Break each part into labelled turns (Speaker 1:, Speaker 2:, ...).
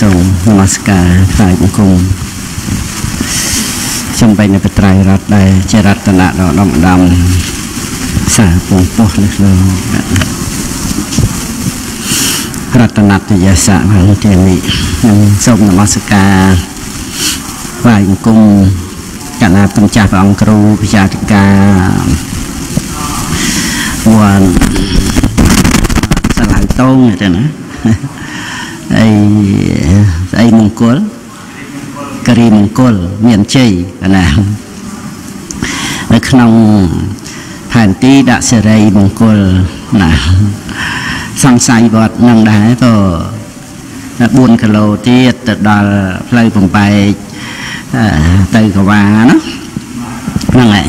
Speaker 1: សូមនមស្ការថ្វាយបង្គំខ្ញុំបែរនៅកត្រៃរតដែលជារតនៈដ៏ដំដំសាពងពោះនេះក្នុងរតនតយសៈហើយទីនេះខ្ញុំសូមនមស្ការថ្វាយបង្គំកណាគុណចាស់ព្រះអង្គគ្រូពិចារតិកាមួនសាឡាវតងទៅណា អីស្អីមង្គលគិរីមង្គលមានជ័យណានៅក្នុងផែនទីដាក់សេរីមង្គលណាសង្ស័យវត្តនឹងដែរក៏4គីឡូទៀតទៅដល់ផ្លូវបំបែកទៅកវ៉ាណាហ្នឹងហើយ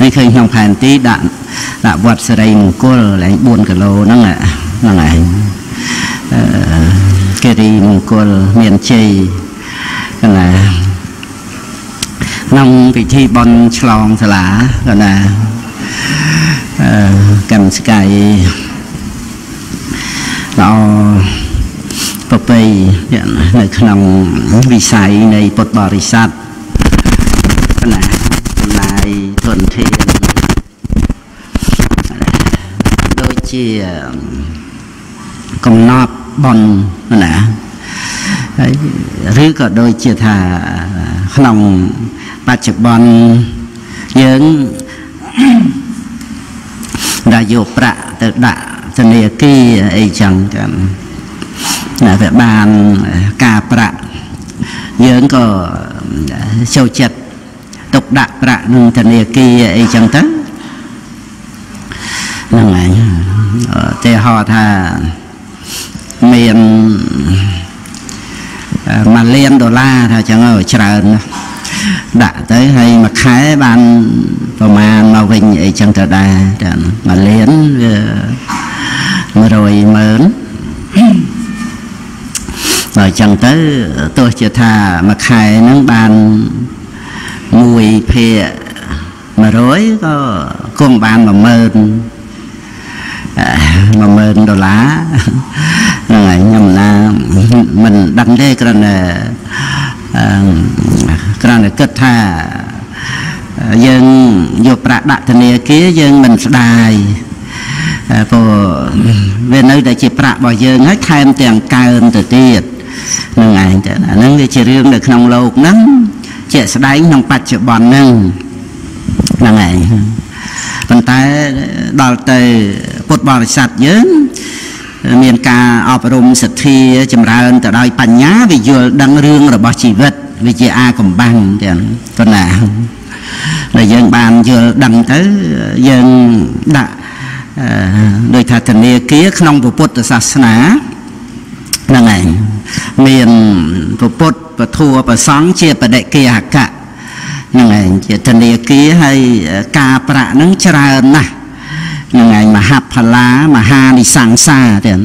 Speaker 1: នេះឃើញក្នុងផែនទីដាក់ដាក់វត្តសេរីមង្គលឡើង4គីឡូហ្នឹងហ្នឹងហើយអឺ គិរីមង្គលមានជ័យកណាក្នុងពិធីបន់ឆ្លងសាលាកណាអឺកម្មស្កាយល្អប្រពៃនៅក្នុងវិស័យនៃពុទ្ធបរិស័ទណាចំណាយធនធានដូចជា កំណត់បនណាឬក៏ដូចជាថាក្នុងបច្ចុប្បន្នយើងដែលយកប្រាក់ទៅដាក់ធនាគារអីចឹងចឹងណាវាបានការប្រាក់យើងក៏ចូលចិត្តទុកដាក់ប្រាក់ក្នុងធនាគារអីចឹងទៅហ្នឹងហើយតែហៅថា មានមួយលានដុល្លារថាចឹងច្រើនណាស់ដាក់ទៅហើយមួយខែបានប្រមាណមកវិញអីចឹងទៅដែរចាមួយលានវា100ម៉ឺនដល់ចឹងទៅទោះជាថាមួយខែហ្នឹងបាន1ភាគ100ក៏គង់បាន10000 10000ដុល្លារ ហ្នឹងហើយខ្ញុំណាមិនដឹងទេគ្រាន់តែគ្រាន់តែគិតថាយើងយកប្រាក់ដាក់ធនាគារយើងមិនស្ដាយព្រោះវានៅតែជាប្រាក់របស់យើងហើយថែមទាំងកើនទៅទៀតនឹងឯងទៅអាហ្នឹងវាជារឿងនៅក្នុងโลกហ្នឹងជាក់ស្ដែងក្នុងបច្ចុប្បន្នហ្នឹងហ្នឹងឯងប៉ុន្តែដល់ទៅពុទ្ធបរិស័ទយើង មានការអប់រំសទ្ធាចម្រើនទៅដោយបញ្ញាវាយល់ដឹងរឿងរបស់ជីវិតវាជាអាកំបាំងទាំងប៉ុណ្ណាដែលយើងបានយល់ដឹងទៅយើងដាក់ដោយថាធនាគារក្នុងពុទ្ធសាសនាហ្នឹងឯងមានពុទ្ធពធัวប្រសង់ជាបដិគាហកៈហ្នឹងឯងជាធនាគារហើយការប្រាក់ហ្នឹងច្រើនណាស់ហ្នឹងឯងមហាផលាមហានិសង្សាទៀត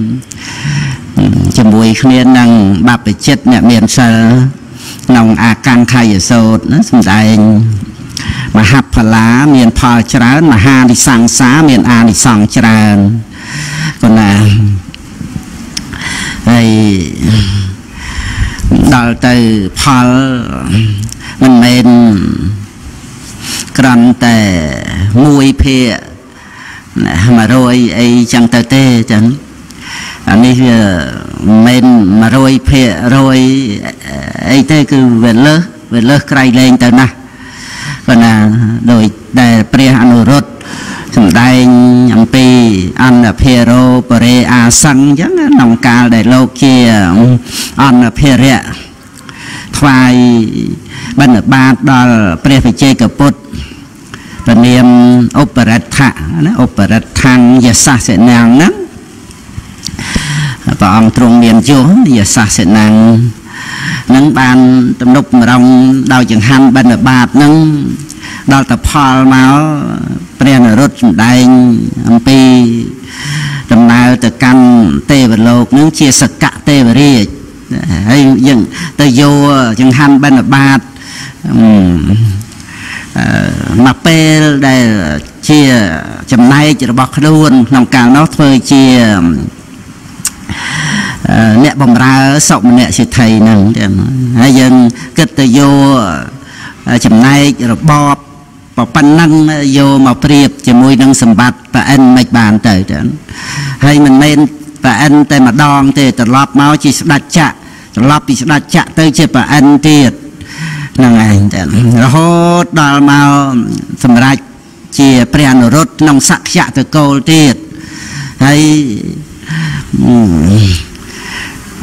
Speaker 1: ជាមួយគ្នានឹងបព្វជិតអ្នកមានសិលក្នុងអាកាំងខយសោតណាសំដែងមហាផលាមានផលច្រើនមហានិសង្សាមានអានិសង្សច្រើនប៉ុន្តែហើយដល់ទៅផលមិនមែនក្រំតែ1ភាគ 100អីចឹងទៅទេចឹងអានេះវាមិន100ភាគ100អីទេគឺវាលើសវាលើសក្រៃលែងទៅណាស់ប៉ុន្តែដោយដែលព្រះអនុរុទ្ធសម្ដែងអំពីអន្តភិរោបរិអាសង្ឃអញ្ចឹងក្នុងកាលដែលលោកជាអន្តភិរៈថ្វាយបណ្ឌបាតដល់ព្រះវិជ័យកពុទ្ធ ពនាមឧបរិទ្ធៈណាឧបរិដ្ឋានយសាសនាងហ្នឹងព្រះអង្គទ្រង់មានយុយសាសនាងនឹងបានទំនុកម្រងដោយចង្ហាន់បិណ្ឌបាតនឹងដល់តផលមកព្រះនរុត្តសម្ដែងអំពីដំណើរទៅកាន់ទេវលោកនឹងជាសកៈទេវរាជហើយយើងទៅយកចង្ហាន់បិណ្ឌបាត មកពេលដែលជាចំណែករបស់ខ្លួនក្នុងកាលនោះធ្វើជាអ្នកបំរើសុមនៈសិទ្ធិហ្នឹងទាំងហើយយើងគិតទៅយកចំណែករបបប៉ុណ្ណឹងយកមកប្រៀបជាមួយនឹងសម្បត្តិប្រអិនមិនបានទៅទាំងហើយមិនមែនប្រអិនតែម្ដងទេត្រឡប់មកជាស្ដេចចក្រត្រឡប់ពីស្ដេចចក្រទៅជាប្រអិនទៀតហ្នឹងឯងទាំងរហូតដល់មកសម្រាប់ជាព្រះអនុរុទ្ធក្នុងសក្យតកូលទៀតហើយ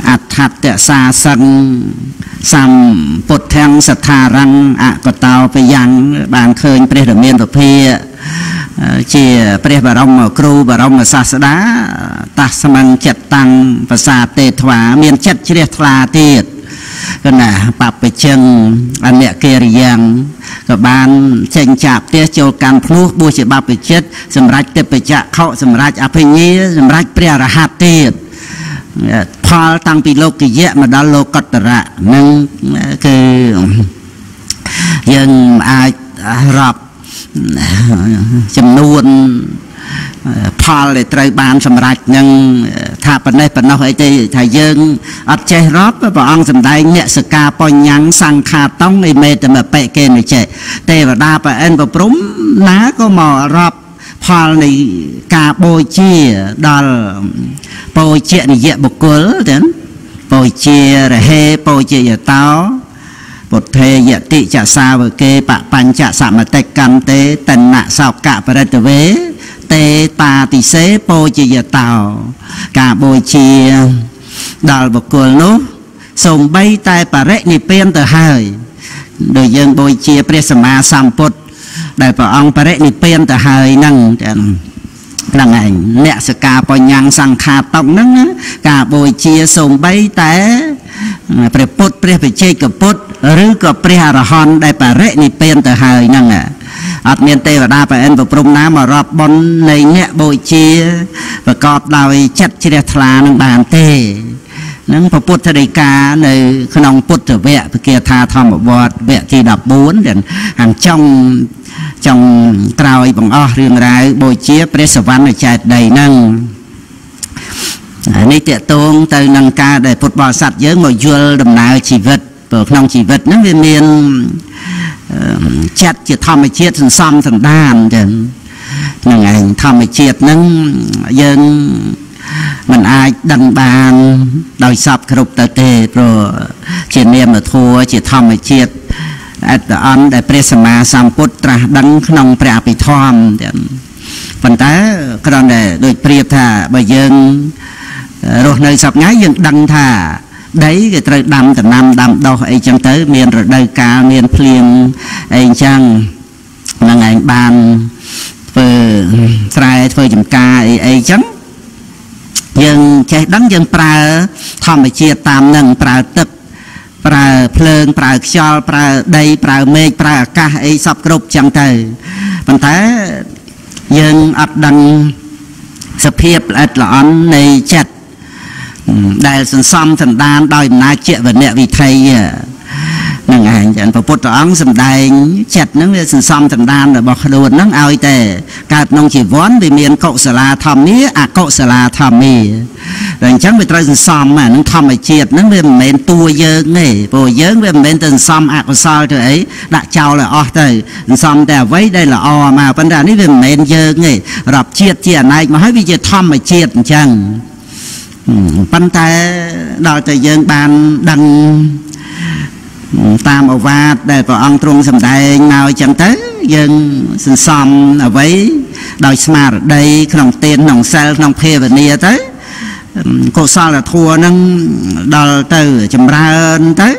Speaker 1: អដ្ឋតសាសឹងសម្ពុទ្ធាំងសថារੰអកតោបយ៉ាងបានឃើញព្រះរាមាពភាជាព្រះបរមគ្រូបរមសាស្តាតាស្មੰចិត្តតាំងភាសាទេធ្វាមានចិត្តជ្រះថ្លាទៀត គណាបពជឹងអនកិរិយ៉ាងក៏បានចេញចាកផ្ទះចូលកម្មភ្នោះបួសជាបព្វជិតសម្រាប់ទេពចៈខុសម្រាប់អភិញ្ញាសម្រាប់ព្រះរហ័តទៀតផលតាំងពីលោកយៈមកដល់លោកតរៈនឹងគឺយើងអាចរាប់ចំនួន ផលដែលត្រូវបានសម្រេចនឹងថាប៉ុណ្ណេះប៉ុណ្ណោះអីទេថាយើងអត់ចេះរាប់ព្រះអង្គសម្ដែងអ្នកសកាបញ្ញសង្ខាតងអីមេតមបិកេនិចេទេវតាប្រអិនប្រព្រំណាក៏មករាប់ផលនៃការបូជាដល់បូជានិយបុគ្គលទាំងបូជារហេបូជាយតោពុទ្ធេយតិចសាវកេបបញ្ចសមតិកម្មទេតនៈសោកៈបរិតវេ ទេតាតិសេបូជាយតោ ការបូជាដល់បុគ្គលនោះសំបីតែបរិនិព្វានទៅហើយដោយយើងបូជាព្រះសម្មាសម្ពុទ្ធដែលព្រះអង្គបរិនិព្វានទៅហើយហ្នឹងទាំងហ្នឹងឯងអ្នកសកាបញ្ញាំងសង្ខាតកហ្នឹងការបូជាសំបីតែព្រះពុទ្ធព្រះវិជ័យកពុទ្ធឬក៏ព្រះអរហន្តដែលបរិនិព្វានទៅហើយហ្នឹង អត់មានទេវតាប្រអិនប្រព្រំណាមករាប់បុណ្យនៃអ្នកបូជាប្រកបដោយចិត្តជ្រះថ្លានឹងបានទេនឹងពពុទ្ធដីកានៅ ក្នុងពុទ្ធវគ្គពាក្យថាធម្មវត្តវគ្គទី14ដែលហាងចុងចុងក្រោយបង្អស់រឿងរ៉ាវបូជាព្រះសវណ្ណចេតដីហ្នឹងនេះតកតងទៅនឹងការដែលពុទ្ធបរិស័ទយើងមកយល់ដំណើរជីវិត ព្រោះក្នុងជីវិតហ្នឹងវាមានចិត្តជាធម្មជាតិសន្សំសន្តានចឹងហ្នឹងឯងធម្មជាតិហ្នឹងយើងมันអាចដឹងបានដោយសពគ្រប់ទៅទេព្រោះជានាមធัวជាធម្មជាតិអត្តអន់ដែលព្រះសម្មាសម្ពុទ្ធត្រាស់ដឹងក្នុងព្រះអភិធម្មទាំងប៉ុន្តែគ្រាន់តែដូចប្រៀបថាបើយើងរស់នៅសប្ងៃយើងដឹងថា ដីគេត្រូវដាំដំណាំដាំដុះអីចឹងទៅ មានរដូវកាលមានភ្លៀងអីចឹងហ្នឹងឯងបានធ្វើស្រែធ្វើចំការអីអីចឹងយើងចេះដឹងយើងប្រើធម្មជាតិតាមនឹងប្រើទឹកប្រើភ្លើងប្រើខ្យល់ប្រើដីប្រើមេឃប្រើអាកាសអីសពគ្រប់ចឹងទៅប៉ុន្តែយើងអត់ដឹងសភាពល្អិតល្អន់នៃចិត្ត ដែលសន្សំសន្តានដោយអំណាចជាវនៈវិថីនឹងឯងចឹងព្រះពុទ្ធអង្គសម្ដែងចិត្តហ្នឹងវាសន្សំសន្តានរបស់ខ្លួនហ្នឹងឲ្យតែកើតក្នុងជីវ័នវាមានកុសលាធម្មាអកុសលាធម្មាតែអញ្ចឹងវាត្រូវសន្សំអានឹងធម្មជាតិហ្នឹងវាមិនមែនតួយើងទេព្រោះយើងវាមិនមែនទៅសន្សំអកុសលទៅអីដាក់ចោលឲ្យអស់ទៅសន្សំតែអ្វីដែលល្អមកប៉ុន្តែនេះវាមិនមែនយើងទេរាប់ជាតិជាអណែកមកហើយវាជាធម្មជាតិអញ្ចឹង ប៉ុន្តែដល់តែយើងបានដឹងតាមអវាទដែលព្រះអង្គទ្រង់សម្ដែងមកចឹងទៅយើងសន្សំអ្វីដោយស្មារតីក្នុងទានក្នុងសិលក្នុងភាវនាទៅកុសលធម៌នឹងដល់ទៅចម្រើនទៅ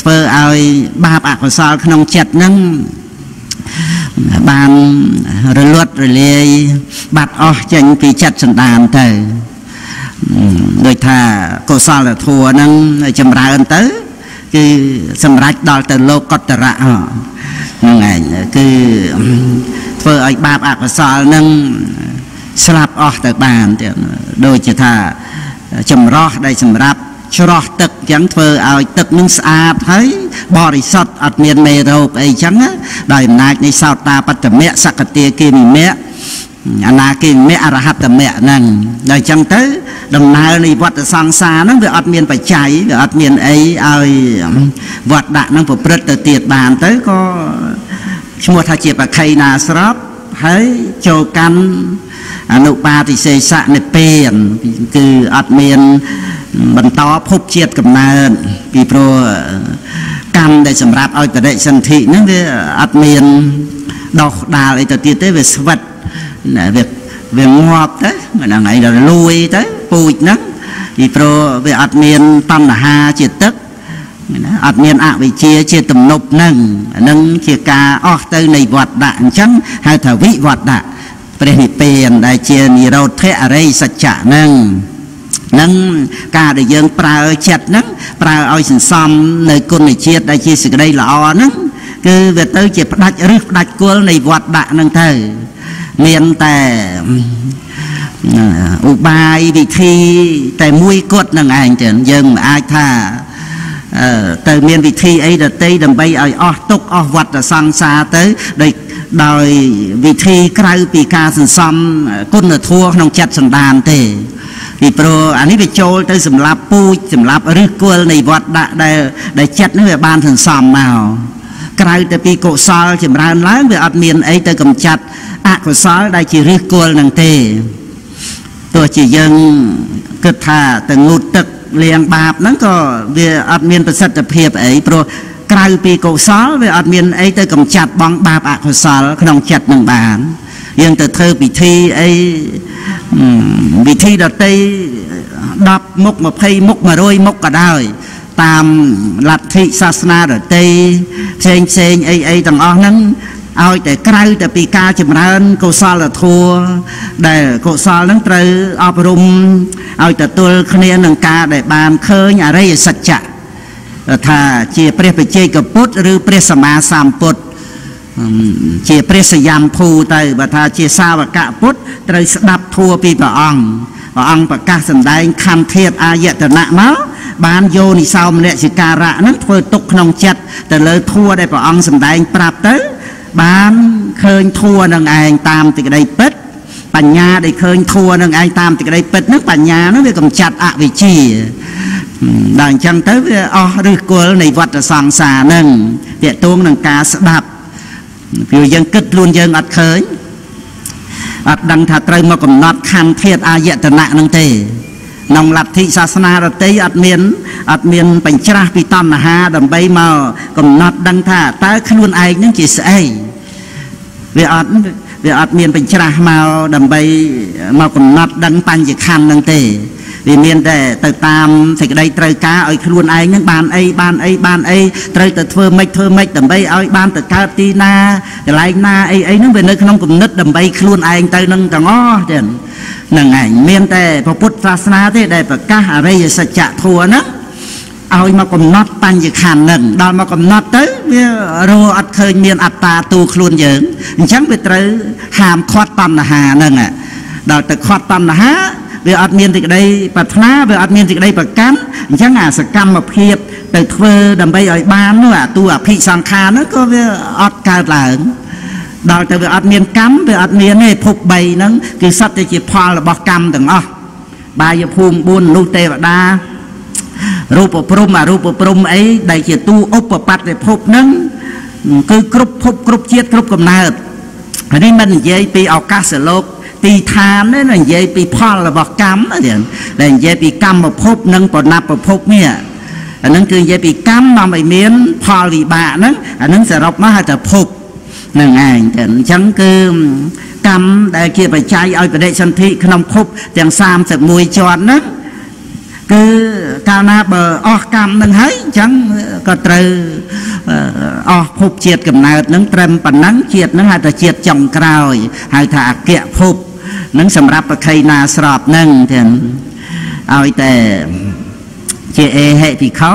Speaker 1: ធ្វើឲ្យបាបអកុសលក្នុងចិត្តនឹងបានរលត់រលាយបាត់អស់ចេញពីចិត្តសន្តានទៅ ដូចថាកុសលធម៌ហ្នឹងចម្រើនទៅ គឺសម្រេចដល់ទៅលោកកតរៈហ្នឹងឯងគឺធ្វើឲ្យបាបអកុសលហ្នឹងស្លាប់អស់ទៅបានទៀតដូចជាថាចម្រោះដែលសម្រាប់ច្រោះទឹកអញ្ចឹងធ្វើឲ្យទឹកនឹងស្អាតហើយបរិសុទ្ធអត់មានមេរោគអីអញ្ចឹងដោយអំណាចនៃសោតាបត្តមៈសកតិគិមិមៈ អនាគិមៈអរហត្តមៈហ្នឹងដល់អញ្ចឹងទៅ ដំណើរនៃវដ្តសង្សារហ្នឹងវាអត់មានបច្ច័យវាអត់មានអីឲ្យវត្តដាក់ហ្នឹងប្រព្រឹត្តទៅទៀតបានទៅក៏ឈ្មោះថាជាបខៃណាស្របហើយចូលកាន់អនុបាទិសេសៈនិព្វានគឺអត់មានបន្តភពជាតិកំណើតពីព្រោះកម្មដែលសម្រាប់ឲ្យបដិសន្ធិហ្នឹងវាអត់មានដោះដាលអីទៅទៀតទេវាស្វិត វាវាងាប់ទៅហ្នឹងហើយដល់លួយទៅពូជហ្នឹងពីព្រោះវាអត់មានតណ្ហាជាទឹកណាអត់មានអវិជ្ជាជាទំនប់នឹងនឹងជាការអស់ទៅនៃវត្តដាក់អញ្ចឹងហៅថាវិវត្តដាក់ព្រះនិព្វានដែលជានិរោធអរិយសច្ចៈនឹងនឹងការដែលយើងប្រើចិត្តហ្នឹងប្រើឲ្យសន្សំនៅគុណជាតិដែលជាសេចក្តីល្អហ្នឹងគឺវាទៅជាផ្ដាច់ឬផ្ដាច់គល់នៃវត្តដាក់ហ្នឹងទៅ មានតែឧបាយវិធីតែមួយគត់នឹងឯងចឹងយើងមិនអាចថាទៅមានវិធីអីដតីដើម្បីឲ្យអស់ទុកអស់វត្តសង្សារទៅដោយដោយវិធីក្រៅពីការសន្សំគុណធម៌ក្នុងចិត្តសន្តានទេពីព្រោះអានេះវាចូលទៅសម្រាប់ពូជសម្រាប់ឫសគល់នៃវត្តដាក់ដែលដែលចិត្តនេះវាបានសន្សំមកក្រៅទៅពីកុសលចម្រើនឡើងវាអត់មានអីទៅកំចាត់ អកុសលដែលជាឫសគល់នឹងទេទោះជាយើងគិតថាទៅងូតទឹកលាងបាបហ្នឹងក៏វាអត់មានប្រសិទ្ធភាពអីព្រោះក្រៅពីកុសលវាអត់មានអីទៅកំចាត់បងបាបអកុសលក្នុងចិត្តនឹងបានយើងទៅធ្វើពិធីអីវិធីដតី10មុខ20មុខ100មុខក៏ដោយតាមលទ្ធិសាសនាដតីផ្សេងផ្សេងអីអីទាំងអស់ហ្នឹង ឲ្យតែក្រៅតែពីការចម្រើនកុសលធម៌ដែលកុសលហ្នឹងត្រូវអប់រំឲ្យទទួលគ្នានឹងការដែលបានឃើញអរិយសច្ចៈថាជាព្រះបច្ចេកពុទ្ធឬព្រះសម្មាសម្ពុទ្ធជាព្រះសយំភូទៅបើថាជាសាវកពុទ្ធត្រូវស្ដាប់ធัวពីព្រះអង្គព្រះអង្គប្រកាសសម្ដែងខន្ធាតអាយតនៈមកបានយោនិសោមនសិការៈនឹងធ្វើទុកក្នុងចិត្តទៅលើធัวដែលព្រះអង្គសម្ដែងប្រាប់ទៅ បានឃើញធัวនឹងឯងតាមទីក្តីពិតបញ្ញាដែលឃើញធัวនឹងឯងតាមទីក្តីពិតនឹងបញ្ញានឹងវាកំចាត់អវិជ្ជាដល់អញ្ចឹងទៅវាអស់ឫសគល់នៃវត្តសង្សារនឹងតេតួងនឹងការស្ដាប់ព្រោះយើងគិតខ្លួនយើងអត់ឃើញអត់ដឹងថាត្រូវមកកំណត់ខណ្ឌធាតអាយតនៈនឹងទេ ក្នុងលទ្ធិសាសនារតីអត់មានអត់មានបញ្ច្រាស់ពីតណ្ហាដើម្បីមកកំណត់ដឹងថាតើខ្លួនឯងនឹងជាស្អីវាអត់វាអត់មានបញ្ច្រាស់មកដើម្បីមកកំណត់ដឹងបញ្ញខណ្ឌនឹងទេវាមានតែទៅតាមសេចក្តីត្រូវការឲ្យខ្លួនឯងនឹងបានអីបានអីបានអីត្រូវទៅធ្វើម៉េចធ្វើម៉េចដើម្បីឲ្យបានទៅកើតទីណាកន្លែងណាអីអីហ្នឹងវានៅក្នុងគំនិតដើម្បីខ្លួនឯងទៅនឹងទាំងអស់ចឹងហ្នឹងឯងមានតែពុទ្ធសាសនាទេដែលប្រកាសអរិយសច្ចធម៌ហ្នឹងឲ្យមកកំណត់បញ្ញខណ្ឌនឹងដល់មកកំណត់ទៅវារស់អត់ឃើញមានអត្តាទូខ្លួនយើងអញ្ចឹងវាត្រូវហាមឃាត់តណ្ហាហ្នឹងដល់ទៅឃាត់តណ្ហាវាអត់មានសេចក្តីប្រាថ្នាវាអត់មានសេចក្តីប្រកាន់អញ្ចឹងអាសកម្មភាពទៅធ្វើដើម្បីឲ្យបាននោះអាតួអភិសង្ខារនោះក៏វាអត់កើតឡើង ដល់ទៅវាអត់មានកម្មវាអត់មានទេភព3ហ្នឹងគឺសត្វតែជាផលរបស់កម្មទាំងអស់បាយភូមិ4នោះទេវតារូបព្រំអរូបព្រំអីដែលជាទូឧបបត្តិភពហ្នឹងគឺគ្រប់ភពគ្រប់ជាតិគ្រប់កំណើតនេះមិននិយាយពីឱកាសលោកទីឋានទេនិយាយពីផលរបស់កម្មទៀតដែលនិយាយពីកម្មភពនិងបណបភពនេះអានឹងគឺនិយាយពីកម្មនាំឲ្យមានផលវិបាកហ្នឹងអានឹងសរុបមកហៅថាភព នឹងឯងទៅអញ្ចឹងគឺកម្មដែលជាបច្ច័យឲ្យបដិសន្ធិក្នុងភពទាំង31ជាន់ហ្នឹងគឺកាលណាបើអស់កម្មនឹងហើយអញ្ចឹងក៏ត្រូវអស់ភពជាតិកំណើតនឹងត្រឹមប៉ុណ្ណឹងជាតិនឹងហៅថាជាតិចុងក្រោយហៅថាអគ្គភពនឹងសម្រាប់ប្រខៃណាស្របនឹងទាំងឲ្យតែជាអេហេភិក្ខុ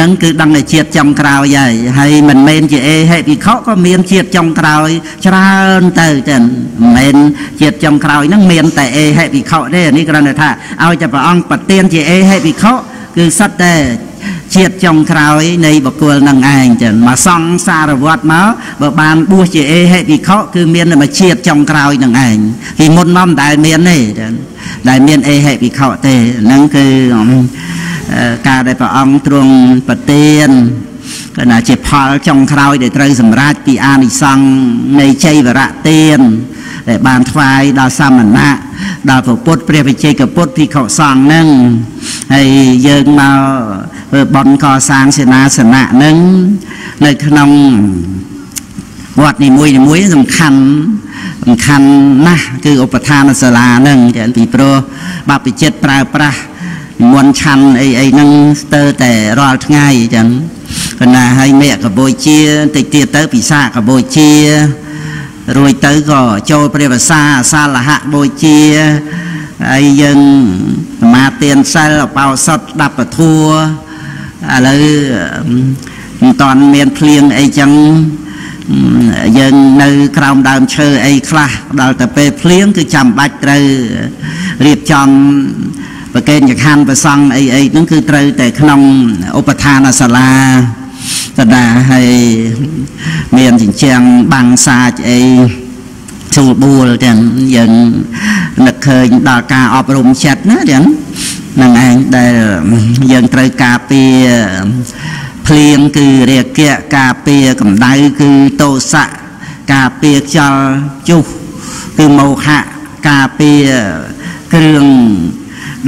Speaker 1: នឹងគឺដឹងតែជាតិចុងក្រោយហើយហើយមិនមែនជាអេហេភិក្ខុក៏មានជាតិចុងក្រោយច្រើនទៅចឹងមិនមែនជាតិចុងក្រោយហ្នឹងមានតែអេហេភិក្ខុទេនេះគ្រាន់តែថាឲ្យតែព្រះអង្គប្រទានជាអេហេភិក្ខុគឺសិតតែជាតិចុងក្រោយនៃបុគ្គលនឹងឯងចឹងមកសង្សារវត្តមកបើបានបួសជាអេហេភិក្ខុគឺមានតែមួយជាតិចុងក្រោយនឹងឯងពីមុនមកមិនដែលមានទេចឹងដែលមានអេហេភិក្ខុទេហ្នឹងគឺ ការដែលព្រះអង្គទ្រង់ប្រទានគណៈជាផលចុងក្រោយដែលត្រូវសម្រេចពីអានិសង្ឃនៃជ័យវរៈទានដែលបានថ្វាយដល់សាមណៈដល់ព្រះពុទ្ធព្រះវិជ័យកពុទ្ធភិក្ខុសង្ឃនឹងហើយយើងមកធ្វើបន់កសាងសេនាសនៈនឹងនៅក្នុងវត្តនីមួយនីមួយសំខាន់សំខាន់ណាស់គឺឧបឋានសាលានឹងទាំងពីព្រោះបព្វជិតប្រើប្រាស់ មន្តឆាន់អីអីហ្នឹងស្ទើរតែរាល់ថ្ងៃចឹងកណាឲ្យមេកបូជាតិចទៀតទៅពិសាកបូជារួចទៅក៏ចូលព្រះវសាសាលហៈបូជាហើយយើងសមាទានសិលអបោសុតដាប់ពធัวឥឡូវមិនតាន់មានភ្លៀងអីចឹងយើងនៅក្រោមដើមឈើអីខ្លះដល់ទៅពេលភ្លៀងគឺចាំបាច់ត្រូវរៀបចំ ប្រកេនចខណ្ឌប្រសង់អីអីហ្នឹងគឺត្រូវតែក្នុងឧបឋានសាលាតដាហើយមានចិញ្ចាំងបាំងសាចអីជុលបួលទាំងយើងនឹកឃើញដល់ការអប់រំចិត្តណាទាំងនឹងឯងដែលយើងត្រូវការពារភ្លៀងគឺរាគៈការពារកម្ដៅគឺតោសៈការពារខ្យល់ជុះគឺមោហៈការពារគ្រឿង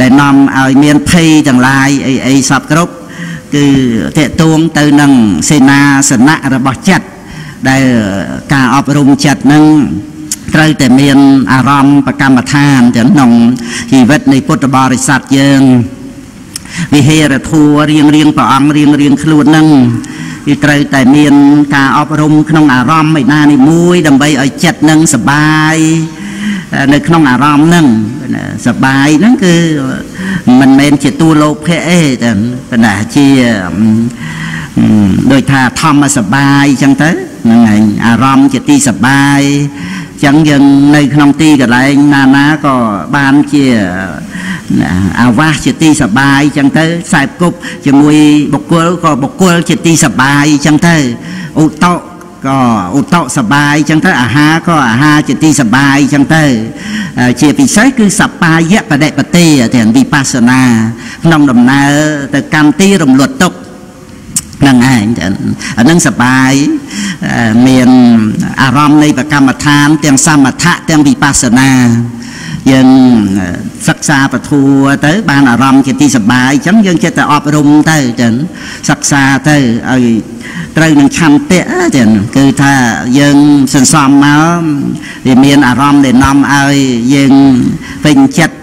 Speaker 1: ដែលនាំឲ្យមានភ័យទាំងឡាយអីអីសពគ្រប់គឺតេតួងទៅនឹងសេនាសនៈរបស់ចិត្តដែលការអប់រំចិត្តនឹងត្រូវតែមានអារម្មណ៍ប្រកម្មដ្ឋានក្នុងជីវិតនៃពុទ្ធបរិស័ទយើងវិហេរធัวរៀងរៀងព្រះអង្គរៀងរៀងខ្លួននឹងគឺត្រូវតែមានការអប់រំក្នុងអារម្មណ៍ឯណានេះមួយដើម្បីឲ្យចិត្តនឹងសបាយ នៅក្នុងអារម្មណ៍ហ្នឹងសបាយហ្នឹងគឺមិនមែនជាតួលោភៈទេតែប៉ុន្តែជាដូចថាធម្មសបាយអញ្ចឹងទៅហ្នឹងឯងអារម្មណ៍ជាទីសបាយអញ្ចឹងយើងនៅក្នុងទីកន្លែងណាណាក៏បានជាអាវាសជាទីសបាយអញ្ចឹងទៅខ្សែគប់ជាមួយបុគ្គលក៏បុគ្គលជាទីសបាយអញ្ចឹងទៅឧតោ ក៏ឧតសបាយអញ្ចឹងទៅអាហារក៏អាហារជាទីសបាយអញ្ចឹងទៅជាពិសេសគឺសបាយៈបដិបតិទាំងវិបស្សនាក្នុងដំណើរទៅកម្មទីរំលត់ទុកនឹងឯងអានឹងសបាយមានអារម្មណ៍នៃប្រកម្មដ្ឋានទាំងសមថៈទាំងវិបស្សនា យើងសិក្សាពធัวទៅ បានអារម្មណ៍ជាទីសបាយអញ្ចឹងយើងចិត្តតែអប់រំទៅចឹងសិក្សាទៅឲ្យត្រូវនឹងឆន្ទៈចឹងគឺថាយើងសន្សំមកវាមានអារម្មណ៍ដែលនាំឲ្យយើងពេញចិត្ត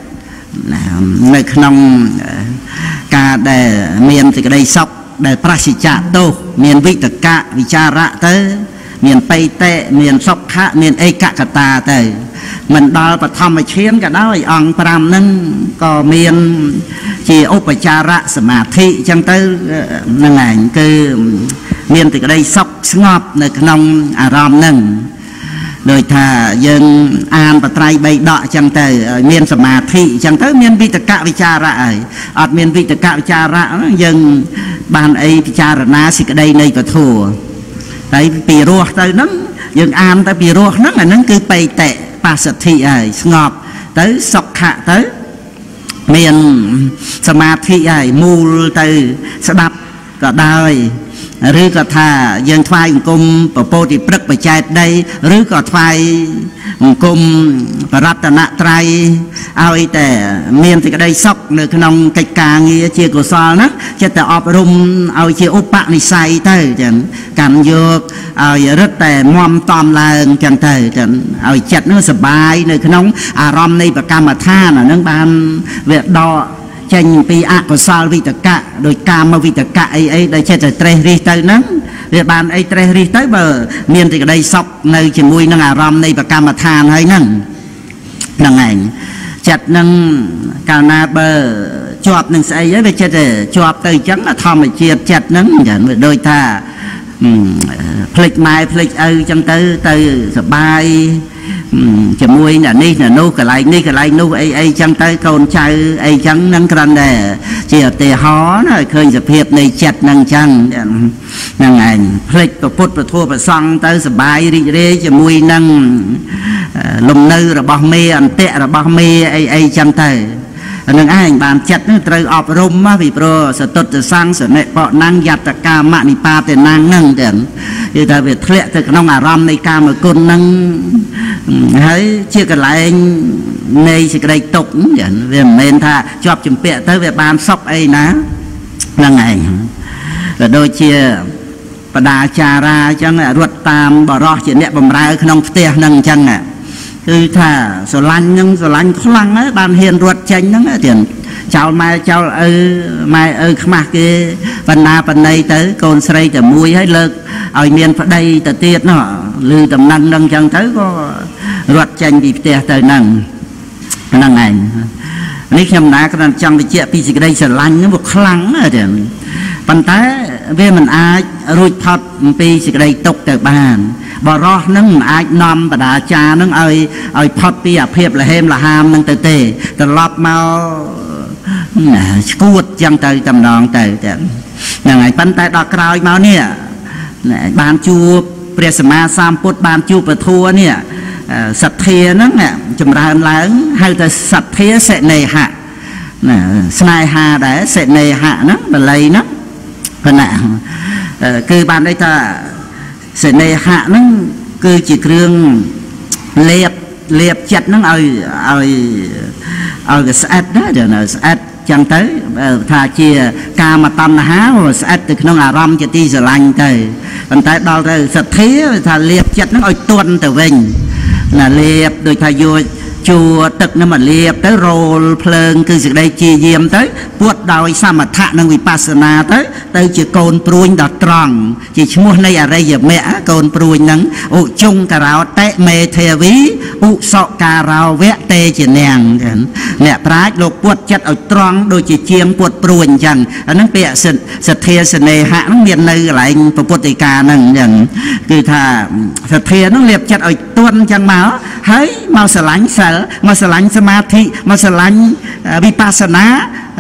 Speaker 1: នៅក្នុងការដែលមានសេចក្តីសុខដែលប្រសិជ្ជៈទោសមានវិតកៈវិចារៈទៅ មានបៃតេមានសុខៈមានឯកកតាទៅមិនដល់បឋមឈានក៏ដោយអង្គ5ហ្នឹងក៏មានជាឧបចារៈសមាធិអញ្ចឹងទៅហ្នឹងឯងគឺមានទីក្តីសុខស្ងប់នៅក្នុងអារម្មណ៍ហ្នឹងដោយថាយើងអានបត្រៃបីដកអញ្ចឹងទៅមានសមាធិអញ្ចឹងទៅមានវិតកវិចារៈហើយអត់មានវិតកវិចារៈយើងបានអីពិចារណាសេចក្តីនៃពធ ហើយពីរស់ទៅហ្នឹងយើងអានទៅពីរស់ហ្នឹងអាហ្នឹងគឺបេតិបសទ្ធិហើយស្ងប់ទៅសុខៈទៅមានសមាធិហើយមូលទៅស្ដាប់ក៏ដោយ ឬក៏ថាយើងថ្វាយអង្គមពពោតិព្រឹកបច្ច័យដីឬក៏ថ្វាយអង្គមបរតនត្រ័យឲ្យតែមានសេចក្តីសុខនៅក្នុងកិច្ចការងារជាកុសលណាចិត្តតែអប់រំឲ្យជាឧបនិស្ស័យទៅចឹងកាន់យកឲ្យរឹតតែមមតំឡើងចឹងទៅចឹងឲ្យចិត្តនោះសបាយនៅក្នុងអារម្មណ៍នៃប្រកម្មដ្ឋានអានឹងបានវាដក ចេញពីអកុសលវិតកៈដោយកាមវិតកៈអីអីដែលចិត្តតែត្រេះរិះទៅហ្នឹងវាបានអីត្រេះរិះទៅបើ មានទីក្តីសុខនៅជាមួយនឹងអារម្មណ៍នៃប្រកម្មដ្ឋានហើយហ្នឹងហ្នឹងឯងចិត្តនឹងកាលណាបើជាប់នឹងស្អីហើយវាចិត្តតែជាប់ទៅអញ្ចឹងធម្មជាតិចិត្តហ្នឹងចឹងវាដូចថាភ្លេចម៉ែភ្លេចឪអញ្ចឹងទៅទៅសបាយ ជាមួយអ្នកនេះអ្នកនោះកន្លែងនេះកន្លែងនោះអីអីចឹងទៅកូនចៅអីចឹងហ្នឹងគ្រាន់តែជាឧទាហរណ៍ណាឃើញសភាពនៃចិត្តហ្នឹងចឹងហ្នឹងឯងផ្លេចប្រពុតប្រធัวប្រសង់ទៅសបាយរីករាយជាមួយនឹងលំនៅរបស់មេអន្តៈរបស់មេអីអីចឹងទៅ នឹងឯងបានចិត្តនឹងត្រូវអប់រំមកពីព្រោះសតុតសង្ឃសនិបណង្យតកាមនិបាតេណੰហ្នឹងទាំងគឺថាវាធ្លាក់ទៅក្នុងអារម្មណ៍នៃកាមគុណហ្នឹងហើយជាកន្លែងនៃសេចក្តីទុកចឹងវាមិនមែនថាជាប់ជំពាក់ទៅវាបានសុខអីណាហ្នឹងឯងក៏ដូចជាបដាចារាអញ្ចឹងរត់តាមបរោះជាអ្នកបំរើក្នុងផ្ទះហ្នឹងអញ្ចឹង គឺថាស្រឡាញ់ហ្នឹងស្រឡាញ់ខ្លាំងហើយបានហ៊ានរត់ចេញហ្នឹងទៀតចោលម៉ែចោលឪម៉ែឪខ្មាស់គេបណ្ណាបណ្ណៃទៅ កូនស្រីតែមួយហើយលើកឲ្យមានប្តីទៅទៀតនោះឬតំណឹងហ្នឹងចឹងទៅក៏រត់ចេញពីផ្ទះទៅហ្នឹងហ្នឹងឯងនេះខ្ញុំណាគ្រាន់ចង់បញ្ជាក់ពីសេចក្តីស្រឡាញ់ហ្នឹងវាខ្លាំងណាស់ទៀតប៉ុន្តែ វាមិនអាចរួចផុតពីសេចក្តីទុកទៅបានបរោះនឹងមិនអាចនាំបដាចារនឹងឲ្យឲ្យផុតពីអាភាពលហេមលហាមនឹងទៅទេត្រឡប់មកស្គួតចឹងទៅតំណងទៅហ្នឹងហើយប៉ុន្តែដល់ក្រោយមកនេះបានជួបព្រះសម្មាសម្ពុទ្ធបានជួបពធัวនេះសទ្ធាហ្នឹងចម្រើនឡើងហៅថាសទ្ធាសេនេហៈណាស្នេហាដែរសេនេហៈហ្នឹងបល័យហ្នឹង ប៉ុណ្ណាគឺបានន័យថាសេនេហៈហ្នឹងគឺជាគ្រឿងលេបលេបចិត្តហ្នឹងឲ្យឲ្យឲ្យវាស្អិតណាស់ស្អិតចឹងទៅថាជាកាមតណ្ហាស្អិតទៅក្នុងអារម្មណ៍ជាទីស្រឡាញ់ទៅប៉ុន្តែដល់ទៅសទ្ធាថាលេបចិត្តហ្នឹងឲ្យទន់ទៅវិញណាលេបដូចថាយក ជួទឹកនឹងមកលាបទៅរោលភ្លើងគឺសេចក្តីជាយាមទៅពួតដោយសមថៈនិងវិបស្សនាទៅ ទៅជាកូនព្រួញដ៏ត្រង់ជាឈ្មោះនៃអរិយមគ្គកូនព្រួញហ្នឹងឧជុងការោតេមេធាវីឧសការោវៈតេជានាងអ្នកប្រាជ្ញលោកពួតចិត្តឲ្យត្រង់ដូចជាជាងពួតព្រួញអញ្ចឹងអាហ្នឹងពាក្យសទ្ធាសនេហៈហ្នឹងមាននៅកន្លែងពុទ្ធិកាហ្នឹងអញ្ចឹងគឺថាសទ្ធាហ្នឹងលៀបចិត្តឲ្យទន់អញ្ចឹងមកហើយមកស្រឡាញ់សិលមកស្រឡាញ់សមាធិមកស្រឡាញ់វិបស្សនា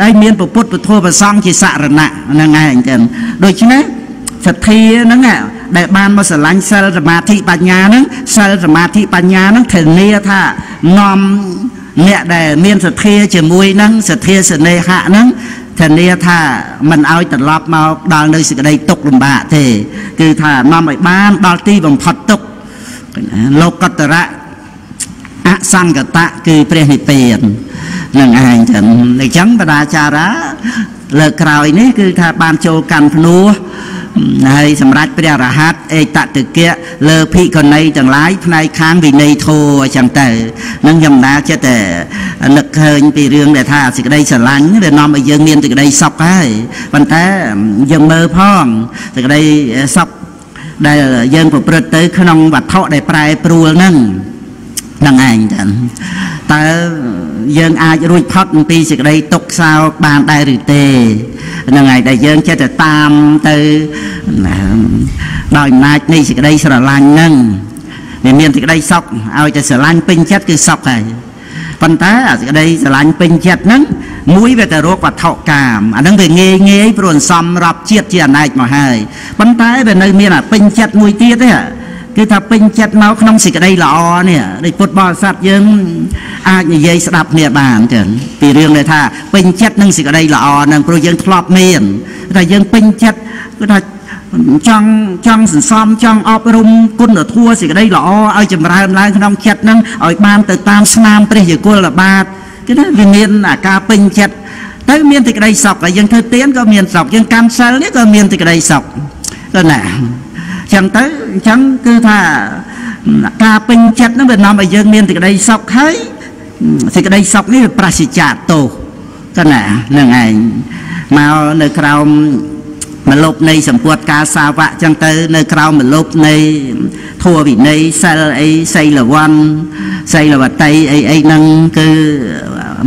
Speaker 1: ហើយមានពុទ្ធពធប្រសង្ឃជាសរណៈហ្នឹងឯងចឹងដូច្នេះសទ្ធាហ្នឹងដែលបានមកស្រឡាញ់សិលសមាធិបញ្ញាហ្នឹងសិលសមាធិបញ្ញាហ្នឹងធានាថានាំអ្នកដែលមានសទ្ធាជាមួយនឹងសទ្ធាសនេហៈហ្នឹងធានាថាមិនឲ្យត្រឡប់មកដល់នៅសេចក្តីទុកលំបាកទេ គឺថានាំឲ្យបានដល់ទីបំផុតទុកលោកកតរៈ អសង្កតៈគឺព្រះនិព្វាននឹងឯងចឹងអញ្ចឹងបដាចារាលើកក្រោយនេះគឺថាបានចូលកាន់ភ្នោះហើយសម្រាប់ព្រះរហ័តអេតតិកៈលើភិក្ខុនីទាំងឡាយផ្នែកខាងវិន័យធោអញ្ចឹងទៅនឹងខ្ញុំណាចិត្តតែនឹកឃើញពីរឿងដែលថាសេចក្តីស្រឡាញ់វានាំឲ្យយើងមានសេចក្តីសុខហើយប៉ុន្តែយើងមើលផងសេចក្តីសុខដែលយើងប្រព្រឹត្តទៅក្នុងវត្ថុដែលប្រែប្រួលហ្នឹង នឹងឯងចឹងតើយើងអាចរួចផុតពីសេចក្តីទុក្ខសោកបានដែរឬទេនឹងឯងដែលយើងចិត្តទៅតាមទៅដោយអំណាចនៃសេចក្តីស្រឡាញ់ហ្នឹងវាមានសេចក្តីសុខឲ្យតែស្រឡាញ់ពេញចិត្តគឺសុខហើយប៉ុន្តែអាសេចក្តីស្រឡាញ់ពេញចិត្តហ្នឹងមួយវាទៅរកវត្ថុកាមអាហ្នឹងវាងាយងាយព្រោះអន្សំរាប់ជាតិជាអណែកមកហើយប៉ុន្តែវានៅមានអាពេញចិត្តមួយទៀតទេ គឺថាពេញចិត្តមកក្នុងសេចក្តីល្អនេះដូចពុទ្ធបរិស័ទយើងអាចនិយាយស្ដាប់គ្នាបានចឹងពីរឿងដែលថាពេញចិត្តនឹងសេចក្តីល្អនឹងព្រោះយើងធ្លាប់មានតែយើងពេញចិត្តគឺថាចង់ចង់សន្សំចង់អប់រំគុណធម៌សេចក្តីល្អឲ្យចម្រើនឡើងក្នុងចិត្តនឹងឲ្យបានទៅតាមស្នាមព្រះយគលបាតគឺថាវាមានអាការពេញចិត្តទៅមានសេចក្តីសុខហើយយើងធ្វើទានក៏មានសុខយើងកាន់សិលនេះក៏មានសេចក្តីសុខទៅណា ចឹងទៅអញ្ចឹងគឺថាការពេញចិត្តហ្នឹងវានាំឲ្យយើងមានសេចក្តីសុខហើយសេចក្តីសុខនេះវាប្រសិជ្ជៈទោសកណានឹងឯងមកនៅក្រោមមលប់នៃសម្ពុតការសាវៈចឹងទៅ នៅក្រោមមលប់នៃធัวវិន័យសិលអីសីលវ័នសីលវតីអីអីហ្នឹងគឺ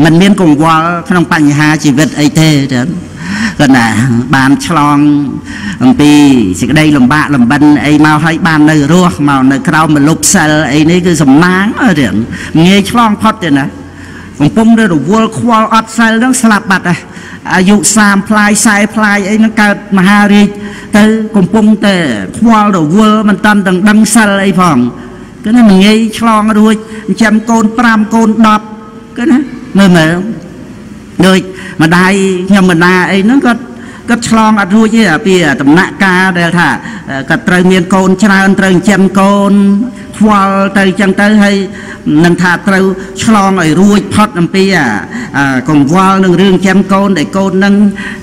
Speaker 1: มันមានកង្វល់ក្នុងបញ្ហាជីវិតអីទេចឹងគាត់ណាបានឆ្លងអំពីសេចក្តីលំបាកលំបិនអីមកឲ្យបាននៅរស់មកនៅក្រៅមលុបសិលអីនេះគឺសំណាងរឿងងាយឆ្លងផុតទេណាកំពុងតែរវល់ខ្វល់អត់សិលហ្នឹងស្លាប់បាត់ហើយអាយុ30ផ្លាយ40ផ្លាយអីហ្នឹងកើតមហារាជទៅកំពុងតែខ្វល់រវល់មិនតាន់ទាំងដឹងសិលអីផងគឺណាងាយឆ្លងរួចចិញ្ចឹមកូន5កូន10គឺណា មើលមើលដូចម្ដាយខ្ញុំម្ដាអីហ្នឹងគាត់គាត់ឆ្លងអត់រួចទេពីដំណាក់កាលដែលថាគាត់ត្រូវមានកូនច្រើនត្រូវចិញ្ចឹមកូនខ្វល់ទៅអញ្ចឹងទៅហើយនឹងថាត្រូវឆ្លងឲ្យរួចផុតអំពីកង្វល់នឹងរឿងចិញ្ចឹមកូនដែលកូននឹង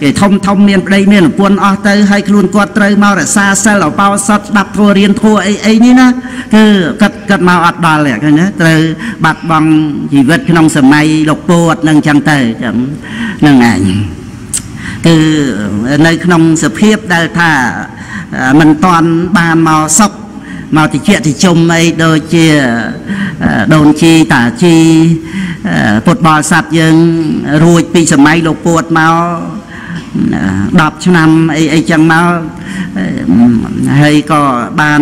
Speaker 1: គេធំធំមានប្តីមានប្រពន្ធអស់ទៅហើយខ្លួនគាត់ត្រូវមករក្សាសិលអបោសុតស្ដាប់ធัวរៀនធัวអីអីនេះណាគឺគាត់ គាត់មកអត់ដល់ទេឃើញទេត្រូវបាត់បង់ជីវិតក្នុងសម័យលោកពោតនឹងអញ្ចឹងទៅចឹងនឹងឯងគឺនៅក្នុងសភាពដែលថាមិនតាន់បានមកសុខមកតិចតិជុំអីដូចជាដូនជីតាជីពុទ្ធបរិស័ទយើងរួចពីសម័យលោកពួតមក10ឆ្នាំអីអីចឹងមកហើយក៏បាន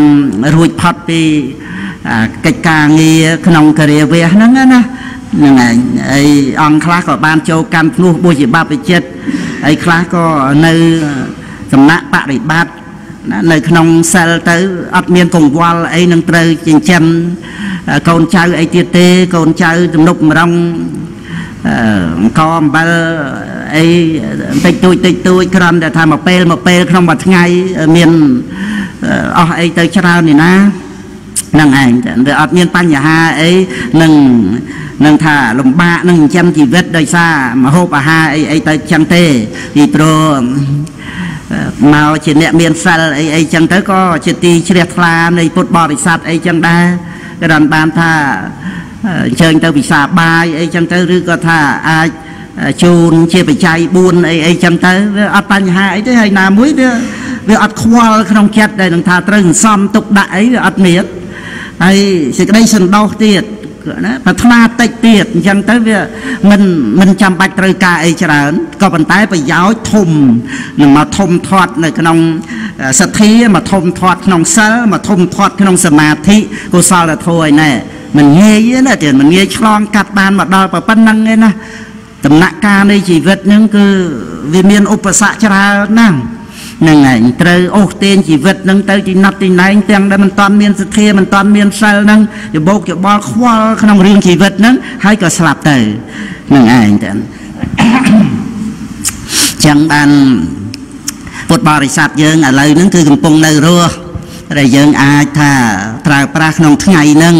Speaker 1: រួចផុតពី កិច្ចការងារក្នុងការិយាវៈហ្នឹងណាហ្នឹងឯងហើយអង្គខ្លះក៏បានចូលកម្មភ្នោះបុជាបព្វជិតហើយខ្លះក៏នៅសំណាក់បរិបត្តិណានៅក្នុងសិលទៅអត់មានកង្វល់អីនឹងត្រូវចិញ្ចឹមកូនចៅអីទៀតទេកូនចៅទំនុកម្រងអង្គអំបិលអីតិចតួចតិចតួចគ្រាន់តែថាមួយពេលមួយពេលក្នុងមួយថ្ងៃមានអស់អីទៅច្រើននេះណា នឹងឯងវាអត់មានបញ្ហាអីនឹងនឹងថាលំបាកនឹងចិញ្ចឹមជីវិតដោយសារមហូបអាហារអីអីទៅចឹងទេពីព្រោះមកជាអ្នកមានសិលអីអីចឹងទៅក៏ជាទីជ្រះថ្លានៃពុទ្ធបរិស័ទអីចឹងដែរក៏ដល់បានថាអញ្ជើញទៅពិសាបាយអីចឹងទៅឬក៏ថាអាចជូនជាបច្ច័យ4អីអីចឹងទៅវាអត់បញ្ហាអីទេហើយណាមួយវាវាអត់ខ្វល់ក្នុងចិត្តដែលនឹងថាត្រូវសន្សំទុកដាក់អីវាអត់មាន ហើយសេចក្តីសន្តោសទៀតណាប្រាថ្នាតិចទៀតអញ្ចឹងទៅវាមិនមិនចាំបាច់ត្រូវការអីច្រើនក៏ប៉ុន្តែប្រយោជន៍ធំនឹងមកធំធាត់នៅក្នុងសទ្ធាមកធំធាត់ក្នុងសិលមកធំធាត់ក្នុងសមាធិកុសលធម៌ឯណែមិនងាយទេណាទៀតមិនងាយឆ្លងកាត់បានមកដល់ប៉ុណ្្នឹងទេណាដំណាក់កាលនៃជីវិតហ្នឹងគឺវាមានឧបសគ្គច្រើនណាស់ នឹងឯងត្រូវអូសទាញជីវិតនឹងទៅទីណត់ទីណែងទាំងដែលមិនតាន់មានសទ្ធាមិនតាន់មានសិលនឹងយបោកយបល់ខ្វល់ក្នុងរឿងជីវិតនឹងហើយក៏ស្លាប់ទៅនឹងឯងទៅចឹងបានពុទ្ធបរិស័ទយើងឥឡូវហ្នឹងគឺកំពុងនៅរស់ដែលយើងអាចថាប្រើប្រាស់ក្នុងថ្ងៃហ្នឹង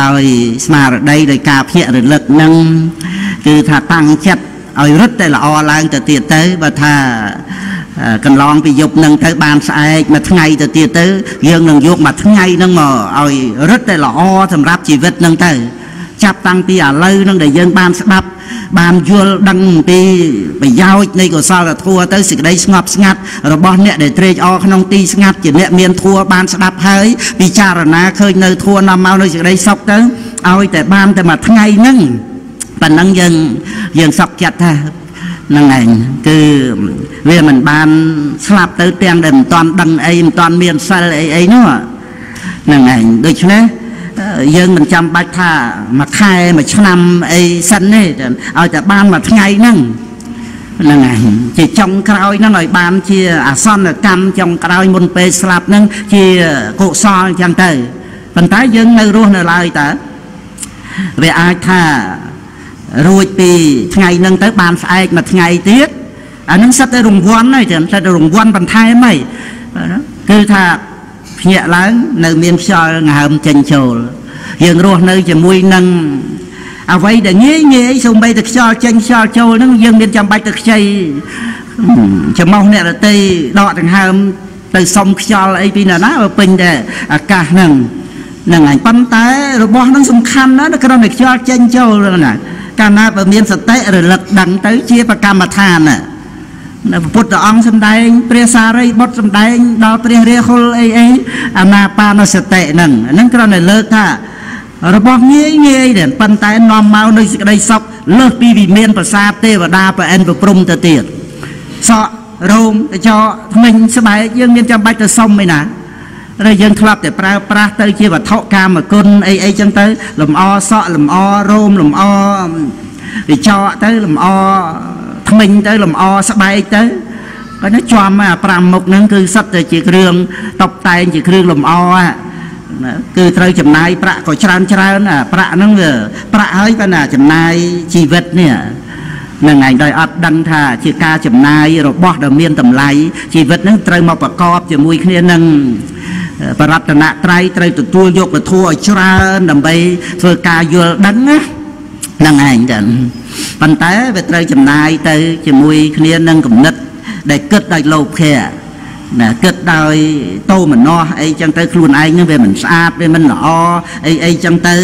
Speaker 1: ដោយស្មារតីដោយការភ្ញាក់រលឹកហ្នឹងគឺថាតាំងចិត្តឲ្យរឹតតែល្អឡើងទៅទៀតទៅបើថា កន្លងពីយប់នឹងទៅបានស្អែកមួយថ្ងៃទៅទៀតទៅយើងនឹងយកមួយថ្ងៃនឹងមកឲ្យរឹតតែល្អសម្រាប់ជីវិតនឹងទៅចាប់តាំងពីឥឡូវនឹងដែលយើងបានស្ដាប់បានយល់ដឹងពីប្រយោជន៍នៃកុសលធម៌ទៅសេចក្តីស្ងប់ស្ងាត់របស់អ្នកដែលត្រេកអរក្នុងទីស្ងាត់ជាអ្នកមានធម៌បានស្ដាប់ហើយពិចារណាឃើញនៅធម៌នាំមកនៅសេចក្តីសុខទៅឲ្យតែបានតែមួយថ្ងៃហ្នឹងប៉ណ្ណឹងយើងយើងសុខចិត្តថាហ្នឹងឯងគឺវាមិនបានស្លាប់ទៅទាំងដែលមិនតាន់ដឹងអីមិនតាន់មានសិលអីអីនោះហ្នឹងឯងដូច្នេះយើងមិនចាំបាច់ថាមួយខែមួយឆ្នាំអីសិនទេឲ្យតែបានមួយថ្ងៃហ្នឹងហ្នឹងឯងជាចុងក្រោយហ្នឹងឲ្យបានជាអាសន្នកម្មចុងក្រោយមុនពេលស្លាប់ហ្នឹងជាកុសលអញ្ចឹងទៅប៉ុន្តែយើងនៅរស់នៅឡើយតើវាអាចថា រួចពីថ្ងៃហ្នឹងទៅបានស្អែកមួយថ្ងៃទៀតអានឹងសិតតែរង្វាន់ហើយចាំសិតតែរង្វាន់បន្ថែមហើយគឺថាភ្ញាក់ឡើងនៅមានខ្យល់ងហើមចេញចូលយើងរស់នៅជាមួយនឹងអ្វីដែលងាយងាយសូម្បីតែខ្យល់ចេញខ្យល់ចូលហ្នឹងយើងមានចាំបាច់ទៅខ្ចីចំោះអ្នករតីដកដង្ហើមទៅសុំខ្យល់អីពីណាណាពេញតែអាកាសហ្នឹងហ្នឹងហើយប៉ុន្តែរបស់ហ្នឹងសំខាន់ណាស់គ្រាន់តែខ្យល់ចេញចូលហ្នឹងណា កាលណាបើមានសតិរលឹកដឹងទៅជាប្រកម្មដ្ឋាននៅពុទ្ធអង្គសំដែង ព្រះសារីបុត្រសំដែង ដល់ព្រះរាហុលអីអីអាណាបាណសតិហ្នឹងហ្នឹងគ្រាន់តែលើកថារបស់ងាយងាយទេប៉ុន្តែនាំមកនៅសេចក្តីសុខលើសពីវិមានប្រាសាទទេវតាប្រអិនប្រព្រំទៅទៀតសក់រោមកញ្ចក់ថ្មិញស្បែកយើងមានចាំបាច់ទៅសុំឯណា ឬយើងធ្លាប់តែប្រើប្រាស់ទៅជាវត្ថុកាមគុណអីអីចឹងទៅលំអសក់លំអរោមលំអកញ្ចក់ទៅលំអថ្មិញទៅលំអស្បែកទៅគាត់ជាប់មក5មុខហ្នឹងគឺសិតតែជាគ្រឿងតុបតែងជាគ្រឿងលំអណាគឺត្រូវចំណាយប្រាក់ក៏ច្រើនច្រើនអាប្រាក់ហ្នឹងវាប្រាក់ហើយប៉ុន្តែចំណាយជីវិតនេះនឹងឯងដោយអត់ដឹងថាជាការចំណាយរបស់ដែលមានតម្លៃជីវិតហ្នឹងត្រូវមកប្រកបជាមួយគ្នានឹង បរតនត្រ័យត្រូវទទួលយកពធឲ្យច្រើនដើម្បីធ្វើការយល់ដឹងណានឹងឯងចឹងប៉ុន្តែវាត្រូវចំណាយទៅជាមួយគ្នានឹងគំនិត ដែលគិតដោយលោភៈណាគិតដោយតោមនោះអីចឹងទៅខ្លួនឯងហ្នឹងវាមិនស្អាតវាមិនល្អអីអីចឹងទៅ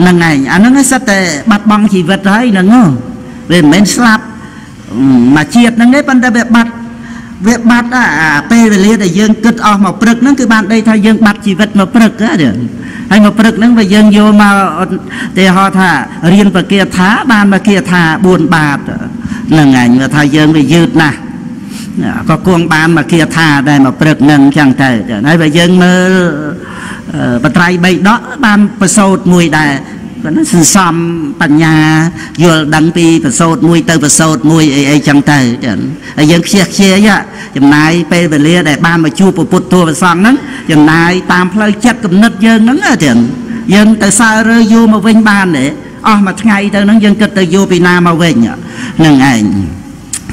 Speaker 1: ហ្នឹងឯងអាហ្នឹងសិតតែបាត់បង់ជីវិតហើយហ្នឹងវាមិនមែនស្លាប់មកជាតិហ្នឹងទេប៉ុន្តែវាបាត់ វាបាត់អាពេលវេលាដែលយើងគិតអស់មកព្រឹកហ្នឹងគឺបានដីថាយើងបាត់ជីវិតមកព្រឹកហ្នឹងហើយមកព្រឹកហ្នឹងវាយើងយកមកទេហោថារៀនបកាថាបានបកាថា4បាតហ្នឹងឯងថាយើងវាយឺតណាស់ក៏គួងបានមកគាថាដែលមកព្រឹកនឹងអញ្ចឹងទៅហើយបើយើងមើលបត្រៃ3ដកបានប្រសូតមួយដែរ គាត់សន្សំបញ្ញាយល់ដឹងពីប្រសូតមួយទៅប្រសូតមួយអីអីចឹងទៅចឹងហើយយើងខ្ជិះខ្ជាយចំណាយពេលវេលាដែលបានមកជួបពុទ្ធទូប្រសងហ្នឹងចំណាយតាមផ្លូវចិត្តគំនិតយើងហ្នឹងចឹងយើងទៅសើរើយូរមកវិញបានទេអស់មួយថ្ងៃទៅហ្នឹងយើងគិតទៅយូរពីណាមកវិញហ្នឹងឯង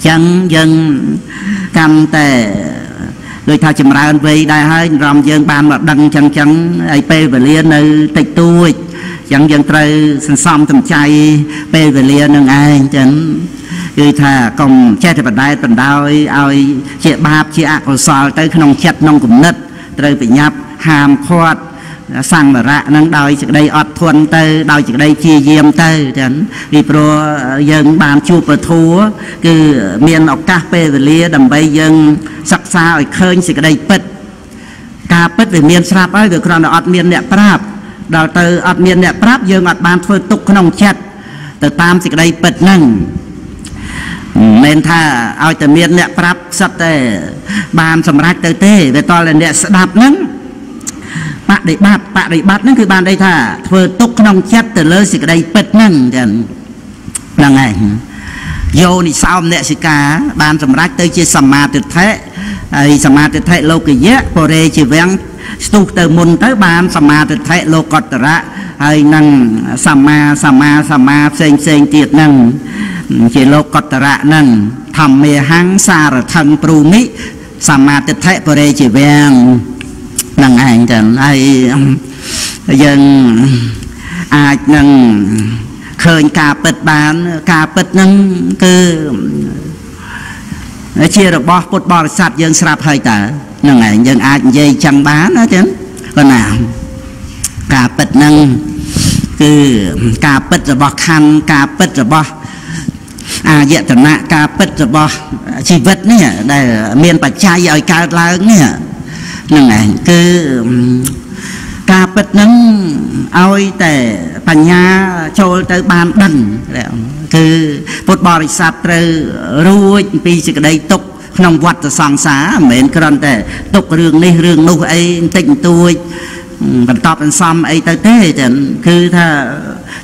Speaker 1: ចឹងយើងកាន់តែដូចថាចម្រើនវ័យដែរហើយរំយើងបានមកដឹងចឹងចឹងហើយពេលវេលានៅតិចតួច ចឹងយើងត្រូវសន្សំសំចៃពេលវេលានឹងឯងចឹងគឺថាកុំចេះតែបដែតបណ្ដោយឲ្យជាបាបជាអកុសលទៅក្នុងចិត្តក្នុងគំនិតត្រូវប្រញាប់ហាមឃាត់សង្វរៈនឹងដោយសេចក្តីអត់ធន់ទៅដោយសេចក្តីជាយាមទៅចឹងពីព្រោះយើងបានជួបពធัวគឺមានឱកាសពេលវេលាដើម្បីយើងសិក្សាឲ្យឃើញសេចក្តីពិតការពិតវាមានស្រាប់ហើយវាគ្រាន់តែអត់មានអ្នកប្រាប់ ដល់ទៅអត់មានអ្នកប្រាប់យើងអត់បានធ្វើទុកក្នុងចិត្តទៅតាមសេចក្តីពិតហ្នឹងមិនថាឲ្យតែមានអ្នកប្រាប់សិតតែបានសម្រេចទៅទេវាតតែអ្នកស្ដាប់ហ្នឹងបដិបត្តិបដិបត្តិហ្នឹងគឺបានន័យថាធ្វើទុកក្នុងចិត្តទៅលើសេចក្តីពិតហ្នឹងចឹងហ្នឹងឯងយោនិសោមអ្នកសិកាបានសម្រេចទៅជាសមាទិដ្ឋិ ហើយសមាទិដ្ឋិលោកយៈបរិជាវាំងស្ទុះទៅមុនទៅបានសមាទិដ្ឋិលោកតរៈហើយនឹងសម្មាសម្មាសម្មាផ្សេងផ្សេងទៀតហ្នឹងជាលោកតរៈហ្នឹងធម្មេហੰសារថੰព្រូមិសមាទិដ្ឋិបរិជាវាំងនឹងឯងចឹងហើយយើងអាចនឹងឃើញការពិតបាន ការពិតហ្នឹងគឺ ជារបស់ពុទ្ធបរិស័ទយើងស្រាប់ហើយតើហ្នឹងឯងយើងអាចនិយាយចឹងបានណាចឹងប៉ុណ្ណាការពិតហ្នឹងគឺការពិតរបស់ខណ្ឌការពិតរបស់អាយតនៈការពិតរបស់ជីវិតនេះដែលមានបច្ច័យឲ្យកើតឡើងនេះហ្នឹងឯងគឺការពិតហ្នឹងឲ្យតែ បញ្ញាចូលទៅបានដឹងគឺពុទ្ធបរិស័ទត្រូវរួចពីសេចក្តីទុក្ខក្នុងវដ្តសង្សារមិនមែនគ្រាន់តែទុករឿងនេះរឿងនោះអីបន្តិចបន្តួចបន្តបន្សំអីទៅទេចឹងគឺថា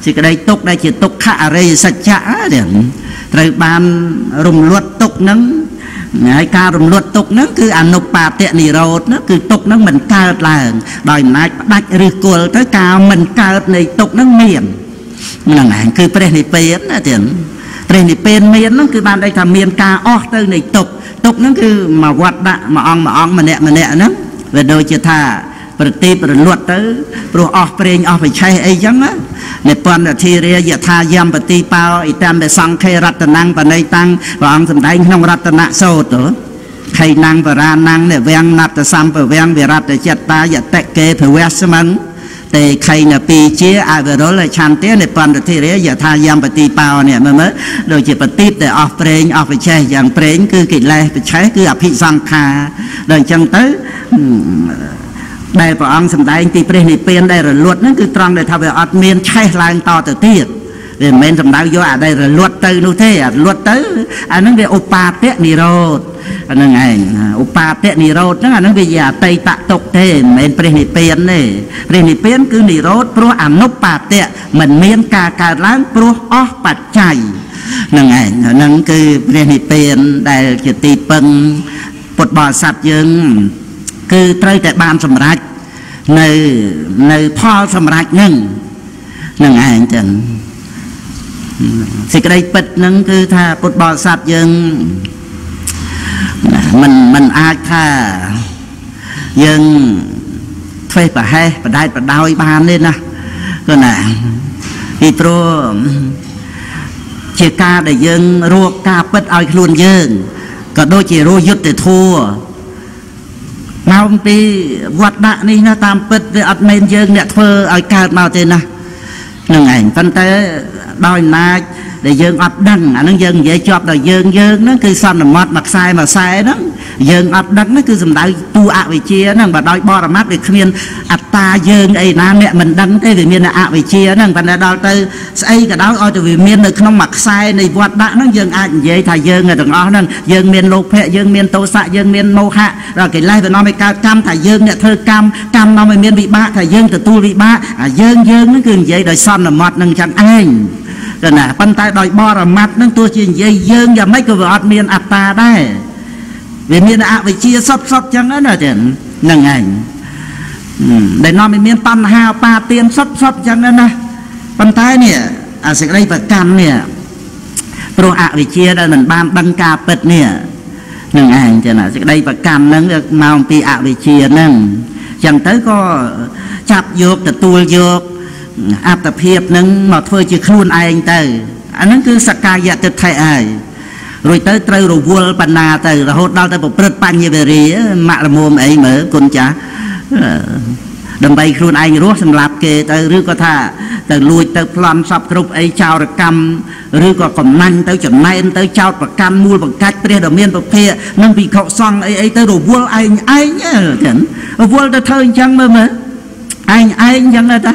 Speaker 1: សេចក្តីទុកដែលជាទុក្ខអរិយសច្ចៈចឹងត្រូវបានរំលត់ទុកនឹង ហើយការរំលត់ទុកហ្នឹងគឺអនុបាទនិរោធហ្នឹងគឺទុកហ្នឹងមិនកើតឡើង ដោយអំណាចផ្ដាច់ឬគល់ទៅការមិនកើតនៃទុកហ្នឹងមានហ្នឹងឯងគឺព្រះនិព្វានណាទៀតព្រះនិព្វានមានហ្នឹងគឺបានន័យថាមានការអស់ទៅនៃទុកទុកហ្នឹងគឺមកវត្តដាក់មួយអង្គមួយអង្គម្នាក់ម្នាក់ហ្នឹងវាដូចជាថា ប្រទីបរលត់ទៅព្រោះអស់ប្រេងអស់បិឆេះអីចឹងណានិពន្ធធិរាយថាយមបតិបោអិតមសង្ខេរតនំបណៃតាំងព្រះអង្គសម្ដែងក្នុងរតនសោតខៃណាំងបរាណាំងនិវាំងណត្តសម្ពវាំងវិរតចិត្តតាយតិកេភវស្មੰទេខៃនពីជាអវរុលឆន្ទានិពន្ធធិរាយថាយមបតិបោនេះមើលមើលដូចជាបតិបដែលអស់ប្រេងអស់បិឆេះយ៉ាងប្រេងគឺកិលេសបិឆេះគឺអភិសង្ខាដល់អញ្ចឹងទៅ ដែលព្រះអង្គសម្ដែងពីព្រះនិព្វានដែលរលត់ហ្នឹងគឺត្រង់ដែលថាវាអត់មានឆេះឡើងតទៅទៀតវាមិនមែនសំដៅយកអាដែលរលត់ទៅនោះទេអារលត់ទៅអាហ្នឹងវាឧបាតៈនិរោធអាហ្នឹងឯងឧបាតៈនិរោធហ្នឹងអាហ្នឹងវាជាអតីតតុកទេមិនមែនព្រះនិព្វានទេព្រះនិព្វានគឺនិរោធព្រោះអនុបាតៈមិនមានការកើតឡើងព្រោះអស់បច្ច័យហ្នឹងឯងហ្នឹងគឺព្រះនិព្វានដែលជាទីពឹងពុទ្ធបរិស័ទយើង គឺត្រូវតែបានសម្រេចនៅនៅផលសម្រេចនឹងនឹងឯងចឹងសេចក្តីពិតនឹងគឺថាពុទ្ធបរិស័ទយើងមិនមិនអាចថាយើងធ្វើប្រហែសបដែតបដោយបានទេណាគឺណាពីព្រោះជាការដែលយើងរកការពិតឲ្យខ្លួនយើងក៏ដូចជារស់យុទ្ធធัว មកអំពីវត្តដាក់នេះណាតាមពិតវាអត់មែនយើងអ្នកធ្វើឲ្យកើតមកទេណានឹងឯងប៉ុន្តែដោយអំណាចដែលយើងអត់ដឹងអានឹងយើងនិយាយជាប់ដល់យើងយើងហ្នឹងគឺសន្មត់មួយខ្សែមួយខ្សែហ្នឹងយើងអត់ដឹងហ្នឹងគឺសំដៅតួអវិជ្ជាហ្នឹងបើដោយបរមត្ថវាគ្មានអត្តាយើងអីណាអ្នកមិនដឹងទេវាមានអវិជ្ជាហ្នឹងប៉ុន្តែដល់ទៅស្អីក៏ដោយឲ្យតែវាមាននៅក្នុងមួយខ្សែនៃវត្តដាក់ហ្នឹងយើងអាចនិយាយថាយើងទាំងអស់ហ្នឹងយើងមានលោភៈយើងមានទោសៈយើងមានមោហៈដល់កិលេសវានាំឲ្យកើតកម្មថាយើងអ្នកធ្វើកម្មកម្មនាំឲ្យមានវិបាកថាយើងទទួលវិបាកអាយើងយើងហ្នឹងគឺនិយាយដោយសន្មត់ហ្នឹងចឹងឯង ទៅណាប៉ុន្តែដោយបរមត្ថនឹងទោះជានិយាយយើងយ៉ាងម៉េចក៏វាអត់មានអត្តាដែរវាមានអវិជ្ជាសុតសុតចឹងណាចឹងហ្នឹងឯងដែលនាំឲ្យមានតណ្ហាបាទានសុតសុតចឹងណាប៉ុន្តែនេះអាសេចក្តីប្រកម្មនេះព្រោះអវិជ្ជាដែលមិនបានដឹងការពិតនេះនឹងឯងចឹងណាសេចក្តីប្រកម្មហ្នឹងមកអំពីអវិជ្ជាហ្នឹងចឹងទៅក៏ចាប់យកទទួលយក អត្តភាពនឹងមកធ្វើជាខ្លួនឯងទៅអាហ្នឹងគឺសក្កាយទិដ្ឋិហើយរួចទៅត្រូវរវល់បណ្ណាទៅរហូតដល់ទៅប្រព្រឹត្តបញ្ញវេរីម៉ាក់លមុំអីមើលគុណចាស់ដើម្បីខ្លួនឯងរស់សម្រាប់គេទៅឬក៏ថាទៅលួចទៅប្លន់សពគ្រប់អីចោរកម្មឬក៏កំណាញ់ទៅចំណែនទៅចោតប្រកាន់មូលបង្កាច់ព្រះដ៏មានពភៈនិងវិខុសង្ឃអីអីទៅរវល់ឯងឯងចឹងរវល់ទៅធ្វើអញ្ចឹងមើលមើលឯងឯងអញ្ចឹងទៅ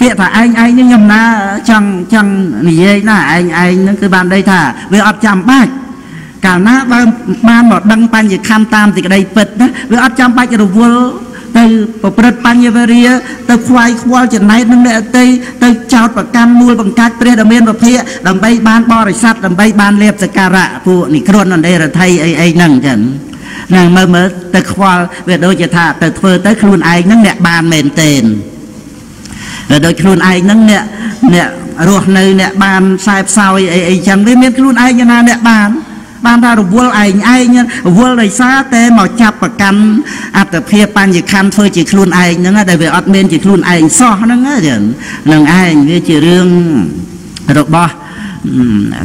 Speaker 1: ពាក្យថាឯងឯងនេះខ្ញុំណាចង់ចង់និយាយណាឯងឯងហ្នឹងគឺបានន័យថាវាអត់ចាំបាច់កាលណាបើបានមកដឹងបញ្ញខណ្ឌតាមសេចក្តីពិតណាវាអត់ចាំបាច់រវល់ទៅប្រព្រឹត្តបញ្ញវរិយទៅខ្វាយខ្វល់ចំណែកនឹងអ្នកអតីទៅចោតប្រកាន់មូលបង្កាច់ព្រះដ៏មានពភៈដើម្បីបានបរិស័ទដើម្បីបានលៀបសការៈពួកនិក្រុនអន្តរថៃអីអីហ្នឹងចឹងណាមើលមើលទៅខ្វល់វាដូចជាថាទៅធ្វើទៅខ្លួនឯងហ្នឹងអ្នកបានមែនទែន ដោយខ្លួនឯងហ្នឹងអ្នកអ្នករស់នៅអ្នកបានខ្សែផ្សោយអីអីចឹងវាមានខ្លួនឯងណាអ្នកបានបានថារវល់ឯងឯងរវល់ដោយសារតែមកចាប់ប្រកាន់អត្តភាពបញ្ញខណ្ឌធ្វើជាខ្លួនឯងហ្នឹងដែលវាអត់មានជាខ្លួនឯងសោះហ្នឹងហ្នឹងឯងវាជារឿងរបស់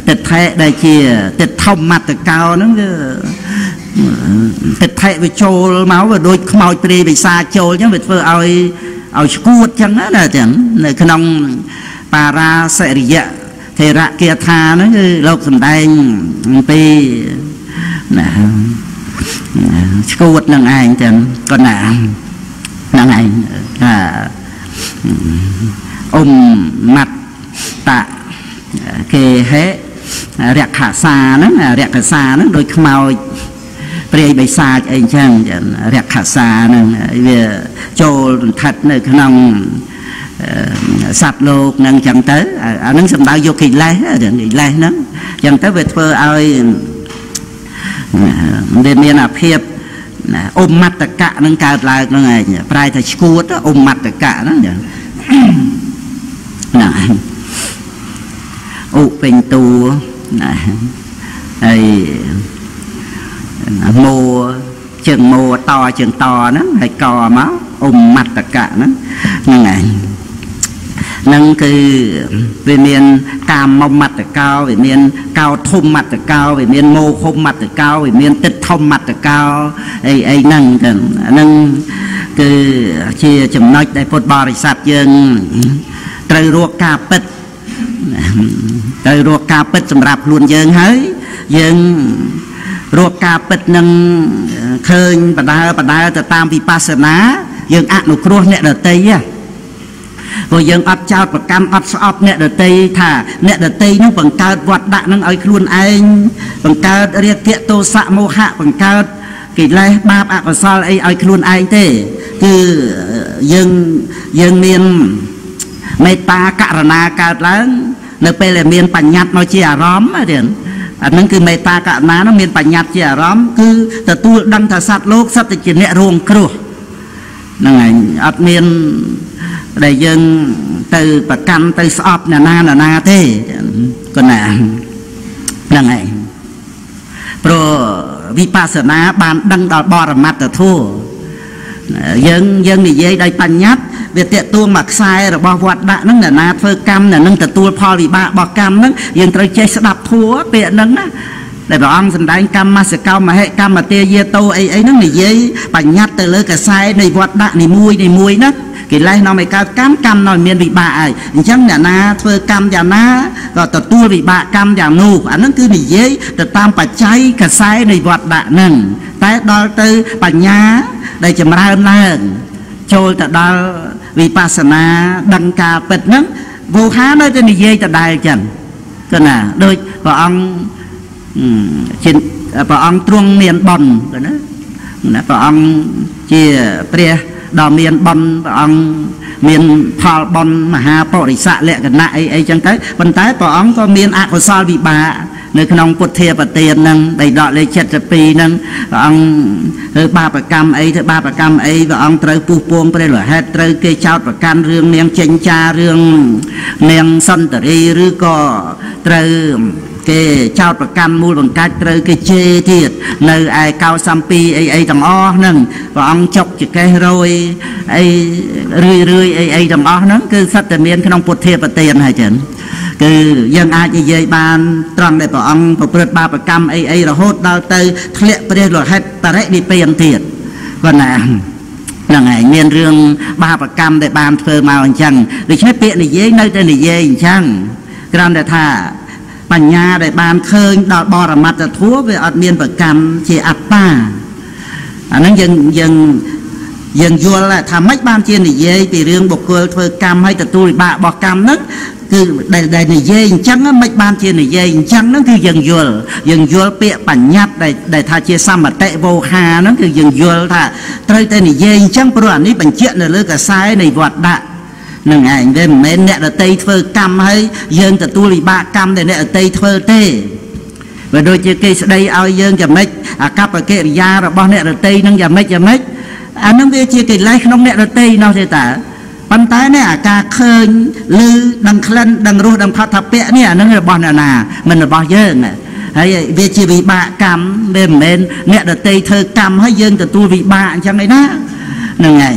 Speaker 1: ទិដ្ឋិដែលជាទិដ្ឋមត្តកោហ្នឹងវាទិដ្ឋិវាចូលមកវាដូចខ្មោចព្រាយវិសាចូលអញ្ចឹងវាធ្វើឲ្យ ឲ្យឈួតចឹងណាចឹងនៅក្នុងបារាសិរិយៈថេរៈគាថាហ្នឹងគឺលោកសំដែងអំពីណាឈួតនឹងឯងចឹងក៏ណាហ្នឹងឯងថាអ៊ុំម៉ាត់តគេហេរក្សាហ្នឹងរក្សាហ្នឹងដូចខ្មោច ព្រាយបិសាចអីចឹងរក្សាហ្នឹងវាចូលរន្ធិតនៅក្នុងសត្វលោកនឹងចឹងទៅអានឹងសំដៅយកកិលេសកិលេសហ្នឹងចឹងទៅវាធ្វើឲ្យវាមានអាភាពអ៊ុមមត្តកៈនឹងកើតឡើងហ្នឹងឯងប្រែថាឈួតអ៊ុមមត្តកៈហ្នឹងចឹងណាឧពេញតួណាហើយ មោជើងមោតជើងតហ្នឹងហើយកមកអ៊ុំមត្តកៈហ្នឹងហ្នឹងឯងនឹងគឺវាមានកាមមត្តកោវាមានកោធំមត្តកោវាមានមោហុំមត្តកោវាមានទឹកធំមត្តកោអីអីហ្នឹងទៅហ្នឹងគឺជាចំណុចដែលពុទ្ធបរិស័ទយើងត្រូវរកការពិតត្រូវរកការពិតសម្រាប់ខ្លួនយើងហើយយើង រកការពិតនឹងឃើញបដើបដើទៅតាមវិបស្សនាយើងអនុគ្រោះអ្នកដតីហ៎ព្រោះយើងអត់ចោតប្រកម្មអត់ស្អប់អ្នកដតីថាអ្នកដតីនឹងបង្កើតវត្តដាក់នឹងឲ្យខ្លួនឯងបង្កើតរាគៈទោសៈមោហៈបង្កើតកិលេសបាបអកុសលអីឲ្យខ្លួនឯងទេគឺយើងយើងមានមេត្តាករណាកើតឡើង នៅពេលដែលមានបញ្ញត្តិមកជាអារម្មណ៍ទៀត អានឹងគឺមេត្តាករុណានោះមានបញ្ញត្តិជាអារម្មណ៍គឺទទួលដឹងថាសត្វលោកសត្វតែជាអ្នករងគ្រោះហ្នឹងហើយអត់មានដែលយើងទៅប្រកាន់ទៅស្អប់អ្នកណាអ្នកណាទេគណាហ្នឹងហើយព្រោះវិបស្សនាបានដឹងដល់បរមត្តធម៌យើងយើងនិយាយដោយបញ្ញត្តិ វាតេតួងមកខ្សែរបស់វត្តដាក់ហ្នឹងអ្នកណាធ្វើកម្មអ្នកនឹងទទួលផលវិបាករបស់កម្មហ្នឹងយើងត្រូវចេះស្ដាប់ធัวពាក្យហ្នឹងណាដែលព្រះអង្គសម្ដែងកម្មសកោមហិកម្មទាយាតោអីអីហ្នឹងនិយាយបញ្ញត្តិទៅលើកសែនៃវត្តដាក់នីមួយនីមួយហ្នឹងកិលេសនាំឲ្យកើតកម្មកម្មនាំឲ្យមានវិបាកហើយអញ្ចឹងអ្នកណាធ្វើកម្មយ៉ាងណាក៏ទទួលវិបាកកម្មយ៉ាងនោះអាហ្នឹងគឺនិយាយទៅតាមបច្ច័យកសែនៃវត្តដាក់ហ្នឹងតែដល់ទៅបញ្ញាដែលចម្រើនឡើងចូលទៅដល់ វិបស្សនាដឹងការពិតហ្នឹងវោហានៅតែនិយាយដដែលចឹងគឺណាដូចព្រះអង្គជាព្រះអង្គទ្រង់មានបនគឺណាណាព្រះអង្គជាព្រះដ៏មានបនព្រះអង្គមានផលបនមហាបរិស័កលក្ខណៈអីអីចឹងទៅប៉ុន្តែព្រះអង្គក៏មានអកុសលវិបាក នៅក្នុងពុទ្ធាប្រទានហ្នឹងដីដកលេខ72ហ្នឹងព្រះអង្គធ្វើបាបកម្មអីធ្វើបាបកម្មអីព្រះអង្គត្រូវពុះពងព្រះលហេតុត្រូវគេចោតប្រកាន់រឿងនាងចេញចារឿងនាងសន្តរីឬក៏ត្រូវគេចោតប្រកាន់មូលបង្កាច់ត្រូវគេជេរទៀតនៅឯកោសំពីអីអីទាំងអស់ហ្នឹងព្រះអង្គចុកចកេះរយអីរឿយរឿយអីអីទាំងអស់ហ្នឹងគឺសិតតែមានក្នុងពុទ្ធាប្រទានហើយចឹង គឺយើងអាចនិយាយបានត្រង់ដែលព្រះអង្គប្រព្រឹត្តបាបកម្មអីអីរហូតដល់ទៅធ្លាក់ព្រះលោហិតបរិនិព្វានទៀតគាត់ណាហ្នឹងហើយមានរឿងបាបកម្មដែលបានធ្វើមកអញ្ចឹងដូច្នេះពាក្យនិយាយនៅតែនិយាយអញ្ចឹងគ្រាន់តែថាបញ្ញាដែលបានឃើញដល់បរមត្តធัวវាអត់មានប្រកម្មជាអត្តាអាហ្នឹងយើងយើង យើងយល់ថាម៉េចបានជានិយាយពីរឿងបុគ្គលធ្វើកម្មហើយទទួលវិបាករបស់កម្មហ្នឹងគឺដែលដែលនិយាយអញ្ចឹងមិនបានជានិយាយអញ្ចឹងហ្នឹងគឺយើងយល់យើងយល់ពាក្យបញ្ញត្តិដែលដែលថាជាសម្បតិវោហាហ្នឹងគឺយើងយល់ថាត្រូវតែនិយាយអញ្ចឹងព្រោះអានេះបញ្ជាក់នៅលើកសែនៃវត្តដាក់នឹងឯងវាមិនមែនអ្នកដតីធ្វើកម្មហើយយើងទទួលវិបាកកម្មដែលអ្នកដតីធ្វើទេបើដូចជាគេស្ដីឲ្យយើងចំណិចអកប្បកិរិយារបស់អ្នកដតីនឹងយ៉ាងម៉េចយ៉ាងម៉េច អានឹងវាជាកិលេសក្នុងអ្នកដតីនោះទេតើប៉ុន្តែនេះអាការឃើញឮដឹងក្លិនដឹងរសដឹងផាត់ថាពៈនេះអានឹងរបស់អ្នកណាមិនរបស់យើងហើយវាជាវិបាកកម្មវាមិនមែនអ្នកដតីធ្វើកម្មហើយយើងទទួលវិបាកអញ្ចឹងឯណានឹងឯង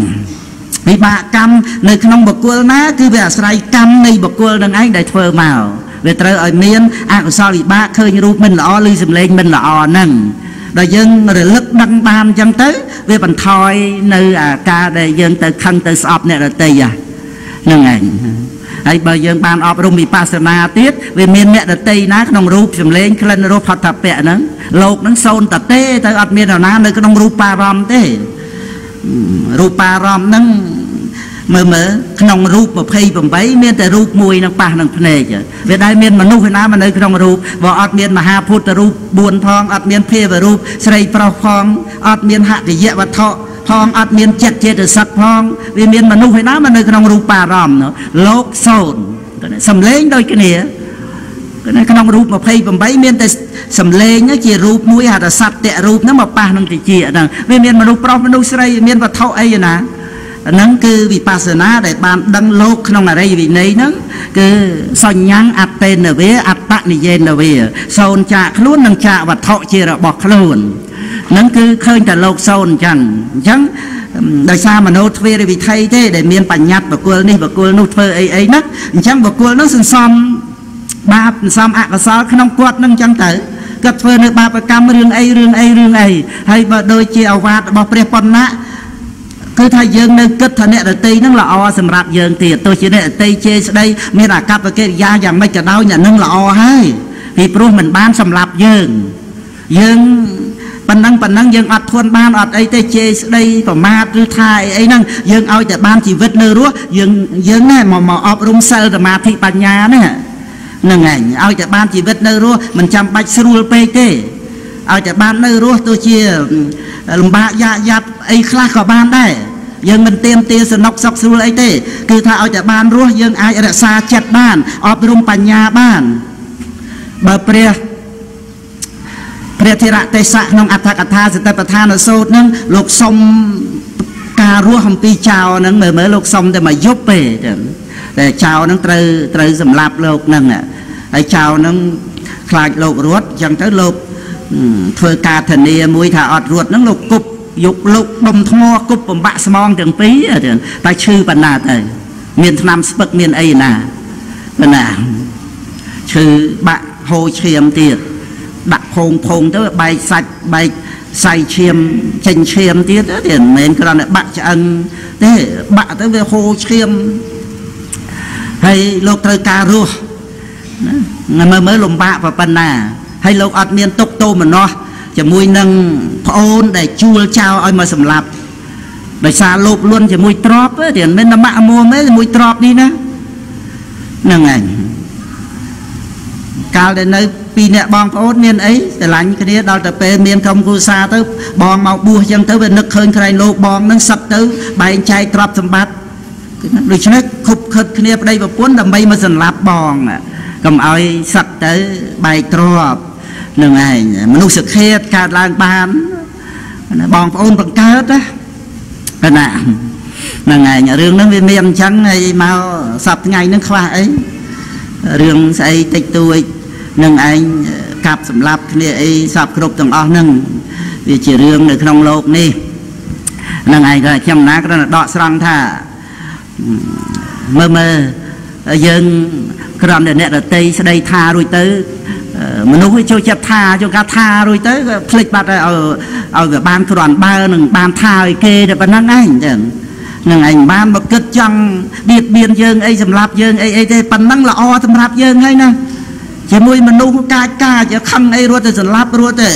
Speaker 1: វិបាកកម្មនៅក្នុងបុគ្គលណាគឺវាអាស្រ័យកម្មនៃបុគ្គលនឹងឯងដែលធ្វើមកវាត្រូវឲ្យមានអកុសលវិបាកឃើញរូបមិនល្អឬសម្លេងមិនល្អហ្នឹង ដល់យើងរលឹកដឹងបានអញ្ចឹងទៅវាបន្ថយនៅអាការដែលយើងទៅខឹងទៅស្អប់អ្នករតីហ្នឹងឯងហើយបើយើងបានអប់រំវិបស្សនាទៀតវាមានអ្នកដតីណាក្នុងរូបសម្លេងក្លិនរសផតពៈហ្នឹងលោកហ្នឹងសូនតទេទៅអត់មាននរណានៅក្នុងរូបារម្មណ៍ទេរូបារម្មណ៍ហ្នឹង មើលមើលក្នុងរូប28មានតែរូបមួយនឹងប៉ះនឹងភ្នែកវាដែលមានមនុស្សឯណាមកនៅក្នុងរូបបើអត់មានមហាពុទ្ធរូប4ផងអត់មានភាវរូបស្រីប្រុសផងអត់មានហតិយវត្ថុផងអត់មានចិត្តចេតសិកផងវាមានមនុស្សឯណាមកនៅក្នុងរូបារម្មណ៍លោកសូនសំលេងដូចគ្នានៅក្នុងរូប28មានតែសំលេងជារូបមួយហៅថាសត្វតរូបហ្នឹងមកប៉ះនឹងតិចហ្នឹងវាមានមនុស្សប្រុសមនុស្សស្រីមានវត្ថុអីណា ហ្នឹងគឺវិបស្សនាដែលបានដឹងលោកក្នុងអរិយវិន័យហ្នឹងគឺសញ្ញាំងអត្តេនវេអត្តនិយេនវេសូនចាកខ្លួននិងចាកវត្ថុជារបស់ខ្លួនហ្នឹងគឺឃើញតែលោកសូនអញ្ចឹងអញ្ចឹងដោយសារមโนទ្វេរវិថីទេដែលមានបញ្ញត្តិបកុលនេះបកុលនោះធ្វើអីអីហ្នឹងអញ្ចឹងបកុលនោះសន្សំបាបសន្សំអកុសលក្នុងគាត់នឹងអញ្ចឹងទៅគាត់ធ្វើនៅបាបកម្មរឿងអីរឿងអីរឿងអីហើយបើដូចជាអវាទរបស់ព្រះប៉ុណ្ណា គឺថាយើងនៅគិតថាអ្នករតីនឹងល្អសម្រាប់យើងទៀតទោះជាអ្នករតីជេរស្ដីមានអាកប្បកិរិយាយ៉ាងម៉េចក៏ដោយអ្នកនឹងល្អហើយពីព្រោះមិនបានសម្លាប់យើងយើងប៉ុណ្ណឹងប៉ុណ្ណឹងយើងអត់ធន់បានអត់អីទេជេរស្ដីប្រមាថឬថាអីអីហ្នឹងយើងឲ្យតែបានជីវិតនៅរស់យើងយើងណែមកមកអប់រំសិលសមាធិបញ្ញានេះហ្នឹងឯងឲ្យតែបានជីវិតនៅរស់មិនចាំបាច់ស្រួលពេកទេឲ្យតែបាននៅរស់ទោះជា លំបាកយ៉ាយ៉ាប់អីខ្លះក៏បានដែរយើងមិនទៀមទាសនុកសុកស្រួលអីទេគឺថាឲ្យតែបានរស់យើងអាចរក្សាចិត្តបានអប់រំបញ្ញាបានបើព្រះព្រះធិរៈទេសៈក្នុងអត្ថកថាសតិប្បដ្ឋានសូត្រនឹងលោកសុំការរស់អំពីចៅហ្នឹងមើលមើលលោកសុំតែមកយប់ទេតែចៅហ្នឹងត្រូវត្រូវសម្លាប់លោកហ្នឹងហើយចៅហ្នឹងខ្លាចលោករត់អញ្ចឹងទៅលោក ធ្វើការធានាមួយថាអត់រត់ហ្នឹងលោកគប់យកលោកដុំថ្មគប់បំបាក់ស្មងទាំងពីរតែឈឺបណ្ណាទៅមានថ្នាំស្ពឹកមានអីណាបណ្ណាឈឺបាក់ហូរឈាមទៀតដាក់ផោងផោងទៅបែកសាច់បែកសៃឈាមចេញឈាមទៀតទេមិនមែនគ្រាន់តែបាក់ឆ្អឹងទេបាក់ទៅវាហូរឈាមហើយលោកត្រូវការរស់ណាមើលមើលលំបាកប៉ុណ្ណា ហើយលោកអត់មានទុកទោមនោះជាមួយនឹងប្អូនដែលជួលចោលឲ្យមកសម្លាប់ដោយសារលោភលន់ជាមួយទ្របទេមិនមែនតែម៉ាក់មួមទេជាមួយទ្របនេះណាហ្នឹងឯងកាលដែលនៅពីរអ្នកបងប្អូនមានអីស្រឡាញ់គ្នាដល់ទៅពេលមានក្រុមគ្រួសារទៅបងមកបួសចឹងទៅវានឹកឃើញក្រែងលោកបងនឹងសឹកទៅបែងចែកទ្រព្យសម្បត្តិដូច្នេះខុបខិតគ្នាប្តីប្រពន្ធដើម្បីមកសម្លាប់បងកុំឲ្យសឹកទៅបែកទ្រព្យ នឹងឯងមនុស្សសុខេតកើតឡើងបានបងប្អូនបង្កើតណាណាហ្នឹងឯងរឿងហ្នឹងវាមានអញ្ចឹងហើយមកសប្ថ្ងៃហ្នឹងខ្វះអីរឿងស្អីតិចតួចនឹងឯងកាប់សម្លាប់គ្នាអីសពគ្រប់ទាំងអស់ហ្នឹងវាជារឿងនៅក្នុងโลกនេះនឹងឯងក៏ខ្ញុំណាគ្រាន់តែដកស្រង់ថាមើលមើលយើងគ្រាន់តែអ្នកដតីស្ដីថារួចទៅ មនុស្សវាចូលចិត្តថាចូលការថារួចទៅភ្លេចបាត់ឲ្យឲ្យវាបានគ្រាន់បើនឹងបានថាឲ្យគេតែប៉ុណ្្នឹងឯងចឹងនឹងឯងបានមកគិតចង់បៀតបៀនយើងអីសម្រាប់យើងអីអីទេប៉ុណ្ណឹងល្អសម្រាប់យើងហើយណា ជាមួយមនុស្សកាចកាចខឹងអីរត់ទៅស្លាប់រត់ទៅ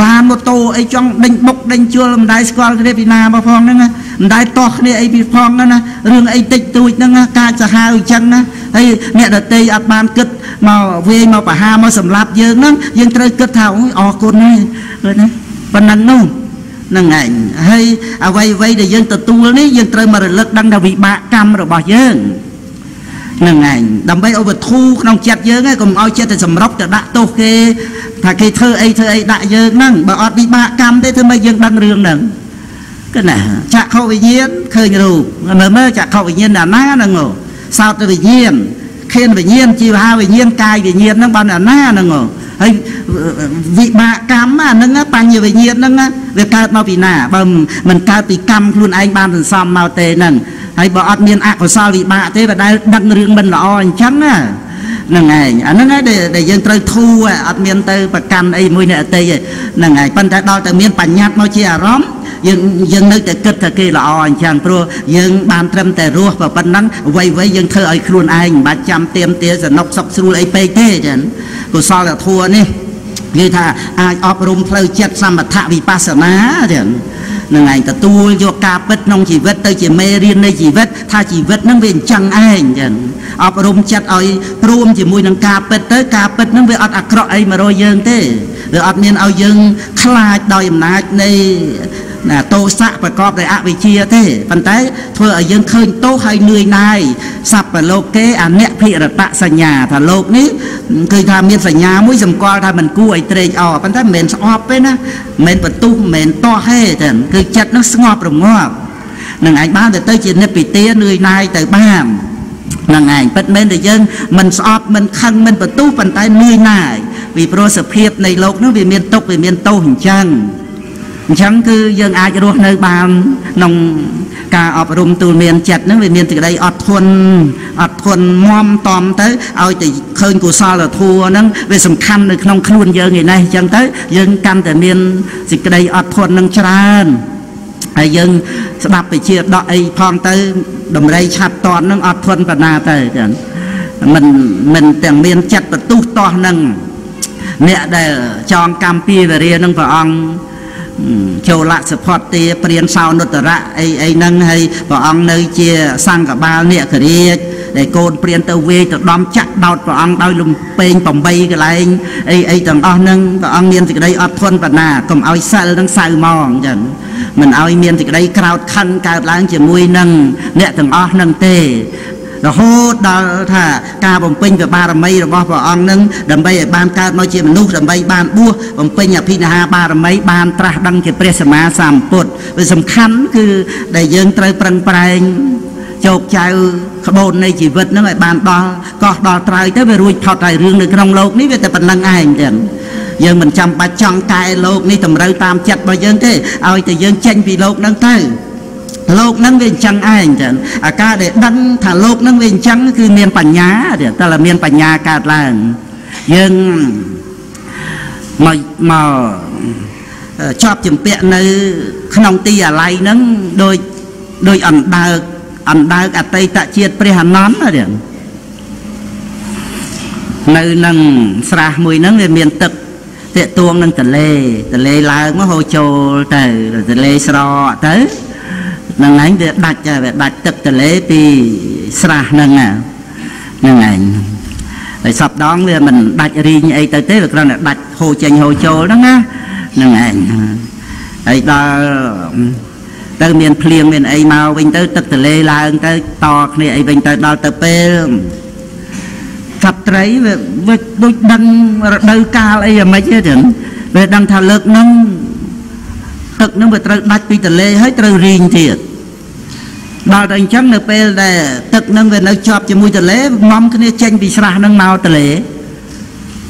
Speaker 1: ឡានម៉ូតូអីចង់ដេញបុកដេញជួលមិនដែរស្គាល់គ្នាពីណាមកផងហ្នឹងមិនដែរតោះគ្នាអីពីផងហ្នឹងណារឿងអីតិចតួចហ្នឹងកាចសាហាវអញ្ចឹងណាហើយអ្នកដតីអត់បានគិតមកវាយមកបហាមកសម្លាប់យើងហ្នឹងយើងត្រូវគិតថាអូយអរគុណហើយឃើញទេប៉ុណ្ណឹងនោះនឹងឯងហើយអ្វីអ្វីដែលយើងទទួលនេះយើងត្រូវមករលឹកដឹងថាវិបាកកម្មរបស់យើង នឹងឯងដើម្បីឧបធូក្នុងចិត្តយើងឯងកុំឲ្យចិត្តទៅសម្រុកទៅដាក់ទោសគេថាគេធ្វើអីធ្វើអីដាក់យើងហ្នឹងបើអត់វិបាកកម្មទេធ្វើម៉េចយើងដឹងរឿងហ្នឹងគឺណាចក្ខុវិញ្ញាណឃើញរូបមើលមើលចក្ខុវិញ្ញាណណាណាហ្នឹងសោតវិញ្ញាណខៀនវិញ្ញាណជីវហាវិញ្ញាណកាយវិញ្ញាណហ្នឹងបានណាណាហ្នឹងហើ យវិបាកកម្មអាហ្នឹងបញ្ញវិញ្ញាណហ្នឹងវាកើតមកពីណាបើមិនកើតពីកម្មខ្លួនឯងបានសន្សំមកទេហ្នឹងហើយបើអត់មានអកុសលវិបាកទេបើដែលដឹករឿងមិនល្អអញ្ចឹងណា ហ្នឹងឯងអាហ្នឹងឯងដែលយើងត្រូវធូរអត់មានទៅប្រកាន់អីមួយអ្នកអតីហ្នឹងឯងប៉ុន្តែដល់តែមានបញ្ញត្តិមកជាអារម្មណ៍យើងយើងនៅតែគិតថាគេល្អអញ្ចឹងព្រោះយើងបានត្រឹមតែរស់ប៉ុណ្ណឹងអ្វីអ្វីយើងធ្វើឲ្យខ្លួនឯងមិនបាច់ចាំទៀមទាសនុកសុកស្រួលអីពេកទេចឹងកុសលធម៌នេះនិយាយថាអាចអប់រំផ្លូវចិត្តសមថវិបស្សនាចឹង នឹងឯងទទួលយកការពិតក្នុងជីវិតទៅជាមេរៀននៃជីវិតថាជីវិតនឹងវាអញ្ចឹងឯងចឹងអប់រំចិត្តឲ្យព្រមជាមួយនឹងការពិតទៅការពិតនឹងវាអត់អាក្រក់អីមករយយើងទេវាអត់មានឲ្យយើង ខ្លាចដោយអំណាចនៃ ណាទោសៈប្រកបដោយអវិជ្ជាទេប៉ុន្តែធ្វើឲ្យយើងឃើញទោសហើយនឿយណាយសัพពលោកគេអនភិរតសញ្ញាថាលោកនេះគឺថាមានសញ្ញាមួយសម្គាល់ថាមិនគួរឲ្យត្រេកអរប៉ុន្តែមិនមែនស្អប់ទេណាមិនមែនបន្ទុះមិនមែនតោះទេតែគឺចិត្តនោះស្ងប់រងាប់នឹងអាចបានទៅទៅជានិព្វទានឿយណាយទៅបាននឹងឯងពិតមែនតែយើងមិនស្អប់មិនខឹងមិនបន្ទុះប៉ុន្តែនឿយណាយពីព្រោះសភាពនៃលោកនោះវាមានទុកវាមានទោសអញ្ចឹង អញ្ចឹងគឺយើងអាចរស់នៅបានក្នុងការអប់រំទូលមានចិត្តហ្នឹងវាមានសេចក្តីអត់ធន់អត់ធន់មមតំទៅឲ្យតែឃើញកុសលធម៌ហ្នឹងវាសំខាន់នៅក្នុងខ្លួនយើងឯនេះអញ្ចឹងទៅយើងកាន់តែមានសេចក្តីអត់ធន់នឹងច្រើនហើយយើងស្ដាប់វិជាដកអីផងទៅដំរីឆាត់តន់ហ្នឹងអត់ធន់បណ្ណាទៅចឹងមិនមិនទាំងមានចិត្តបន្ទុះតោះហ្នឹងអ្នកដែលចងកម្មពីវរានឹងព្រះអង្គ ចូលលសផតទាព្រានសោនុត្តរៈអីអីហ្នឹងហើយព្រះអង្គនៅជាសង្ឃបាលអ្នកករាជដែលកូនព្រានទៅវាយទៅដំចាក់ដោតព្រះអង្គដោយលំពេង8កន្លែងអីអីទាំងអស់ហ្នឹងព្រះអង្គមានសេចក្តីអត់ធន់បណ្ណាកុំឲ្យសិលនឹងសៅម៉ងអញ្ចឹងមិនឲ្យមានសេចក្តីក្រោតខឹងកើតឡើងជាមួយនឹងអ្នកទាំងអស់ហ្នឹងទេ រហូតដល់ថាការបំពេញព្រះបារមីរបស់ព្រះអង្គនឹងដើម្បីឲ្យបានកើតមកជាមនុស្សដើម្បីបានបួសបំពេញអភិនិហាបារមីបានត្រាស់ដឹងជាព្រះសម្មាសម្ពុទ្ធវាសំខាន់គឺដែលយើងត្រូវប្រឹងប្រែងជោគជ័យក្បូននៃជីវិតនឹងឲ្យបានដល់កោះដល់ត្រើយទៅវារួចផុតហើយរឿងនៅក្នុងលោកនេះវាតែប៉ុណ្្នឹងឯងទៀតយើងមិនចាំបាច់ចង់កែលោកនេះតម្រូវតាមចិត្តរបស់យើងទេឲ្យតែយើងចេញពីលោកហ្នឹងទៅ លោកហ្នឹងវាអញ្ចឹងឯងចឹងអាការដែលដឹងថាលោកហ្នឹងវាអញ្ចឹងគឺមានបញ្ញាតែតែមានបញ្ញាកើតឡើងយើងមកមកជាប់ជំពាក់នៅ ក្នុងទីអាល័យហ្នឹងដោយដោយអណ្ដើកអណ្ដើកអតីតជាតិព្រះអនន្តហ្នឹងនៅនឹងស្រះមួយហ្នឹងវាមានទឹកតាកទួងនឹងទលេទលេឡើងមកហូរចូលទៅទលេស្រកទៅ នឹងឯងវាដាច់វាដាច់ទឹកទលេពីស្រះហ្នឹងហ្នឹងឯងហើយសពដងវាមិនដាច់រីងអីទៅទេវាគ្រាន់តែដាច់ហូរចេញហូរចូលហ្នឹងណាហ្នឹងឯងហើយដល់ទៅមានភ្លៀងមានអីមកវិញទៅទឹកទលេឡើងទៅតគ្នាអីវិញទៅដល់ទៅពេលសត្វត្រីវាដូចដឹងរដូវកាលអីយ៉ាងម៉េចទេចឹងវាដឹងថាលើកហ្នឹងទឹកហ្នឹងវាត្រូវដាច់ពីទលេហើយត្រូវរីងទៀត ដល់តែអញ្ចឹងនៅពេលដែលទឹកហ្នឹងវានៅជាប់ជាមួយទលេងំគ្នាចេញពីស្រះហ្នឹងមកទលេ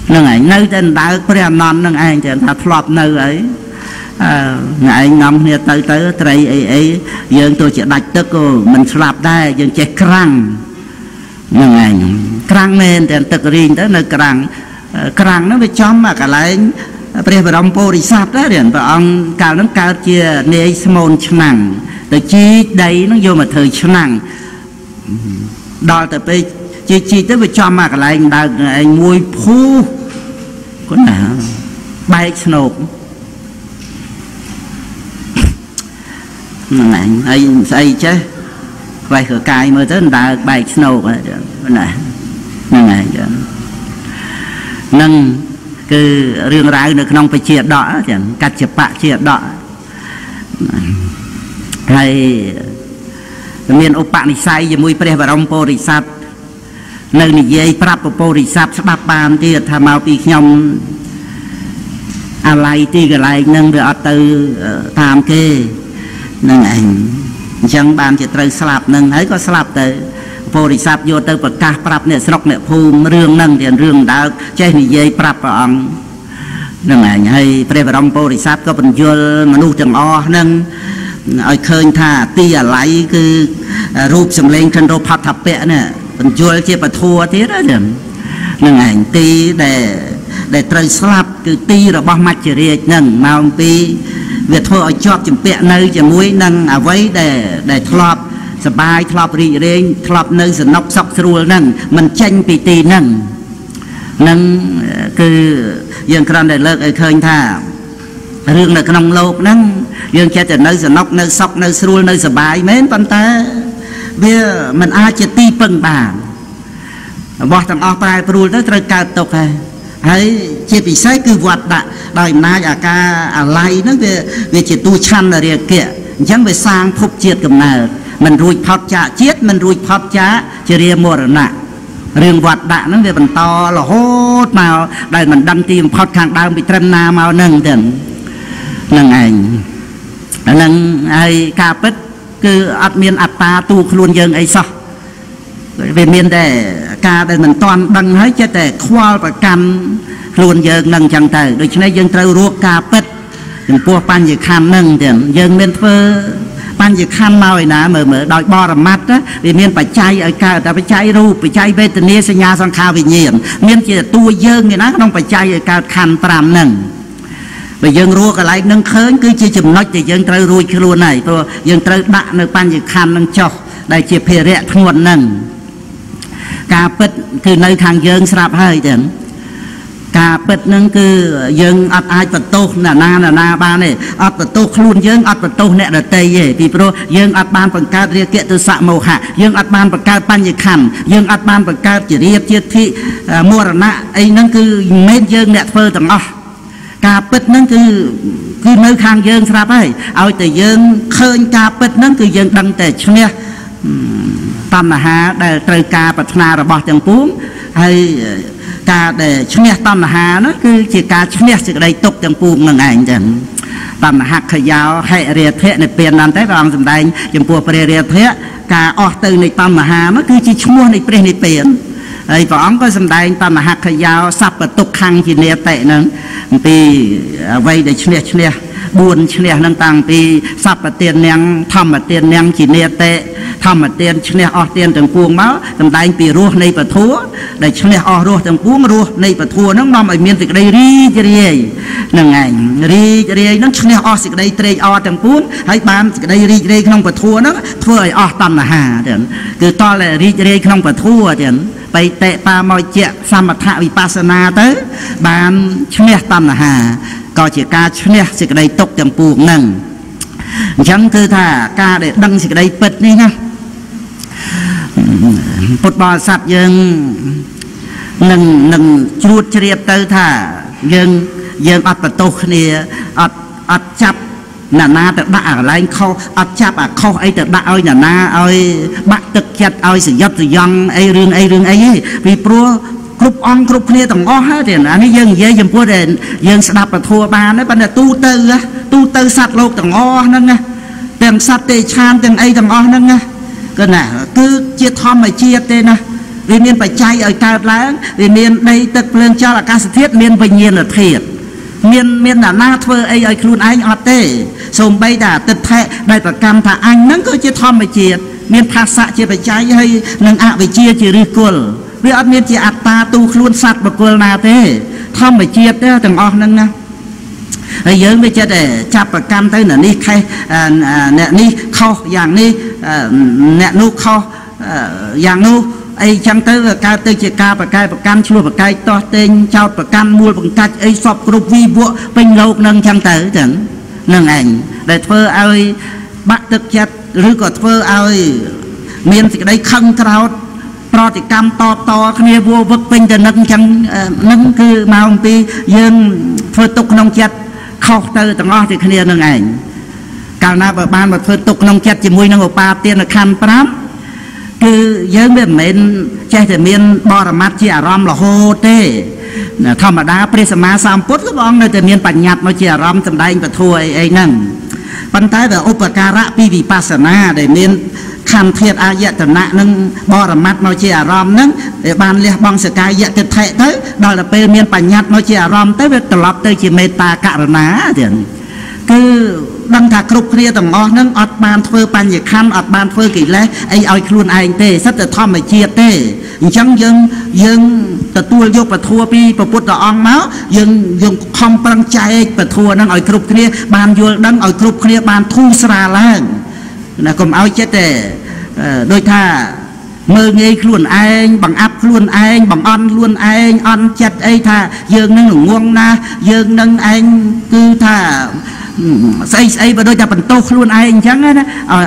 Speaker 1: ហ្នឹងឯងនៅតែដៅព្រះអនន្តហ្នឹងឯងតែថាធ្លាប់នៅអីអឺឯងនាំគ្នាទៅទៅត្រីអីអីយើងទោះជាដាច់ទឹកក៏មិនស្លាប់ដែរយើងចេះក្រាំងហ្នឹងឯងក្រាំងមែនតែទឹករីងទៅនៅក្រាំងក្រាំងហ្នឹងវាចំអាកន្លែងព្រះបរមពុរិស័ទដែរព្រះអង្គកាលហ្នឹងកើតជានាយស្មូនឆ្នាំង ទៅជីកដីហ្នឹងយកមកធ្វើឆ្នាំងដល់ទៅពេលជីកជីកទៅវាចំមកកន្លែងដើកឯងមួយភូគាត់ណាបែកស្នោកហ្នឹងឯងហើយស្អីចេះខ្វេះកកាយមើលទៅដើកបែកស្នោកណាហ្នឹងឯងចឹងនឹងគឺរឿងរ៉ាវនៅក្នុងបជាដកចឹងកច្ចបៈជាដក ហើយមានឧបនិស្ស័យជាមួយព្រះបរមពុរិស័ទនៅនិយាយប្រាប់ពពុរិស័ទស្ដាប់បានទៀតថាមកពីខ្ញុំអាល័យទីកន្លែងហ្នឹងវាអត់ទៅតាមគេនឹងឯងអញ្ចឹងបានជាត្រូវស្លាប់នឹងហើយក៏ស្លាប់ទៅពុរិស័ទយកទៅប្រកាសប្រាប់អ្នកស្រុកអ្នកភូមិរឿងហ្នឹងទៀតរឿងដើកចេះនិយាយប្រាប់ព្រះអង្គនឹងឯងហើយព្រះបរមពុរិស័ទក៏បញ្យល់មនុស្សទាំងអស់ហ្នឹង ឲ្យឃើញថាទីអាល័យគឺរូបសម្លេងខណ្ឌរផតពៈនេះបញ្យល់ជាពធัวទៀតហ្នឹងឯងទីដែលដែលត្រូវស្លាប់គឺទីរបស់មច្ចរាជហ្នឹងមកអំពីវាធ្វើឲ្យជាប់ជំពាក់នៅជាមួយនឹងអវ័យដែលដែលធ្លាប់សបាយធ្លាប់រីករាយធ្លាប់នៅសនុកសុខស្រួលហ្នឹងមិនចេញពីទីហ្នឹងនឹងគឺយើងគ្រាន់តែលើកឲ្យឃើញថា រឿងនៅក្នុងលោកហ្នឹងយើងចេះតែនៅសនុកនៅសុខនៅស្រួលនៅសុបាយមែនប៉ុន្តែវាមិនអាចជាទីពឹងបានរបស់ទាំងអស់ប្រែប្រួលទៅត្រូវកើតទុកហើយហើយជាពិសេសគឺវត្តដាក់ដោយអំណាចអាការអាល័យហ្នឹងវាវាជាទូឆន្ទរាគៈអញ្ចឹងវាសាងភពជាតិកំណើតមិនរួចផុតចាកជាតិមិនរួចផុតចាកជារាមរណៈរឿងវត្តដាក់ហ្នឹងវាបន្តរហូតមកដែលមិនដឹងទីបំផុតខាងដើមពីត្រឹមណាមកហ្នឹងទាំង នឹងឯងហ្នឹងហើយការពិតគឺអត់មានអត្តាទូខ្លួនយើងអីសោះវាមានតែការដែលមិនតាន់ដឹងហើយចិត្តតែខ្វល់ប្រកាន់ខ្លួនយើងនឹងអញ្ចឹងទៅដូច្នេះយើងត្រូវរកការពិតចំពោះបញ្ញខណ្ឌនឹងទៀតយើងមានធ្វើបញ្ញខណ្ឌមកឯណាមើលមើលដោយបរមត្តវាមានបច្ច័យឲ្យកើតតែបច្ច័យរូបបច្ច័យវេទនាសញ្ញាសង្ខារវិញ្ញាណមានជាតួយើងឯណាក្នុងបច្ច័យឲ្យកើតខណ្ឌ5ហ្នឹង បើយើងរੂកន្លែងនឹងឃើញគឺជាចំណុចដែលយើងត្រូវរួចខ្លួនហើយព្រោះយើងត្រូវដាក់នៅបញ្ញខណ្ឌនឹងចុះដែលជាភារៈធ្ងន់ហ្នឹងការពិតគឺនៅខាងយើងស្រាប់ហើយទាំងការពិតហ្នឹងគឺយើងអត់អាចបន្ទោសណាណាណាណាបានទេអត់បន្ទោសខ្លួនយើងអត់បន្ទោសអ្នកដទៃទេពីព្រោះយើងអត់បានបង្កើតរាគៈទុសៈមោហៈយើងអត់បានបង្កើតបញ្ញខណ្ឌយើងអត់បានបង្កើតជារៀបជាធិមរណៈអីហ្នឹងគឺមិនមែនយើងអ្នកធ្វើទាំងអស់ ការពិតហ្នឹងគឺគឺនៅខាងយើងស្រាប់ហើយឲ្យតែយើងឃើញការពិតហ្នឹងគឺយើងដឹងតែឈ្នះតណ្ហាដែលត្រូវការប្រាថ្នារបស់ទាំងពួងហើយការដែលឈ្នះតណ្ហានោះគឺជាការឈ្នះសេចក្តីទុកទាំងពួងនឹងឯងចឹងតណ្ហខយោហិរាធៈនិព្វានហ្នឹងទេព្រះអង្គសម្ដែងចំពោះព្រះរាធៈការអស់ទៅនៃតណ្ហានោះគឺជាឈ្មោះនៃព្រះនិព្វាន ហើយព្រះអង្គក៏សម្ដែងតណ្ហខយោសัพពទុក្ខំជានេតិហ្នឹងអំពីអ្វីដែលឈ្នះឈ្នះ 4ឈ្នះនឹងតាំងពីសពទាននាងធម្មទាននាងជានេតិធម្មទានឈ្នះអស់ទានទាំងពួងមកសំដែងពីរសនៃពធัวដែលឈ្នះអស់រសទាំងពួងរសនៃពធัวហ្នឹងនាំឲ្យមានសេចក្តីរីករាយនឹងឯងរីករាយហ្នឹងឈ្នះអស់សេចក្តីត្រេកអរទាំងពួងហើយបានសេចក្តីរីករាយក្នុងពធัวហ្នឹងធ្វើឲ្យអស់តណ្ហាទៀតគឺតលរីករាយក្នុងពធัวទៀតបៃតេបាមកជាសមថវិបស្សនាទៅបានឈ្នះតណ្ហា ក៏ជាការឈ្នះសេចក្តីទុកទាំងពួងហ្នឹងអញ្ចឹងគឺថាការដែលដឹងសេចក្តីពិតនេះណាពុទ្ធបរិស័ទយើងនឹងនឹងជ្រួតជ្រាបទៅថាយើងយើងអត់បន្ទោសគ្នាអត់អត់ចាប់ណានាទៅដាក់កន្លែងខុសអត់ចាប់អាខុសអីទៅដាក់ឲ្យណានាឲ្យបាក់ទឹកចិត្តឲ្យសយុទ្ធសយងអីរឿងអីរឿងអីពីព្រោះ គ្រប់អង្គគ្រប់គ្នាទាំងអស់ហើយទៀតអានេះយើងនិយាយចំពោះតែយើងស្ដាប់ពធបានទេប៉ុន្តែទូទៅទូទៅសត្វលោកទាំងអស់ហ្នឹងទាំងសត្វទេឆានទាំងអីទាំងអស់ហ្នឹងគឺណាគឺជាធម្មជាតិទេណាវាមានបច្ច័យឲ្យកើតឡើងវាមានដីទឹកភ្លើងចលអាកាសធាតុមានវិញ្ញាណធាតុមានមានណានាធ្វើអីឲ្យខ្លួនឯងអត់ទេសូម្បីតែអតិថៈដែលប្រកម្មថាអញហ្នឹងក៏ជាធម្មជាតិមានភាសៈជាបច្ច័យហើយនឹងអវិជ្ជាជាឫសគល់វាអត់មានជាអត្តា ទូខ្លួនសត្វបុគ្គលណាទេ ធម្មជាតិទាំងអស់ហ្នឹងណាហើយយើងវាចិត្តតែចាប់ប្រកម្មទៅអ្នកនេះខេះអ្នកនេះខុសយ៉ាងនេះអ្នកនោះខុសយ៉ាងនោះអីចឹងទៅកើតទៅជាការប្រកែប្រកាន់ឆ្លោះប្រកែកតោះតេងចោតប្រកាន់មូលបង្កាច់អីសពគ្រប់វិវកពេញលោកនឹងចឹងទៅចឹងនឹងឯងដែលធ្វើឲ្យបាក់ទឹកចិត្តឬក៏ធ្វើឲ្យមានសេចក្តីខឹងក្រោត ប្រតិកម្មតបតគ្នាវោវឹកពេញទៅនឹងចឹងនឹងគឺមកអំពីយើងធ្វើទុកក្នុងចិត្តខុសទៅទាំងអស់ទាំងគ្នានឹងឯងកាលណាបើបានមកធ្វើទុកក្នុងចិត្តជាមួយនឹងឧបាទានខណ្ឌ5គឺយើងវាមិនមែនចេះតែមានបរមត្តជាអារម្មណ៍រហូតទេធម្មតាព្រះសម្មាសម្ពុទ្ធក៏ព្រះអង្គនៅតែមានបញ្ញត្តិមកជាអារម្មណ៍សម្ដែងពធអីអីហ្នឹងប៉ុន្តែបើឧបការៈពីវិបស្សនាដែលមាន ខណ្ឌធាតអាយតនៈនឹងបរមត្តមកជាអារម្មណ៍នឹងវាបានលះបង់សកាយតិថិទៅដល់ទៅពេលមានបញ្ញត្តិមកជាអារម្មណ៍ទៅវាត្រឡប់ទៅជាមេត្តាករណាទៀតគឺដឹងថាគ្រប់គ្នាទាំងអស់នឹងអត់បានធ្វើបញ្ញខណ្ឌអត់បានធ្វើកិលេសអីឲ្យខ្លួនឯងទេសិតតែធម្មជាតិទេអញ្ចឹងយើងយើងទទួលយកពធัวពីព្រះពុទ្ធអង្គមកយើងយើងខំប្រឹងចែកពធัวនឹងឲ្យគ្រប់គ្នាបានយល់ដឹងឲ្យគ្រប់គ្នាបានធូរស្រាលឡើង ណាកុំឲ្យចិត្តទេដូចថាមើលងាយខ្លួនឯងបង្អាប់ខ្លួនឯងបង្អន់ខ្លួនឯងអន់ចិត្តអីថាយើងនឹងងងណាស់យើងនឹងឯងគឺថាស្អីស្អីបើដូចតែបន្ទោសខ្លួនឯងអញ្ចឹងណាឲ្យ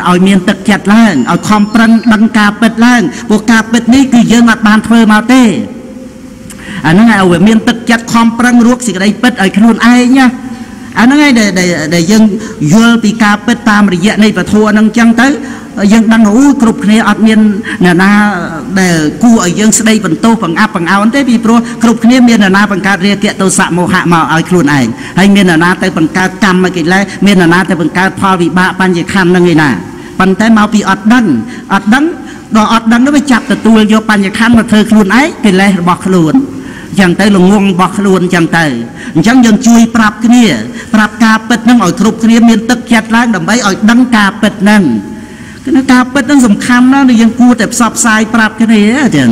Speaker 1: ឲ្យមានទឹកចិត្តឡើងឲ្យខំប្រឹងដឹងការពិតឡើងព្រោះការពិតនេះគឺយើងអត់បានធ្វើមកទេអាហ្នឹងឲ្យវាមានទឹកចិត្តខំប្រឹងរកសេចក្តីពិតឲ្យខ្លួនឯងណា អាហ្នឹងឯងដែលដែលយើងយល់ពីការពិតតាមរយៈនៃពធហ្នឹងអញ្ចឹងទៅយើងដឹងអូគ្រប់គ្នាអត់មានអ្នកណាដែលគួរឲ្យយើងស្ដីបន្ទោសបង្អាប់បង្អោនទេពីព្រោះគ្រប់គ្នាមានអ្នកណាបង្កើតរាគៈទោសៈមោហៈមកឲ្យខ្លួនឯងហើយមានអ្នកណាទៅបង្កើតកម្មកិលេសមានអ្នកណាទៅបង្កើតផលវិបាកបញ្ញខណ្ឌនឹងឯណាប៉ុន្តែមកពីអត់ដឹងអត់ដឹងដល់អត់ដឹងទៅវាចាប់ទទួលយកបញ្ញខណ្ឌមកធ្វើខ្លួនឯងកិលេសរបស់ខ្លួន ចឹងទៅល្ងងរបស់ខ្លួនចឹងទៅអញ្ចឹងយើងជួយប្រាប់គ្នា ប្រាប់ការពិតនឹងឲ្យគ្រប់គ្នាមានទឹកចិត្តឡើងដើម្បីឲ្យដឹងការពិតនឹងគឺការពិតនឹងសំខាន់ណាស់ដែលយើងគួរតែផ្សព្វផ្សាយប្រាប់គ្នាចឹង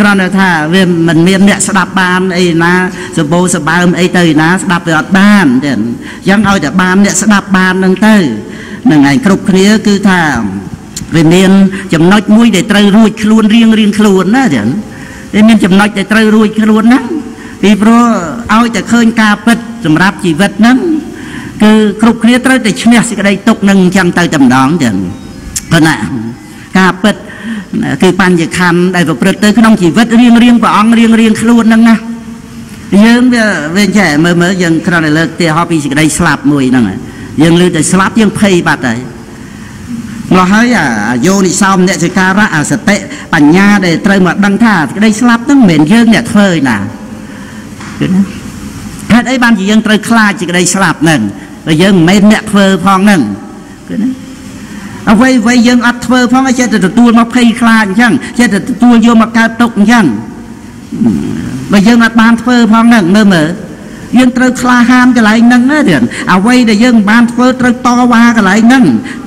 Speaker 1: គ្រាន់តែថាវាមិនមានអ្នកស្ដាប់បានអីណាសបោសបើមអីទៅណាស្ដាប់ទៅអត់បានចឹងអញ្ចឹងឲ្យតែបានអ្នកស្ដាប់បាននឹងទៅនឹងឯងគ្រប់គ្នាគឺថាវាមានចំណុចមួយដែលត្រូវរួចខ្លួនរៀងរៀងខ្លួនណាចឹង វាមានចំណុចដែលត្រូវរួចខ្លួនហ្នឹងពីព្រោះឲ្យតែឃើញការពិតសម្រាប់ជីវិតហ្នឹងគឺគ្រប់គ្នាត្រូវតែឈ្នះសេចក្តីទុកនឹងអញ្ចឹងទៅតែម្ដងចឹងប៉ុន្តែការពិតគឺបញ្ញខណ្ឌដែលប្រព្រឹត្តទៅក្នុងជីវិតរៀងរៀងព្រះអង្គរៀងរៀងខ្លួនហ្នឹងណាយើងវាវិញចេះមើលមើលយើងគ្រាន់តែលើកទីហោពីសេចក្តីស្លាប់មួយហ្នឹងយើងលើកតែស្លាប់យើងភ័យបាត់ហើយ ម្ល៉េះហើយអាយោនិសោមអ្នកសិការៈអាសតិបញ្ញាដែលត្រូវមកដឹងថាសេចក្តីស្លាប់ហ្នឹងមិនមែនយើងអ្នកធ្វើឯណាឃើញណាហេតុអីបានជាយើងត្រូវខ្លាចសេចក្តីស្លាប់ហ្នឹងតែយើងមិនមែនអ្នកធ្វើផងហ្នឹងឃើញណាអ្វីអ្វីយើងអត់ធ្វើផងឲ្យចេះតែទទួលមកភ័យខ្លាចអញ្ចឹងចេះតែទទួលយកមកកើតទុកអញ្ចឹងបើយើងអត់បានធ្វើផងហ្នឹងមើលមើលយើងត្រូវក្លាហានកន្លែងហ្នឹងទេអ្វីដែលយើងមិនបានធ្វើត្រូវតវ៉ាកន្លែងហ្នឹងគឺ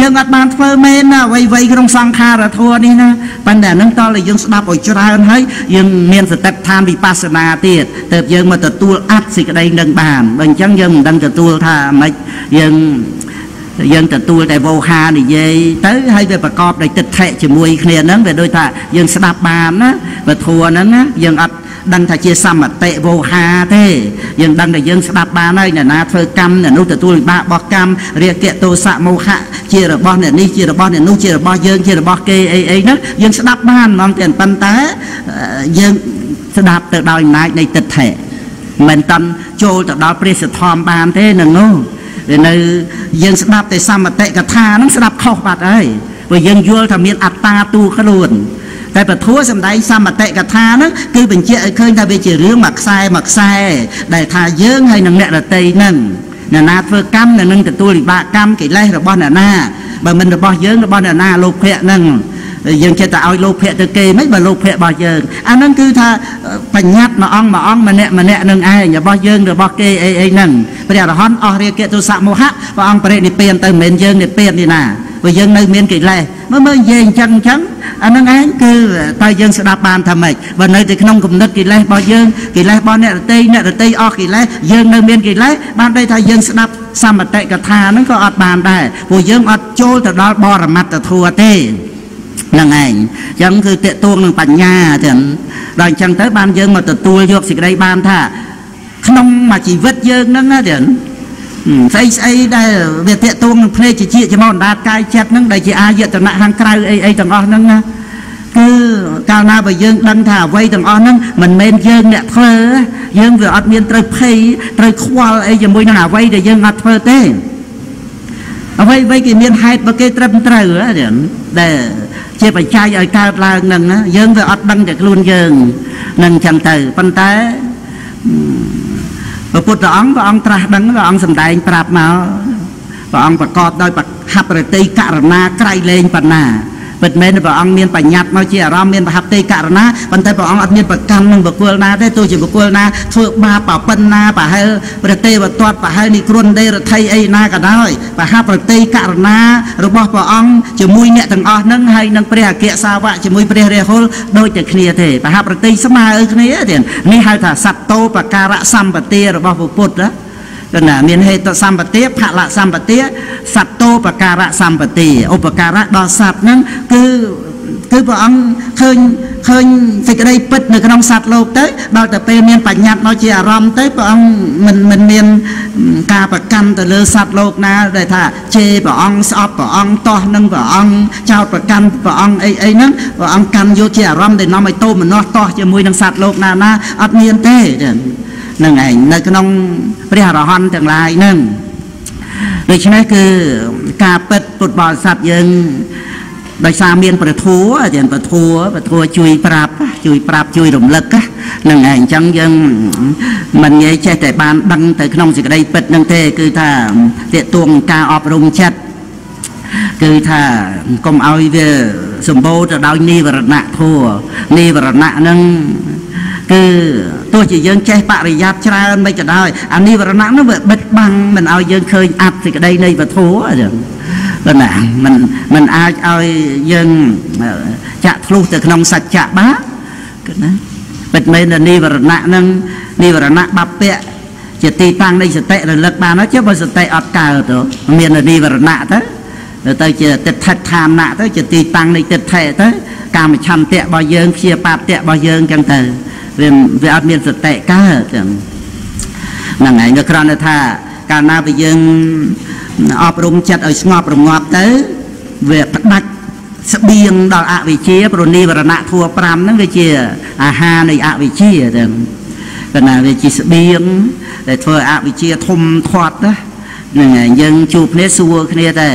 Speaker 1: យើងអត់បានធ្វើមែនណាអ្វីអ្វីក្នុងសង្ខារធัวនេះណាប៉ុន្តែហ្នឹងតើយើងស្ដាប់ឲ្យច្រើនហើយយើងមានសតិដ្ឋានវិបស្សនាទៀតទៅយើងមកទទួលអត្តសេចក្តីនឹងបានបើអញ្ចឹងយើងមិនដឹងទទួលថាម៉េចយើងយើងទទួលតែវោហានិយាយទៅហើយវាប្រកបដោយទិដ្ឋិជាមួយគ្នាហ្នឹងវាដូចថាយើងស្ដាប់បានណាពធัวហ្នឹងណាយើងអត់ ដឹងថាជាសមតិវោហាទេយើងដឹងថាយើងស្ដាប់បានហើយអ្នកណាធ្វើកម្មអ្នកនោះទទួលវិបាករបស់កម្មរាគៈទោសៈមោហៈជារបស់អ្នកនេះជារបស់អ្នកនោះជារបស់យើងជារបស់គេអីអីហ្នឹងយើងស្ដាប់បានហ្មងតែប៉ុន្តែយើងស្ដាប់ទៅដោយអំណាចនៃទិដ្ឋិមិនតាន់ចូលទៅដល់ព្រះសទ្ធំបានទេនឹងនោះវានៅយើងស្ដាប់តែសមតិកថាហ្នឹងស្ដាប់ខុសបាត់ហើយព្រោះយើងយល់ថាមានអត្តាទូខ្លួន តែពធัวសំដែងសមតិកថាហ្នឹងគឺបញ្ជាក់ឲ្យឃើញថាវាជារឿងមួយខ្សែមួយខ្សែដែលថាយើងហើយនឹងអ្នករតីហ្នឹងអ្នកណាធ្វើកម្មអ្នកនឹងទទួលវិបាកកម្មកិលេសរបស់អ្នកណាបើមិនរបស់យើងរបស់អ្នកណាលោភៈហ្នឹងយើងចិត្តតែឲ្យលោភៈទៅគេមិនបើលោភៈរបស់យើងអាហ្នឹងគឺថាបញ្ញត្តិមួយអង្គមួយអង្គម្នាក់ម្នាក់នឹងឯងរបស់យើងរបស់គេអីអីហ្នឹងព្រះអរហន្តអស់រាគៈទុសៈមោហៈព្រះអង្គបរិនិព្វានទៅមិនមែនយើងនិព្វាននេះណា ព្រោះយើងនៅមានកិលេសមើលមើលនិយាយអញ្ចឹងអញ្ចឹងអានឹងឯងគឺតើយើងស្ដាប់បានថាម៉េចបើនៅតែក្នុងគំនិតកិលេសរបស់យើងកិលេសរបស់អ្នករតីអ្នករតីអស់កិលេសយើងនៅមានកិលេសបានន័យថាយើងស្ដាប់សមតិកថាហ្នឹងក៏អត់បានដែរព្រោះយើងអត់ចូលទៅដល់បរមត្តធัวទេហ្នឹងឯងអញ្ចឹងគឺតេតួងនឹងបញ្ញាចឹងដល់អញ្ចឹងទៅបានយើងមកទទួលយកសេចក្តីបានថាក្នុងមួយជីវិតយើងហ្នឹងណាចឹង ស្អីស្អីដែលវាតេតួងនឹងភ្នែកជាជាចំអណ្ដាតកាយចិត្តហ្នឹងដែលជាអាយតនៈខាងក្រៅអីអីទាំងអស់ហ្នឹងណាគឺកាលណាបើយើងដឹងថាអ្វីទាំងអស់ហ្នឹងមិនមែនយើងអ្នកធ្វើយើងវាអត់មានត្រូវភ័យត្រូវខ្វល់អីជាមួយនឹងអ្វីដែលយើងអត់ធ្វើទេអ្វីអ្វីគេមានហេតុបើគេត្រឹមត្រូវដែលជាបច្ច័យឲ្យកើតឡើងនឹងយើងវាអត់ដឹងតែខ្លួនយើងនឹងចឹងទៅប៉ុន្តែ ព្រះពុទ្ធអង្គព្រះអង្គត្រាស់ដឹងព្រះអង្គសម្ដែងប្រាប់មកព្រះអង្គប្រកបដោយហបរតិករណាក្រៃលែងបណ្ណា ពិតមែនព្រះអង្គមានបញ្ញត្តិមកជាអារម្មណ៍មានប្រហັບទេករណាប៉ុន្តែព្រះអង្គអត់មានប្រកម្មនឹងបុគ្គលណាទេទោះជាបុគ្គលណាធ្វើបាបប៉ប៉ុណ្ណាប្រហែលព្រះទេវទត្តប្រហែលនិគ្រុនដេរថៃអីណាក៏ដោយប្រហັບប្រទេករណារបស់ព្រះអង្គជាមួយអ្នកទាំងអស់ហ្នឹងហើយនឹងព្រះអគ្គសាវកជាមួយព្រះរាហុលដូចតែគ្នាទេប្រហັບប្រទេស្មើគ្នាទេនេះហៅថាសត្តោបការៈសម្បទារបស់ពុទ្ធណា គឺណាមានហេតុសម្បទាផលសម្បទាសត្វតោបការៈសម្បទាឧបការៈដល់សត្វហ្នឹងគឺគឺព្រះអង្គឃើញឃើញសេចក្តីពិតនៅក្នុងសត្វលោកទៅដល់តែពេលមានបញ្ញត្តិមកជាអារម្មណ៍ទៅព្រះអង្គមិនមិនមានការប្រកាន់ទៅលើសត្វលោកណាដែលថាជេរព្រះអង្គស្អប់ព្រះអង្គតោះនឹងព្រះអង្គចោតប្រកាន់ព្រះអង្គអីអីហ្នឹងព្រះអង្គកាន់យកជាអារម្មណ៍ដែលនាំឲ្យតោមនោះតោះជាមួយនឹងសត្វលោកណាណាអត់មានទេចឹង នឹងឯងនៅក្នុងព្រះអរហន្តទាំងឡាយនឹងដូច្នេះគឺការពិតពុទ្ធបរិស័ទយើងដោយសារមានប្រធัวជាប្រធัวប្រធัวជួយប្រាប់ជួយប្រាប់ជួយរំលឹកនឹងឯងអញ្ចឹងយើងមិនងាយចេះតែបានដឹងទៅក្នុងសេចក្តីពិតនឹងទេ គឺថាតេតួងការអប់រំចិត្តគឺថាកុំឲ្យវាសម្បូរទៅដោយនិវរណៈធัวនិវរណៈនឹង គឺទោះជាយើងចេះបរិយ័តច្រើនមិនក៏ដោយអានិវរណៈនោះវាបិទបាំងមិនឲ្យយើងឃើញអត្តសេចក្តីនៃវត្ថុអញ្ចឹងប៉ុន្តែมันมันអាចឲ្យយើងចាក់ធ្លុះទៅក្នុងសច្ចៈបានគឺណាពិតមែនតែនិវរណៈនឹងនិវរណៈបពៈជាទីតាំងនៃសតិរលឹកបានចុះបើសតិអត់កើតទៅមាននិវរណៈទៅទៅជាទិដ្ឋិដ្ឋានៈទៅជាទីតាំងនៃទិដ្ឋិទៅកាមឆន្ទៈរបស់យើងព្យាបាទៈរបស់យើងចឹងទៅឃ វាវាអត់មានសតិកើតចឹងហ្នឹងហើយវាគ្រាន់តែថា កាលណាពេលយើងអប់រំចិត្តឲ្យស្ងប់រងាប់ទៅវាផ្ដាច់ស្បៀងដល់អវិជ្ជាប្រនិវរណៈធัว5ហ្នឹងវាជា អាហារនៃអវិជ្ជាទៅប៉ុន្តែវាជាស្បៀងដែលធ្វើអវិជ្ជាធំធាត់ណាហ្នឹងហើយយើងជួបគ្នាសួរគ្នាតែ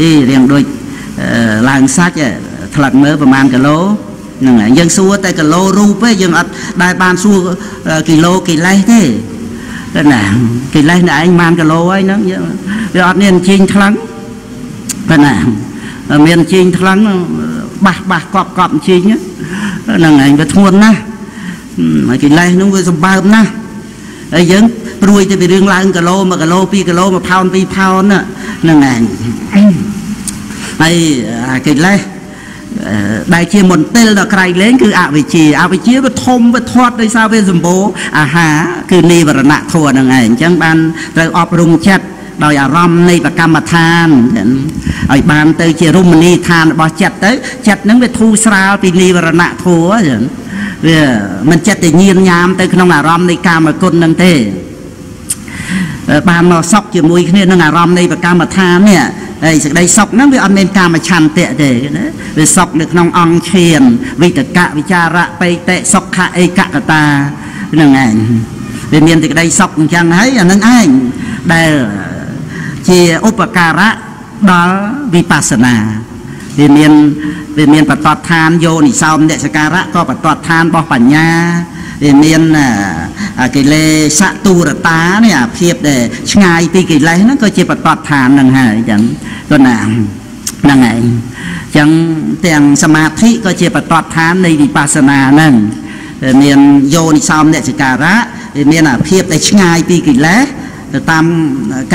Speaker 1: អីរៀងដូចឡើងសាច់ថ្លឹកមើលប្រហែលគីឡូ ហ្នឹងហើយយើងសួរតែគីឡូរូបទេយើងអត់ដែលបានសួរគីឡូគីលេសទេតែណាគីលេសនៅឯងប៉ុន្មានគីឡូហើយហ្នឹងវាអត់មានជីងថ្លឹងប៉ុណ្ណាមានជីងថ្លឹងបាសបាសកប់កប់ជីងហ្នឹងឯងវាធ្ងន់ណាស់ហើយកិលេសនោះវាសម្បើមណាស់ហើយយើងព្រួយទៅពីរឿងឡើងគីឡូ1គីឡូ2គីឡូ1ផោន2ផោនហ្នឹងឯងហើយកិលេស ដែលជាមន្ទិលដល់ក្រៃលែងគឺអវិជ្ជាអវិជ្ជាវាធំវាធាត់ដោយសារវាសម្បូរអាហារគឺនិវរណៈធัวហ្នឹងឯងអញ្ចឹងបានត្រូវអប់រំចិត្តដោយអារម្មណ៍នៃប្រកម្មដ្ឋានឲ្យបានទៅជារមណីយដ្ឋានរបស់ចិត្តទៅចិត្តហ្នឹងវាធូរស្រាលពីនិវរណៈធัวចឹងវាមិនចិត្តតែញៀនញ៉ាមទៅក្នុងអារម្មណ៍នៃកាមគុណហ្នឹងទេបានមកសុខជាមួយគ្នានឹងអារម្មណ៍នៃប្រកម្មដ្ឋាននេះ ហើយសេចក្តីសុខហ្នឹងវាអត់មានកាមឆន្ទៈទេណាវាសុខនៅក្នុងអង្គឈានវិតកៈវិចារៈបេតិសុខៈឯកកតាហ្នឹងឯងវាមានសេចក្តីសុខអញ្ចឹងហើយអានឹងឯងដែលជាឧបការៈដល់វិបស្សនាវាមានវាមានបតតឋានយោនិសោមអ្នកសការៈក៏បតតឋានរបស់បញ្ញាវាមានកិលេសទុរតានេះអាភាពដែលឆ្ងាយពីកិលេសហ្នឹងក៏ជាបតតឋានហ្នឹងហើយអញ្ចឹង គាត់ណាហ្នឹងឯងអញ្ចឹងទាំងសមាធិក៏ជាបតតឋាននៃវិបស្សនាហ្នឹងមានយោនិសោមអ្នកសការៈវាមានអាភាពដែលឆ្ងាយពីកិលេសទៅតាម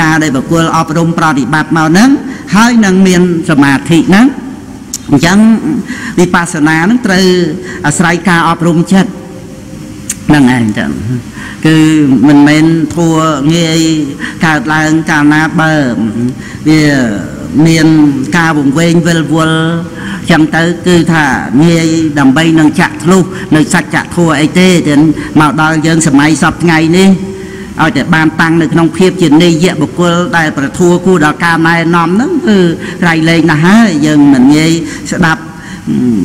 Speaker 1: ការដែលបកគលអប់រំប្រតិបត្តិមកហ្នឹងហើយនឹងមានសមាធិហ្នឹងអញ្ចឹងវិបស្សនាហ្នឹងត្រូវអាស្រ័យការអប់រំចិត្តហ្នឹងឯងចឹងគឺមិនមែនធัวងាយកើតឡើងកាលណាបើវា មានការវង្វេងវិលវល់ចឹងទៅគឺថាងាយដើម្បីនឹងចាក់ធ្លុះនៅសច្ចធัวអីទេទៅមកដល់យើងសម័យសពថ្ងៃនេះឲ្យតែបានតាំងនៅក្នុងភាពជានិយបុគ្គលដែលប្រធัวគូដល់ការណែនាំហ្នឹងគឺក្រៃលែងណាស់ហើយយើងមិនងាយស្ដាប់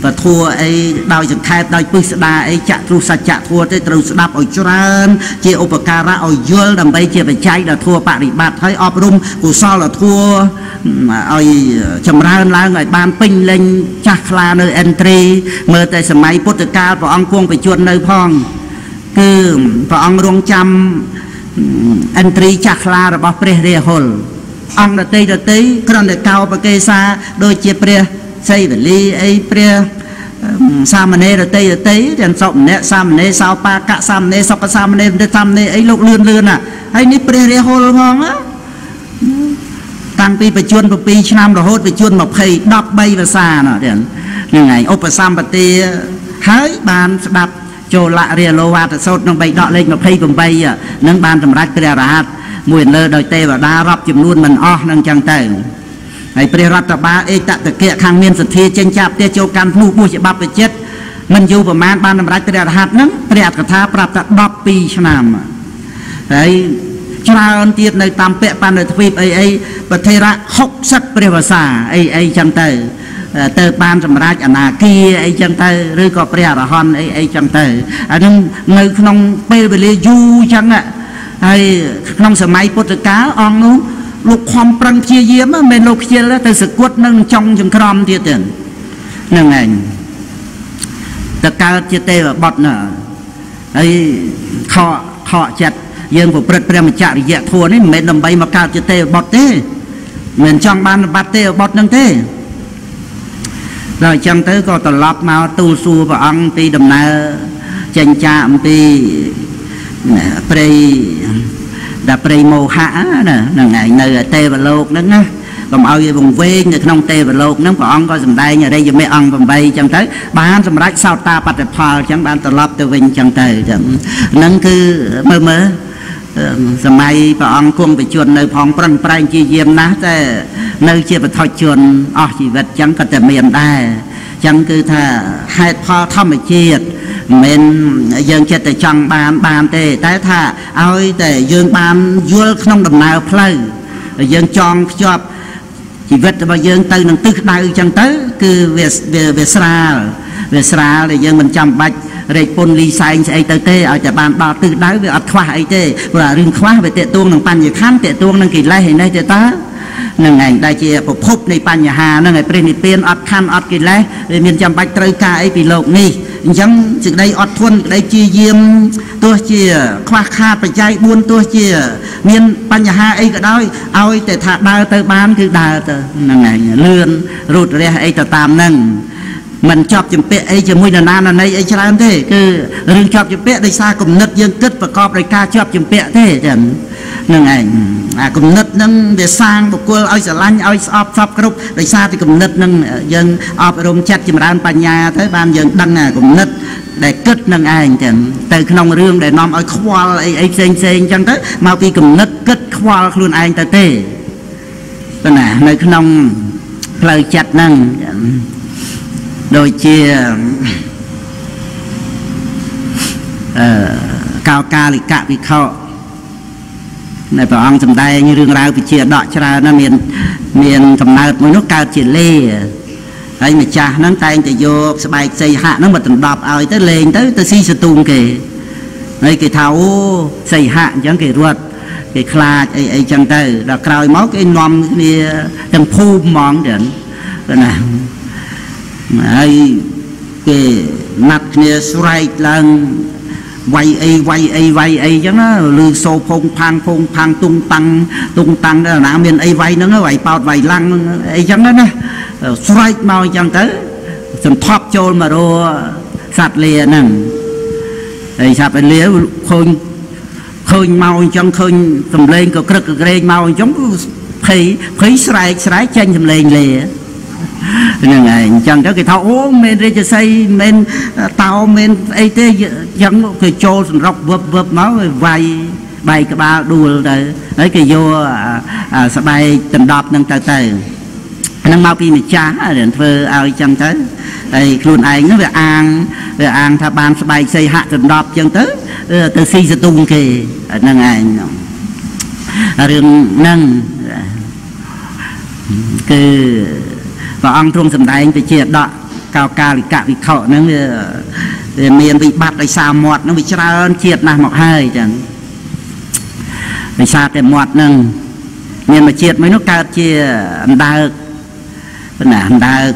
Speaker 1: ពធัวអីដោយសង្ខេបដោយពឹស្ដាអីចាក់ទ្រុសច្ចៈធัวទេត្រូវស្ដាប់ឲ្យច្រើន ជាឧបការៈឲ្យយល់ដើម្បីជាបច្ច័យដល់ធัวបរិបត្តិហើយអប់រំកុសលធัวឲ្យចម្រើនឡើងឲ្យបានពេញលេញចាស់ខ្លានៅអេនត្រីមើលតែសម័យពុទ្ធកាលព្រះអង្គគង់បជននៅផងគឺព្រះអង្គរងចាំឥន្ទ្រីចាស់ខ្លារបស់ព្រះរាហុលអង្គដតីដតីគ្រាន់តែកោបកេសាដូចជាព្រះ សីវលីអីព្រះសាមណេរដតីដតីទាំងសុម្នាក់សាមណេរសោបាកសាមណេរសុកសាមណេរទេសាមណេរអីលោកលឿនលឿនណាហើយនេះព្រះរាហុលផងតាំងពីបច្ចុប្បន្ន7ឆ្នាំរហូតបច្ចុប្បន្ន20 13ភាសាណាហ្នឹងហើយឧបសម្បទាហើយបានស្ដាប់ចូលលរិយលោវាទសោតក្នុងបៃដកលេខ28នឹងបានសម្រេចព្រះអរហន្តមួយលើដោយទេវតារាប់ចំនួនមិនអស់នឹងចឹងទៅ ហើយព្រះរដ្ឋបាលអេតតកៈខាងមានសទ្ធាចេញចាប់ផ្ទះចូលកាន់ភ្នោះបុស្សច្បាប់បចិត្តមិនយូរប្រមាណបានសម្រេចព្រះអរហន្តនឹងព្រះអត្ថកថាប្រាប់ថា12ឆ្នាំហើយច្រើនទៀតនៅតាមពាក់បណ្ឌិតទ្វីបអីអីប្រធេរៈ60ព្រះភាសាអីអីចឹងទៅទៅបានសម្រេចអនាគាអីចឹងទៅឬក៏ព្រះអរហន្តអីអីចឹងទៅអានឹងនៅក្នុងពេលវេលាយូរចឹងហើយក្នុងសម័យពុទ្ធកាលអង្គនោះ លោកខំប្រឹងព្យាយាមមិនមែនលោកខ្ជិលទៅសគត់នៅចុងចង្ក្រមទៀតទេហ្នឹងឯងតកើតជាទេវបុត្រណាហើយខកខកចិត្តយើងប្រព្រឹត្តព្រះមច្ចរិយធម៌នេះមិនមែនដើម្បីមកកើតជាទេវបុត្រទេមិនចង់បានបាត់ទេវបុត្រនឹងទេដល់អញ្ចឹងទៅក៏ត្រឡប់មកទូលសួរព្រះអង្គពីដំណើរចេញចាអំពីព្រៃ ដល់ព្រៃមោហៈណាហ្នឹងឯងនៅទេវលោកហ្នឹងណាកុំឲ្យវង្វេងនៅក្នុងទេវលោកហ្នឹងព្រះអង្គក៏សម្ដែងអរិយមេអង្គ8អញ្ចឹងទៅបានសម្រេចសោតាបត្តិផលអញ្ចឹងបានត្រឡប់ទៅវិញអញ្ចឹងទៅហ្នឹងគឺមើលមើលសម័យព្រះអង្គគង់បជននៅផងប្រឹងប្រែងជាយាមណាស់តែនៅជាបឋិជនអស់ជីវិតចឹងក៏តែមានដែរចឹងគឺថាហេតុផលធម្មជាតិ មិនមែនយើងចិត្តតែចង់បានបានទេ តែថាឲ្យតែយើងបានយល់ក្នុងដំណើរផ្លូវយើងចងភ្ជាប់ជីវិតរបស់យើងទៅនឹងទិសដៅអញ្ចឹងទៅ គឺវាវាស្រាលវាស្រាលដែលយើងមិនចាំបាច់រែកពុនលីសែងស្អីទៅទេឲ្យតែបានដល់ទិសដៅវាអត់ខ្វះអីទេព្រោះរឿងខ្វះវាតេតួងនឹងបញ្ញខណ្ឌតេតួងនឹងកិលេសឯនេះទេតើនឹងឯងដែលជាប្រភពនៃបញ្ហាហ្នឹងឯព្រះនិព្វានអត់ខណ្ឌអត់កិលេសវាមានចាំបាច់ត្រូវការអីពីលោកនេះ អញ្ចឹងសេចក្តីអត់ធន់ក្តីជាយាមទោះជា ខ្វះខាតបច្ច័យ4ទោះជា មានបញ្ហាអីក៏ដោយឲ្យតែថាដើរទៅបានគឺដើរទៅហ្នឹងឯងលឿនរូតរះអីទៅតាមហ្នឹងមិនជាប់ជំពាក់អីជាមួយនរណានរណីអីច្រើនទេគឺរឿងជាប់ជំពាក់ដោយសារគំនិតយើងគិតប្រកបដោយការជាប់ជំពាក់ទេចឹង នឹងឯងអាគំនិតនឹងវាសាងបុគ្គលឲ្យស្រឡាញ់ឲ្យស្អប់សពគ្រប់ដោយសារទីគំនិតនឹងយើងអប់រំចិត្តចម្រើនបញ្ញាទៅបានយើងដឹងអាគំនិតដែលគិតនឹងឯងចឹងទៅក្នុងរឿងដែលនាំឲ្យខ្វល់អីអីផ្សេងផ្សេងចឹងទៅមកពីគំនិតគិតខ្វល់ខ្លួនឯងទៅទេប៉ុន្តែនៅក្នុងផ្លូវចិត្តហ្នឹងដូចជាអឺកោកាលិកវិខ នៅព្រះអង្គសម្ដែងរឿងរ៉ាវវិជាដកច្រើនណាមានមានកំណើតមួយនោះកើតជាលេហើយម្ចាស់ហ្នឹងតែងតែយកស្បែកសីហៈហ្នឹងមកដណ្ដប់ឲ្យទៅលេងទៅទៅស៊ីសទូងគេហើយគេថាអូសីហៈអញ្ចឹងគេរត់គេខ្លាចអីអីចឹងទៅដល់ក្រោយមកគេនាំគ្នាទាំងភូមិហ្មងទៅណាហើយគេណាត់គ្នាស្រែកឡើង វាយអីវាយអីវាយអីចឹងណាឬសូភងផាំងភងផាំងទុងតាំងទុងតាំងដល់ណាមានអីវាយហ្នឹងវាយប៉ោតវាយឡាំងអីចឹងណាស្រែកមកអញ្ចឹងទៅសន្ធប់ចូលមករសត្វលាហ្នឹងហើយសត្វលាឃើញឃើញមកអញ្ចឹងឃើញសំឡេងក៏ក្រឹកក្រែងមកអញ្ចឹងភ័យភ័យស្រែកស្រែកចេញសំឡេងលា ហ្នឹងហើយអញ្ចឹងទៅគេថាអូមិនរាជសីមិនតោមិនអីទេអញ្ចឹងគេចូលសម្រុកវឹបវឹបមកវាយបែកក្បាលដួលទៅហើយគេយកស្បែកដណ្ដប់នឹងទៅទៅហ្នឹងមកពីម្ចាស់រៀនធ្វើឲ្យចឹងទៅហើយខ្លួនឯងនោះវាអាងវាអាងថាបានស្បែកសីហៈដណ្ដប់ចឹងទៅទៅស៊ីសតុងគេហ្នឹងឯងរឿងហ្នឹងគឺ ព្រះអង្គទ្រង់សម្ដែងទៅជាដកកោកាលិកវិខហ្នឹងវាវាមានវិបត្តិដោយសារមាត់ហ្នឹងវាច្រើនជាតិណាស់មកហើយចឹងដោយសារតែមាត់ហ្នឹងមានមួយជាតិមួយនោះកើតជាអណ្ដើកណាអណ្ដើក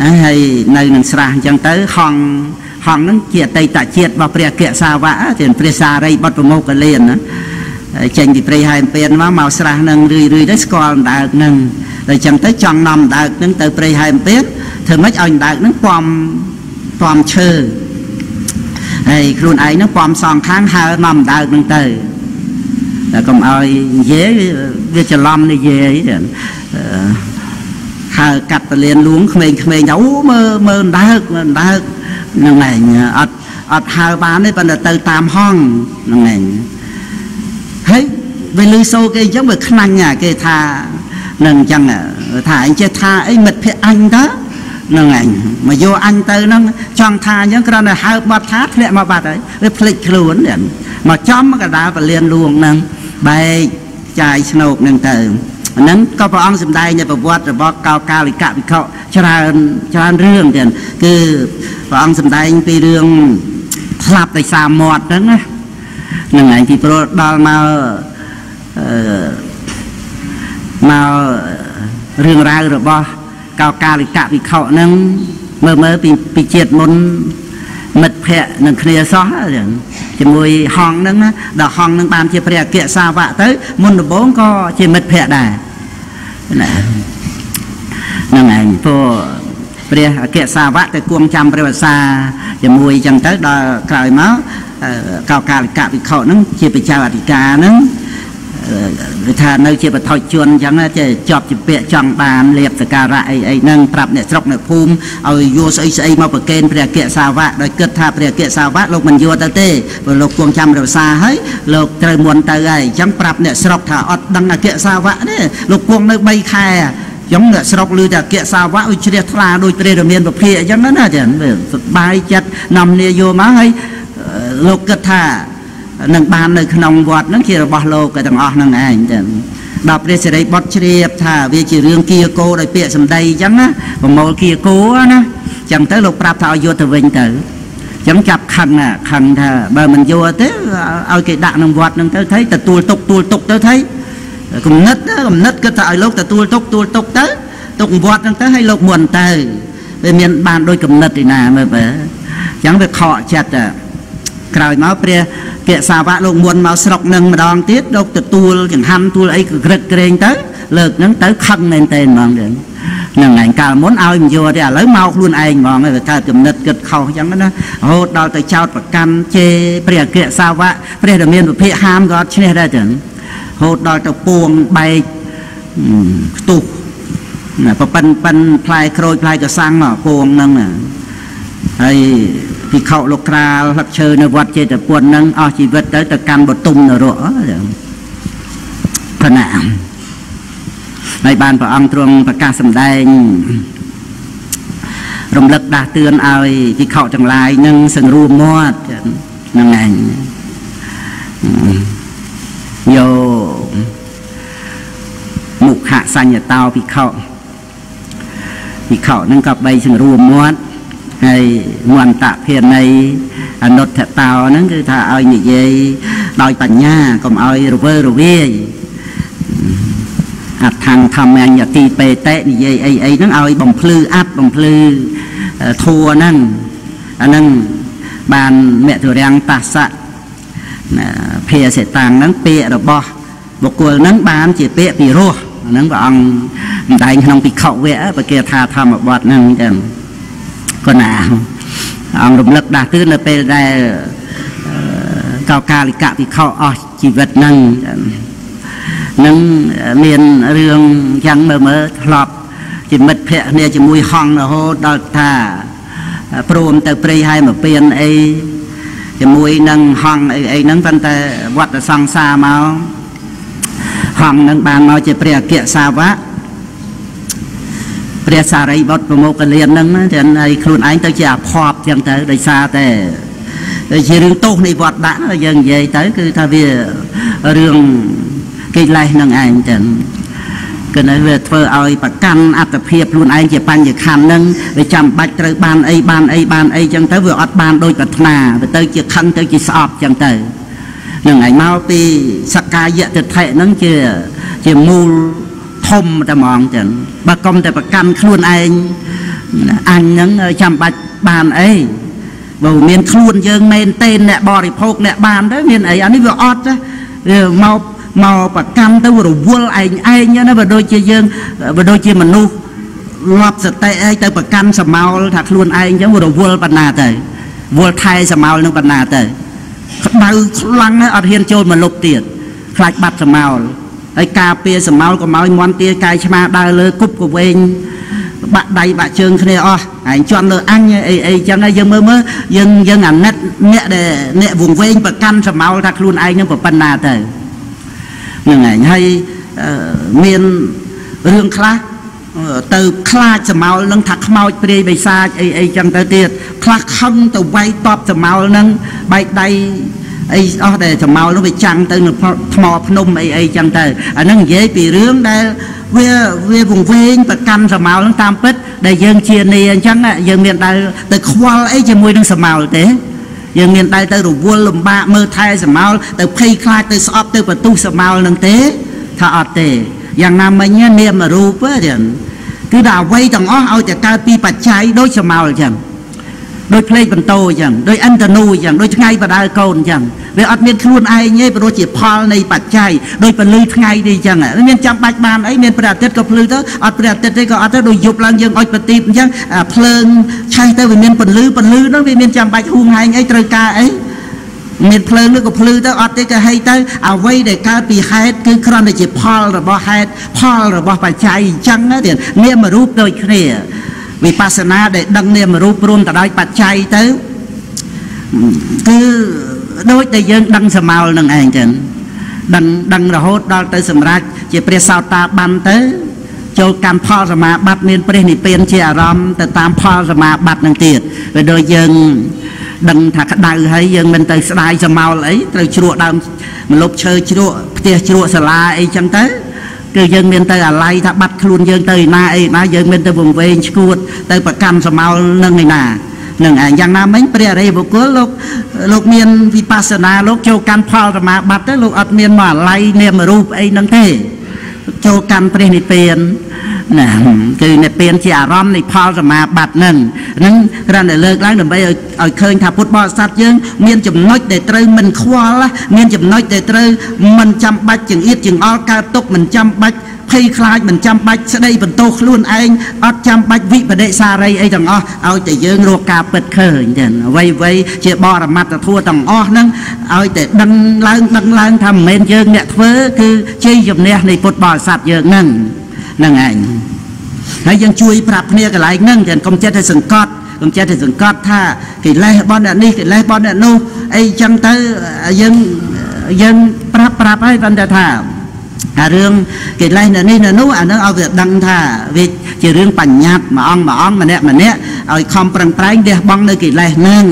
Speaker 1: ណាហើយនៅនឹងស្រះអញ្ចឹងទៅហងហងហ្នឹងជាអតីតជាតិរបស់ព្រះកិសាវៈជាព្រះសារីបុត្រប្រមោកលៀនណា ចេញពីព្រៃហែមពៀនមកមកស្រះនឹងរឿយរឿយទៅស្គាល់អណ្ដើកនឹងដល់ចឹងទៅចង់នាំដើកនឹងទៅព្រៃហែមពៀនធ្វើម៉េចឲ្យដើកនឹងពំពំឈើហើយខ្លួនឯងនឹងពំសងខាងហើនាំដើកនឹងទៅតែកុំឲ្យនិយាយវាច្រឡំនិយាយហើកាត់តលៀនលួងក្មេងៗថាអូមើលមើលដើកមើលដើកហ្នឹងឯងអត់អត់ហើបានទេប៉ុន្តែទៅតាមហងហ្នឹងឯង ហើយវាលឺសូគេអញ្ចឹងវាខ្នាញ់គេថានឹងអញ្ចឹងថាអញចេះថាអីមិត្តភក្តិអញតើនឹងអញមកយកអញទៅនឹងចង់ថាអញ្ចឹងគ្រាន់តែហៅបាត់ថាធ្លាក់មកបាត់ហើយវាភ្លេចខ្លួនមកចំកដាលពលានលួងនឹងបែកចាយស្នោកនឹងទៅហ្នឹងក៏ព្រះអង្គសម្ដែងនៅប្រវត្តិរបស់កោកាលិកវិខច្រើនច្រើនរឿងទៀតគឺព្រះអង្គសម្ដែងពីរឿងស្លាប់ដោយសារមាត់ហ្នឹងណាហ្នឹងឯងពីព្រោះដល់មកអឺមករឿងរ៉ាវរបស់កោកាលិកវិខហ្នឹងមើលមើលពីពីជាតិមុនមិត្តភ័ក្ដិនឹងគ្នាសោះជាមួយហងហ្នឹងដល់ហងហ្នឹងបានជាព្រះអគ្គសាវកទៅ មុនដំបូងក៏ជាមិត្តភ័ក្ដិដែរណាហ្នឹងឯងព្រោះព្រះអគ្គសាវកទៅគួងចាំព្រះវសាជាមួយអញ្ចឹងទៅដល់ក្រោយមក កោកាលិកវិខហ្នឹងជាបច្ចាអធិការហ្នឹងគឺថានៅជាបថុជនអញ្ចឹងចេះជាប់ជាពាក្យចង់បានលៀបសការៈអីអីហ្នឹងប្រាប់អ្នកស្រុកអ្នកភូមិឲ្យយកស្អីស្អីមកប្រកេនព្រះអគ្គសាវកដោយគិតថាព្រះអគ្គសាវកលោកមិនយកទៅទេព្រោះលោកគង់ចាំរសាហើយលោកត្រូវមុនទៅហើយអញ្ចឹងប្រាប់អ្នកស្រុកថាអត់ដឹងអគ្គសាវកទេលោកគង់នៅ3ខែចឹងអ្នកស្រុកឮតែអគ្គសាវកឧជ្រះថ្លាដោយព្រះរាមាពភាអញ្ចឹងណាចឹងសប្បាយចិត្តនាំនាយកមកហើយ លោកគិតថានឹងបាននៅក្នុងវត្តហ្នឹងជារបស់លោកទាំងអស់ហ្នឹងឯងចឹងដល់ព្រះសិរីបុត្រជ្រាបថាវាជារឿងគៀកោដោយពាក្យសម្ដីអញ្ចឹងណាប្រមូលគៀកោណាអញ្ចឹងទៅលោកប្រាប់ថាឲ្យយកទៅវិញទៅអញ្ចឹងចាប់ខឹងខឹងថាបើមិនយកទេឲ្យគេដាក់ក្នុងវត្តហ្នឹងទៅថៃទទួលទុកទួលទុកទៅថៃគំនិតគំនិតគិតថាឲ្យលោកទទួលទុកទួលទុកទៅទុកវត្តហ្នឹងទៅឲ្យលោកមុនទៅវាមានបានដោយគំនិតឯណាមើលបើអញ្ចឹងវាខកចិត្ត ក្រោយមកព្រះកិសាវៈលោកមុនមកស្រុកនឹងម្ដងទៀតលោកទទួលចង្ហាន់ទួលអីក្រឹកក្រែងទៅលើកហ្នឹងទៅខឹងមែនតើហ្មងហ្នឹងនឹងឯងកាលមុនឲ្យមិនយកទេឥឡូវមកខ្លួនឯងហ្មងវាកើតចំណិតគិតខុសអញ្ចឹងណារហូតដល់ទៅចោតប្រកាន់ជេរព្រះអគ្គសាវៈព្រះដែលមានវិភាកហាមក៏អត់ឈ្នះដែរចឹងហូតដល់ទៅពួងបែកខ្ទុះណាប៉ប៉ិនប៉ិនផ្លែក្រូចផ្លែកសាំងមកពួងហ្នឹងហើយ ភិក្ខុលោកក្រាលហឹកឈើនៅវត្តចេតពុនហ្នឹងអស់ជីវិតទៅទៅកាន់បតុមនរកប៉ុណ្ណាហើយបានព្រះអង្គទ្រង់ប្រកាសសម្ដែងរំលឹកដាស់តឿនឲ្យភិក្ខុទាំងឡាយនឹងសង្រួមមាត់ហ្នឹងឯងយោមុខសញ្ញតោភិក្ខុភិក្ខុនឹងក៏បីសង្រួមមាត់ ហើយមន្តភាន័យអនុត្តតោហ្នឹងគឺថាឲ្យនិយាយដោយបញ្ញាកុំឲ្យរវើរវាយអដ្ឋង្គធម្មញ្ញតិបេតិនិយាយអីអីហ្នឹងឲ្យបំភ្លឺអាប់បំភ្លឺធัวហ្នឹងអាហ្នឹងបានមតុរាំងតសៈភាសិតាំងហ្នឹងពាក្យរបស់បុគ្គលហ្នឹងបានជាពាក្យពីរោះហ្នឹងព្រះអង្គម្ដែងក្នុងពិខុវៈបកាថាធម្មបទហ្នឹងអញ្ចឹង កណាអង្គរំលឹកដាស់តឿននៅពេលដែលកោកាលិកពិខុអស់ជីវិតហ្នឹងនឹងមានរឿងយ៉ាងមើលមើលធ្លាប់ជាមិត្តភ័ក្ដិគ្នាជាមួយហងរហូតដល់ថាព្រមទៅព្រៃហើយមកពៀនអីជាមួយនឹងហងអីអីហ្នឹងប៉ុន្តែវត្តសង្សារមកហងនឹងបានមកជាព្រះអគ្គសាវក ព្រះសារីបុត្រប្រមោកលៀនហ្នឹងចឹងហើយខ្លួនឯងទៅជាអភ័ព្វចឹងទៅដោយសារតែជារឿងទោសនៃវត្តដាក់យើងនិយាយទៅគឺថាវារឿងកិលេសនឹងឯងចឹងគឺនៅវាធ្វើឲ្យប្រកាន់អត្តភាពខ្លួនឯងជាបញ្ញខណ្ឌនឹងវាចាំបាច់ត្រូវបានអីបានអីបានអីចឹងទៅវាអត់បានដូចប្រាថ្នាវាទៅជាខឹងទៅជាស្អប់ចឹងទៅនឹងឯងមកពីសក្កាយតិថិនឹងជាជាមូល ធំតែហ្មងចឹងបើកុំតែប្រកាន់ខ្លួនឯងអញហ្នឹងចាំបាច់បានអីបើមានខ្លួនយើងមែនទេអ្នកបរិភោគអ្នកបានទៅមានអីអានេះវាអត់វាមកមកប្រកម្មទៅរវល់ឯងឯងណាបើដូចជាយើងបើដូចជាមនុស្សងាប់សតិអីទៅប្រកាន់សមោលថាខ្លួនឯងអញ្ចឹងរវល់បណ្ណាទៅវល់ថែសមោលនឹងបណ្ណាទៅក្តៅខ្លាំងហើយអត់ហ៊ានចូលមកលុបទៀតខ្លាចបាត់សមោល ហើយការពារសមោលកុំឲ្យមន់ទាកាយឆ្មាដើរលើគប់កវែងបាក់ដៃបាក់ជើងគ្នាអស់ឯងជន់លើអញអីអីចឹងហើយយើងមើលមើលយើងយើងអាណិតអ្នកដែលអ្នកវងវែងប្រកាន់សមោលថាខ្លួនឯងនឹងប៉ុណ្ណាទៅហ្នឹងឯងហើយមានរឿងខ្លះទៅខ្លាចសមោលនឹងថាខ្មោចព្រាយបិសាចអីអីចឹងទៅទៀតខ្លះខឹងទៅវាយតបសមោលនឹងបែកដៃ អីអស់ដែលសមោលនោះវាចាំងទៅនឹងថ្មភ្នំអីអីចឹងទៅអានឹងនិយាយពីរឿងដែលវាវាវង្វេងប្រកាន់សមោលនឹងតាមពិតដែលយើងជានីអញ្ចឹងយើងមានដែលទៅខ្វល់អីជាមួយនឹងសមោលទេយើងមានតែទៅរវល់លំបាកមើលថែសមោលទៅភ័យខ្លាចទៅស្អប់ទៅបន្ទុះសមោលនឹងទេថាអត់ទេយ៉ាងណាមិញនាមរូបទេគឺថាអ្វីទាំងអស់ឲ្យតែកើតពីបច្ច័យដូចសមោលអញ្ចឹង ដូចផ្លេកបន្ទោអញ្ចឹងដូចអន្តនូអញ្ចឹងដូចថ្ងៃបដាលកូនអញ្ចឹងវាអត់មានខ្លួនឯងទេព្រោះជាផលនៃបច្ច័យដូចពលឺថ្ងៃនេះអញ្ចឹងមានចាំបាច់បានអីមានព្រះអាទិត្យក៏ភ្លឺទៅអត់ព្រះអាទិត្យទេក៏អត់ទៅដូចយប់ឡើងយើងអុចប្រទីបអញ្ចឹងភ្លើងឆេះទៅវាមានពលឺពលឺនោះវាមានចាំបាច់ហួងហែងអីត្រូវការអីមានភ្លើងនោះក៏ភ្លឺទៅអត់ទេក៏ហីទៅអ្វីដែលកើតពីហេតុគឺគ្រាន់តែជាផលរបស់ហេតុផលរបស់បច្ច័យអញ្ចឹងទៀតនាមរូបដូចគ្នា វិបស្សនាដែលដឹងនាមរូបរួមទៅដោយបច្ច័យទៅគឺដូចតែយើងដឹងសមោលនឹងឯងចឹងដឹងដឹងរហូតដល់ទៅសម្រាប់ជាព្រះសោតាបានទៅចូលកម្មផលសមាបត្តិមានព្រះនិព្វានជាអារម្មណ៍ទៅតាមផលសមាបត្តិនឹងទៀតវាដូចយើងដឹងថាក្តៅហើយយើងមិនទៅស្ដាយសមោលអីត្រូវជ្រក់ដើមម្លប់ឈើជ្រក់ផ្ទះជ្រក់សាលាអីចឹងទៅ គឺយើងមានទៅអាល័យថាបាត់ខ្លួនយើងទៅឯណាអីណាយើងមានទៅវង្វេងឈួត ទៅប្រកម្មសមោលនឹងឯណានឹងឯងយ៉ាងណាមិញព្រះអរិយបុគ្គលលោកលោកមានវិបស្សនាលោកចូលកម្មផលសមាបត្តិទៅលោកអត់មានមកអាល័យនាមរូបអីហ្នឹងទេចូលកម្មព្រះនិព្វាន ណាគឺនិព្វានជាអារម្មណ៍នៃផលសមាបត្តិហ្នឹងហ្នឹងគ្រាន់តែលើកឡើងដើម្បីឲ្យឲ្យឃើញថាពុទ្ធបរិស័ទយើង មានចំណុចដែលត្រូវមិនខ្វល់មានចំណុចដែលត្រូវមិនចាំបាច់ចង្អៀតចង្អល់កើតទុកមិនចាំបាច់ភ័យខ្លាចមិនចាំបាច់ស្ដីបន្ទោសខ្លួនឯងអត់ចាំបាច់វិបដិសារីអីទាំងអស់ឲ្យតែយើងរកការពិតឃើញចឹងអ្វីអ្វីជាបរមត្តធัวទាំងអស់ហ្នឹងឲ្យតែដឹងឡើងដឹងឡើងថាមិនមែនយើងអ្នកធ្វើគឺជ័យជំនះនៃពុទ្ធបរិស័ទយើងហ្នឹងហ្នឹងឯងហើយយើងជួយប្រាប់គ្នាកន្លែងហ្នឹងចឹងកុំចិត្តឲ្យសង្កត់កុំចិត្តឲ្យសង្កត់ថាកិលេសរបស់អ្នកនេះកិលេសរបស់អ្នកនោះអីចឹងទៅយើងយើងប្រាប់ប្រាប់ឲ្យប៉ុន្តែថាអារឿងកិលេសនៅនេះនៅនោះអានឹងឲ្យវាដឹងថាវាជារឿងបញ្ញត្តិមួយអង្គមួយអង្គម្នាក់ម្នាក់ឲ្យខំប្រឹងប្រែងលះបង់នៅកិលេសហ្នឹង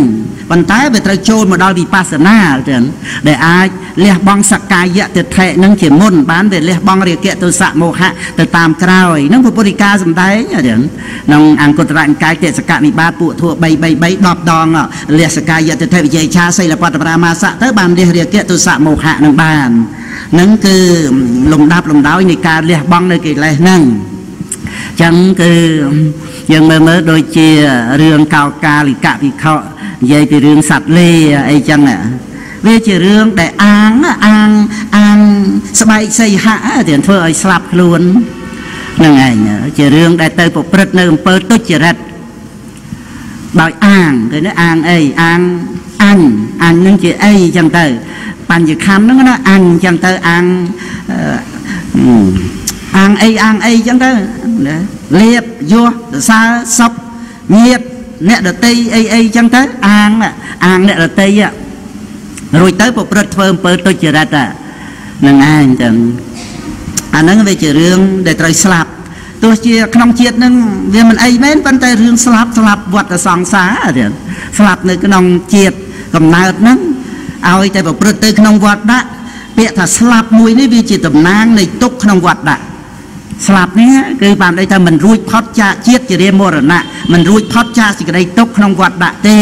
Speaker 1: ប៉ុន្តែវាត្រូវចូលមកដល់វិបស្សនាចឹងដែលអាចលះបង់សក្កាយតិថិនឹងជាមុនបានវាលះបង់រាគៈទុសៈមោហៈទៅតាមក្រោយនឹងពុទ្ធិកាសំដែងចឹងក្នុងអង្គតរនិកាយទេសកនិបាតពួកធัว3 3 3 10ដងលះសក្កាយតិថិវិជ័យឆាសីលបតប្រាមាសៈទៅបានលះរាគៈទុសៈមោហៈនឹងបាននឹងគឺលំដាប់លំដោយនៃការលះបង់នៅកិលេសហ្នឹងចឹងគឺយើងមើលមើលដូចជារឿងកោកាលិកវិខ និយាយពីរឿងសត្វលេអីចឹងវាជារឿងដែលអាងអាងអាងស្បែកសីហៈទៀតធ្វើឲ្យស្លាប់ខ្លួនហ្នឹងឯងជារឿងដែលទៅប្រព្រឹត្តនៅអំពើទុច្ចរិតដោយអាងគេណាអាងអីអាងអញអញនឹងជាអីចឹងទៅ បញ្ញខណ្ឌហ្នឹងណាអាំងអញ្ចឹងទៅអាំងអាំងអីអាំងអីអញ្ចឹងទៅលៀបយោសសើសុខញាត អ្នកដតីអីអីអញ្ចឹងទៅអាងអាងអ្នកដតីរួចទៅប្រព្រឹត្តធ្វើអំពើទុច្ចរិតហ្នឹងឯងចឹងអាហ្នឹងវាជារឿងដែលត្រូវស្លាប់ទោះជាក្នុងជាតិនឹងវាមិនអីមែនប៉ុន្តែរឿងស្លាប់ស្លាប់វត្តសង្សារទៀតស្លាប់នៅក្នុងជាតិកំណើតហ្នឹងឲ្យតែប្រព្រឹត្តទៅក្នុងវត្តដាក់ពាក្យថាស្លាប់មួយនេះវាជាតំណាងនៃទុកក្នុងវត្តដាក់ ស្លាប់នេះគឺបានន័យថាមិនរួចផុតចាកជាតិជារាមរណៈមិនរួចផុតចាកសេចក្តីទុកក្នុងវត្តដាក់ទេ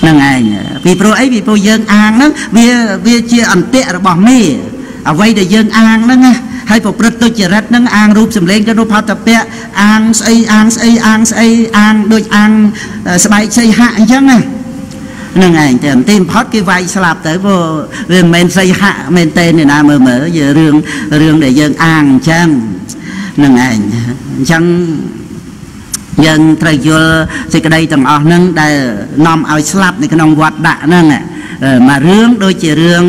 Speaker 1: ហ្នឹងឯងពីព្រោះអីពីព្រោះយើងអាងហ្នឹងវាវាជាអន្ទាក់របស់មេអ្វីដែលយើងអាងហ្នឹងណាហើយប្រព្រឹត្តទុច្ចរិតហ្នឹងអាងរូបសម្លេងក៏រូបផតពៈអាងស្អីអាងស្អីអាងស្អីអាងដូចអាងស្បែកសីហៈអញ្ចឹងណា ហ្នឹងឯងតែទីបំផុតគេវាយស្លាប់ទៅព្រោះវាមិនមែនសីហៈមែនទេណាមើលមើលយើរឿងរឿងដែលយើងអាងអញ្ចឹងហ្នឹងឯងអញ្ចឹងយើងត្រូវយល់សេចក្តីទាំងអស់ហ្នឹងដែលនាំឲ្យស្លាប់នៅក្នុងវត្តដាក់ហ្នឹងមករឿងដូចជារឿង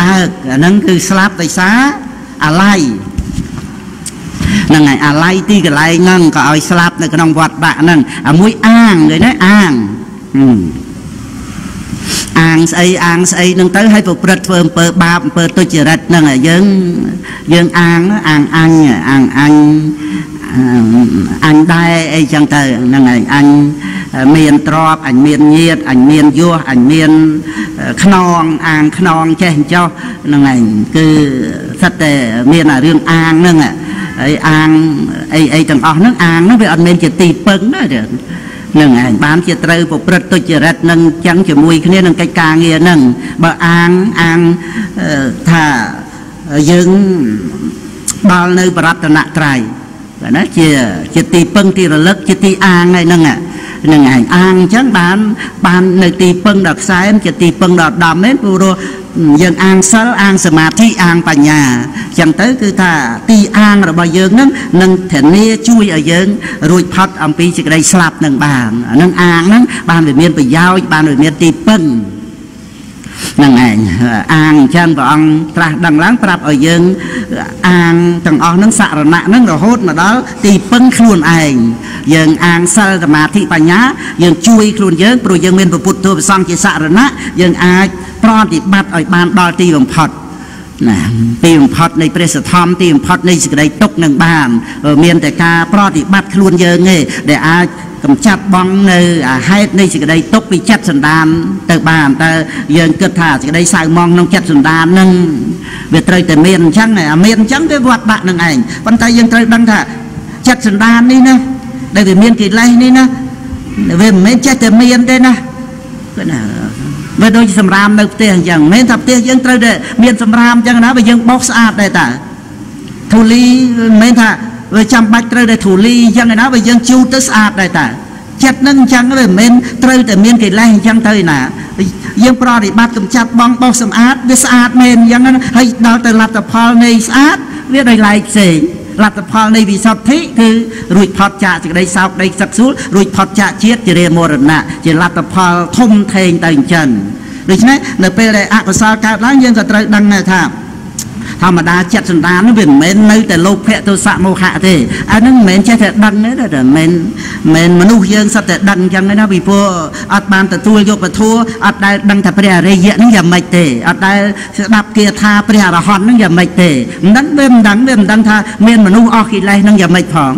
Speaker 1: ដើកអាហ្នឹងគឺស្លាប់ដោយសារអាល័យហ្នឹងហើយអាល័យទីកន្លែងហ្នឹងក៏ឲ្យស្លាប់នៅក្នុងវត្តដាក់ហ្នឹងអាមួយអាងឃើញទេអាងហឹម អាងស្អីអាងស្អីនឹងទៅឲ្យប្រព្រឹត្តធ្វើអំពើបាបអំពើទុច្ចរិតហ្នឹងយើងយើងអាងអាងអញអាងអញអញដែរអីចឹងទៅហ្នឹងហើយអញមានទ្របអញមានញាតអញមានយោះអញមានខ្នងអាងខ្នងចេះចោះហ្នឹងឯងគឺសិតតែមានអារឿងអាងហ្នឹងហើយអាងអីអីទាំងអស់ហ្នឹងអាងហ្នឹងវាអត់មានជាទីពឹងណាចឹង នឹងឯងបានជាត្រូវប្រព្រឹត្តទុច្ចរិតនឹងចឹងជាមួយគ្នានឹងកិច្ចការងារនឹងបើអាងអាងថាយើងដល់នៅបរតនត្រ័យណាជាជាទីពឹងទីរលឹកជាទីអាងហើយហ្នឹងហ្នឹង ឯងអាងអញ្ចឹងបានបាននៅទីពឹងដល់ខ្សែជាទីពឹងដល់ដំហ្នឹងព្រោះយើងអាងសិលអាងសមាធិអាងបញ្ញាអញ្ចឹងទៅគឺថាទីអាងរបស់យើងនឹងនឹងធានាជួយឲ្យយើង រួចផុតអំពីសេចក្តីស្លាប់នឹងបានអានឹងអាងហ្នឹងបានវាមានប្រយោជន៍បានវាមានទីពឹង នឹងឯងអាងអញ្ចឹងព្រះអង្គត្រាស់ដឹងឡើងប្រាប់ឲ្យយើងអាងទាំងអស់នឹងសរណៈនឹងរហូតមកដល់ទីពឹងខ្លួនឯងយើងអាងសិលសមាធិបញ្ញាយើងជួយខ្លួនយើងព្រោះយើងមានពុទ្ធទូប្រសង្ឃជាសរណៈយើងអាចប្រតិបត្តិឲ្យបានដល់ទីបំផុតណាទីបំផុតនៃព្រះសទ្ធំទីបំផុតនៃសេចក្តីទុកនឹងបាន មានតែការប្រតិបត្តិខ្លួនយើងទេដែលអាច កំចាត់បងនៅអាហេតុនៃសេចក្តីទុកពីចិត្តសន្តាន ទៅបានតើយើងគិតថាសេចក្តីសៅមងក្នុងចិត្តសន្តាននឹងវាត្រូវតែមានអញ្ចឹងអាមានអញ្ចឹងវាវត្តដាក់នឹងឯងប៉ុន្តែយើងត្រូវដឹងថាចិត្តសន្តាននេះណាដែលវាមានកិលេសនេះណាវាមិនមែនចេះតែមានទេណាគឺណាវាដូចសម្រាមនៅផ្ទះអញ្ចឹងមិនមែនថាផ្ទះយើងត្រូវតែមានសម្រាមអញ្ចឹងណាបើយើងបោសស្អាតដែរតាធូលីមិនមែនថា វាចាំបាច់ត្រូវតែធូលីអញ្ចឹងណាបើយើងជូតទៅស្អាតដែរតាចិត្តនឹងអញ្ចឹងវាមិនមែនត្រូវតែមានកិលេសអញ្ចឹងទៅណាយើងប្រតិបត្តិកម្ចាត់បងបោសសម្អាតវាស្អាតមែនអញ្ចឹងហើយដល់ទៅលទ្ធផលនៃស្អាតវាដោយឡែកផ្សេងលទ្ធផលនៃវិសុទ្ធិគឺរួចផុតចាកសេចក្តីសោកដីសឹកសួលរួចផុតចាកជាតិជារាមរណៈជាលទ្ធផលធំធេងទៅអញ្ចឹងដូច្នេះនៅពេលដែលអកុសលកើតឡើងយើងក៏ត្រូវដឹងថា ធម្មតាចិត្តសន្តាននោះវាមិនមែននៅតែលោភៈទោសៈមោហៈទេអានឹងមិនមែនចេះតែដឹងទេតែមិនមែនមនុស្សយើងសត្វតែដឹងអញ្ចឹងទេណាពីព្រោះអត់បានទទួលយកពធัวអត់ដែលដឹងថាព្រះអរិយៈនឹងយ៉ាងម៉េចទេអត់ដែលស្ដាប់គាថាព្រះអរហន្តនឹងយ៉ាងម៉េចទេមិនដឹងវាមិនដឹងវាមិនដឹងថាមានមនុស្សអស់កិលេសនឹងយ៉ាងម៉េចផង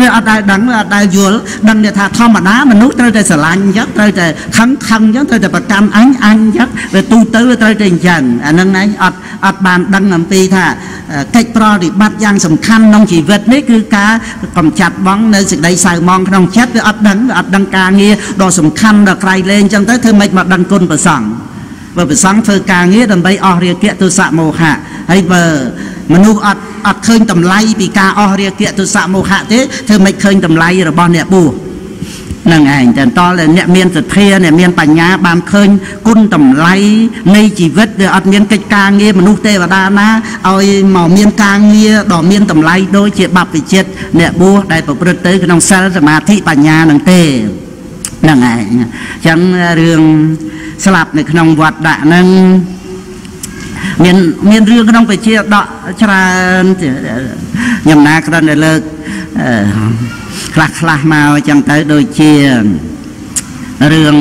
Speaker 1: វាអត់ដែលដឹងវាអត់ដែលយល់ដឹងថាធម្មតាមនុស្សត្រូវតែស្រឡាញ់អញ្ចឹងត្រូវតែខឹងខឹងអញ្ចឹងត្រូវតែប្រកាន់អញអញអញ្ចឹងវាទូទៅវាត្រូវតែអញ្ចឹងអានឹងឯងអត់អត់បានដឹងអំពីថាកិច្ចប្រតិបត្តិយ៉ាងសំខាន់ក្នុងជីវិតនេះគឺការកំចាត់បងនៅសេចក្តីសៅមងក្នុងចិត្តវាអត់ដឹងវាអត់ដឹងការងារដ៏សំខាន់ដ៏ក្រៃលែងអញ្ចឹងទៅធ្វើម៉េចមកដឹងគុណព្រះសង្ឃបើព្រះសង្ឃធ្វើការងារដើម្បីអស់រាគៈទុសៈមោហៈហើយបើ មនុស្សអត់អត់ឃើញតម្លៃពីការអស់រាគៈទុសៈមោហៈទេធ្វើមិនឃើញតម្លៃរបស់អ្នកបួសនឹងឯងតែតលអ្នកមានសទ្ធាអ្នកមានបញ្ញាបានឃើញគុណតម្លៃនៃជីវិតដែលអត់មានកិច្ចការងារមនុស្សទេវតាណាឲ្យមកមានការងារដ៏មានតម្លៃដូចជាបព្វជិតអ្នកបួសដែលប្រព្រឹត្តទៅក្នុងសិលសមាធិបញ្ញានឹងទេហ្នឹងឯងអញ្ចឹងរឿងស្លាប់នៅក្នុងវត្តដាក់ហ្នឹង មានមានរឿងក្នុងពជាដកច្រើនខ្ញុំណាគ្រាន់តែលើកខ្លះខ្លះមកអញ្ចឹងទៅដូចជារឿង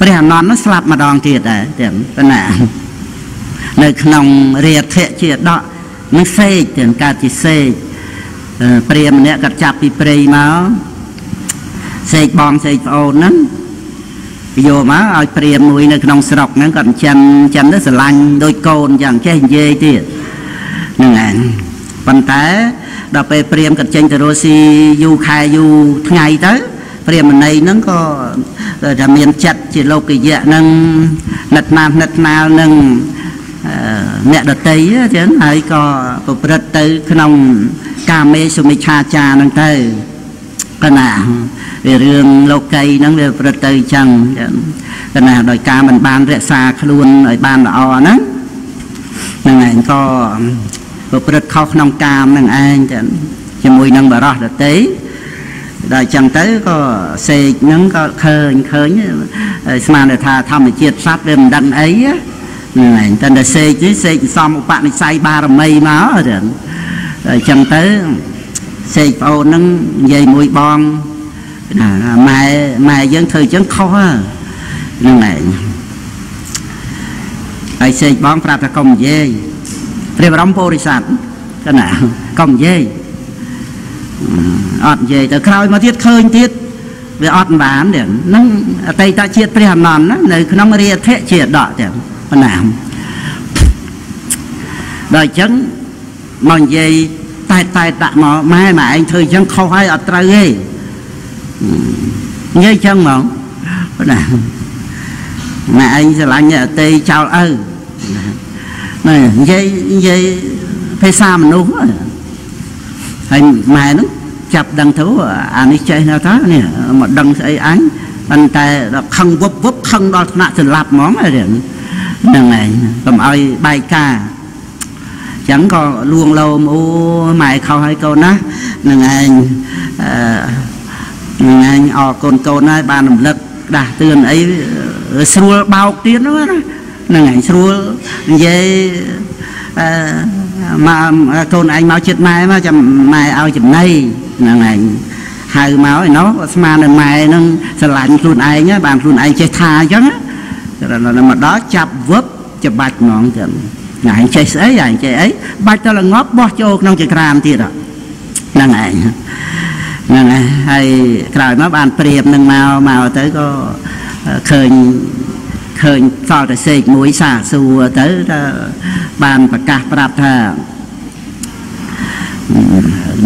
Speaker 1: ព្រះអនន្តនោះស្លាប់ម្ដងទៀតដែរទាំងប៉ុណ្ណានៅក្នុងរាធៈជាដកនឹងសេកទាំងកើតជាសេកព្រាមម្នាក់ក៏ចាប់ពីព្រៃមកសេកបងសេកប្អូនហ្នឹង យកមកឲ្យព្រាមមួយនៅក្នុងស្រុកហ្នឹងគាត់ចិនចិនទៅស្រឡាញ់ដូចកូនយ៉ាងចេះនិយាយទៀតហ្នឹងឯងប៉ុន្តែដល់ពេលព្រាមគាត់ចេញទៅរស់ស៊ីយូរខែយូរថ្ងៃទៅព្រាមណីហ្នឹងក៏ថាមានចិត្តជាលោកយៈហ្នឹងនិតណាស់និតណាលនឹងអ្នកដតីចឹងហើយក៏ប្រព្រឹត្តទៅក្នុងកាមេសុមិឆាចាហ្នឹងទៅ កណាវារឿងលោកីហ្នឹងវាប្រព្រឹត្តទៅអញ្ចឹងកណាដោយការមិនបានរក្សាខ្លួនឲ្យបានល្អហ្នឹងហ្នឹងឯងក៏ប្រព្រឹត្តខុសក្នុងកាមហ្នឹងឯងជាមួយនឹងបរោះដតីដល់អញ្ចឹងទៅក៏សេកហ្នឹងក៏ឃើញឃើញស្មានថាធម្មជាតិសត្វវាមិនដឹងអីហ្នឹងឯងតែតែសេកនេះសេកសំឧបនិស្ស័យបារមីមកចឹងអញ្ចឹងទៅ សេកប្អូនហ្នឹងនិយាយមួយបងណាម៉ែម៉ែយើងធ្វើអញ្ចឹងខុសហ្នឹងឯងហើយសេកបងប្រាប់ថាកុំនិយាយព្រះបរមពុរិស័ទកណាកុំនិយាយអត់និយាយទៅក្រោយមកទៀតឃើញទៀតវាអត់បានទេហ្នឹងអតីតជាតិព្រះអនន្តនៅក្នុងរាធៈជាដកទេប៉ុណ្ណាដល់អញ្ចឹងមកនិយាយ តែតែដាក់មកម៉ែម៉ែឯងធ្វើអញ្ចឹងខុសហើយអត់ត្រូវទេនិយាយអញ្ចឹងហ្មងប៉ុណ្ណាម៉ែឯងស្រឡាញ់អ្នកអតីចោលឪណានិយាយនិយាយភាសាមនុស្សហើយម៉ែនោះចាប់ដឹងទៅអានេះចេះណាថានេះមកដឹងស្អីអញប៉ុន្តែដល់ខឹងវឹបវឹបខឹងដល់ថ្នាក់ស្លាប់ហ្មងរឿងហ្នឹងឯងកុំឲ្យបែកការ ចឹងក៏លួងលោមអូម៉ែខុសឲ្យកូនណានឹងឯងអឺនឹងឯងអរកូនកូនហើយបានរំលឹកដាស់តឿនអីស្រួលបោកទៀតហ្នឹងណាហ្នឹងឯងស្រួលនិយាយអឺមកកូនឯងមកចិត្តម៉ែមកចាំម៉ែឲ្យចំណៃហ្នឹងឯងហៅមកឯណោះស្មាននៅម៉ែហ្នឹងស្រឡាញ់ខ្លួនឯងបានខ្លួនឯងចេះថាអញ្ចឹងណាមកដល់ចាប់វឹបច្បាច់ហ្មងចឹង ណាអញចេះស្អីអញចេះអីបាច់ទៅល្ងប់បោះចូលក្នុងចក្រាមទៀតហ្នឹងឯងហ្នឹងហើយហើយក្រោយមកបានព្រៀបនឹងមកមកទៅក៏ឃើញឃើញសល់តែសេកមួយសាសួរទៅថាបានប្រកាសប្រាប់ថា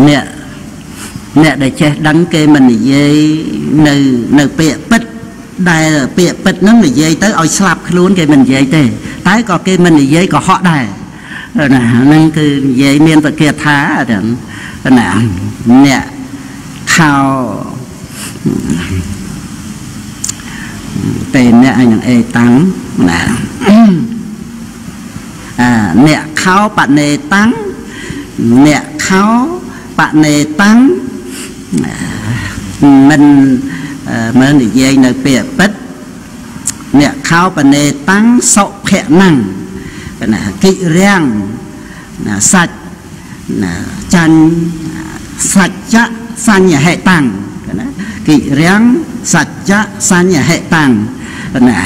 Speaker 1: អ្នកអ្នកដែលចេះដឹងគេមិននិយាយនៅនៅពាក្យពិត ដែលពាក្យពិតហ្នឹងនិយាយទៅឲ្យស្លាប់ខ្លួនគេមិននិយាយទេតែក៏គេមិននិយាយក៏ហក់ដែរណាហ្នឹងគឺនិយាយមានប្រកាសថាណាអ្នកខោពេលអ្នកឯងនឹងអេតាំងណាអាអ្នកខោបណេតាំងអ្នកខោបណេតាំងមិន មើលនិយាយនៅពាក្យពិតអ្នកខោបណេតាំងសុភៈណាំងណាគិរាំងណាសាច់ណាចាញ់សច្ចៈសញ្ញហេតាំងណាគិរាំងសច្ចៈសញ្ញហេតាំងណា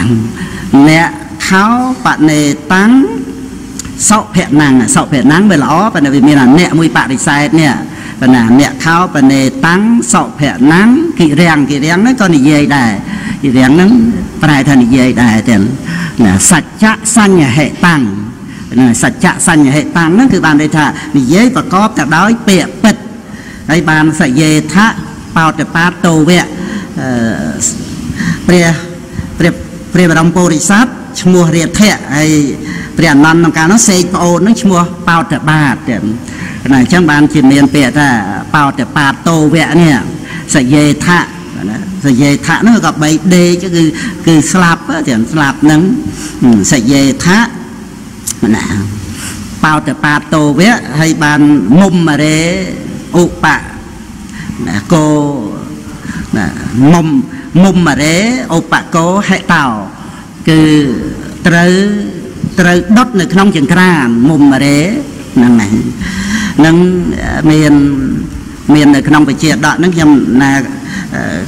Speaker 1: អ្នកខោបណេតាំងសុភៈណាំងសុភៈណាំងវាល្អប៉ុន្តែវាមានអាអ្នកមួយបរិស័ទនេះបណ្ណាអ្នកខោបណេ តាំងសុភៈណាំងគិរាំងគិរាំងហ្នឹងក៏និយាយដែរគិរាំងហ្នឹងប្រែថានិយាយដែរទាំងណាសច្ចៈសញ្ញហេតាំងណាសច្ចៈសញ្ញហេតាំងហ្នឹងគឺបានន័យថានិយាយប្រកបទៅដោយពាក្យពិតហើយបានសយេថៈបោតបាតោវៈព្រះព្រះព្រះបរមពុរិស័ទឈ្មោះរាធៈហើយព្រះអនន្តក្នុងកាលនោះសេកប្អូននឹងឈ្មោះបោតបាត ណាអញ្ចឹងបានជាមានពាក្យថាបោតបាតោវៈនេះសយេថៈណាសយេថៈនោះក៏បីដេកគឺគឺស្លាប់ទាំងស្លាប់នឹងសយេថៈណាបោតបាតោវៈហើយបានមុំរេឧបៈណាកោណាមុំមុំរេឧបកោហេតោគឺត្រូវត្រូវដុតនៅក្នុងចង្ក្រានមុំរេហ្នឹងហើយ នឹងមានមាននៅក្នុងបជាដកហ្នឹងខ្ញុំណា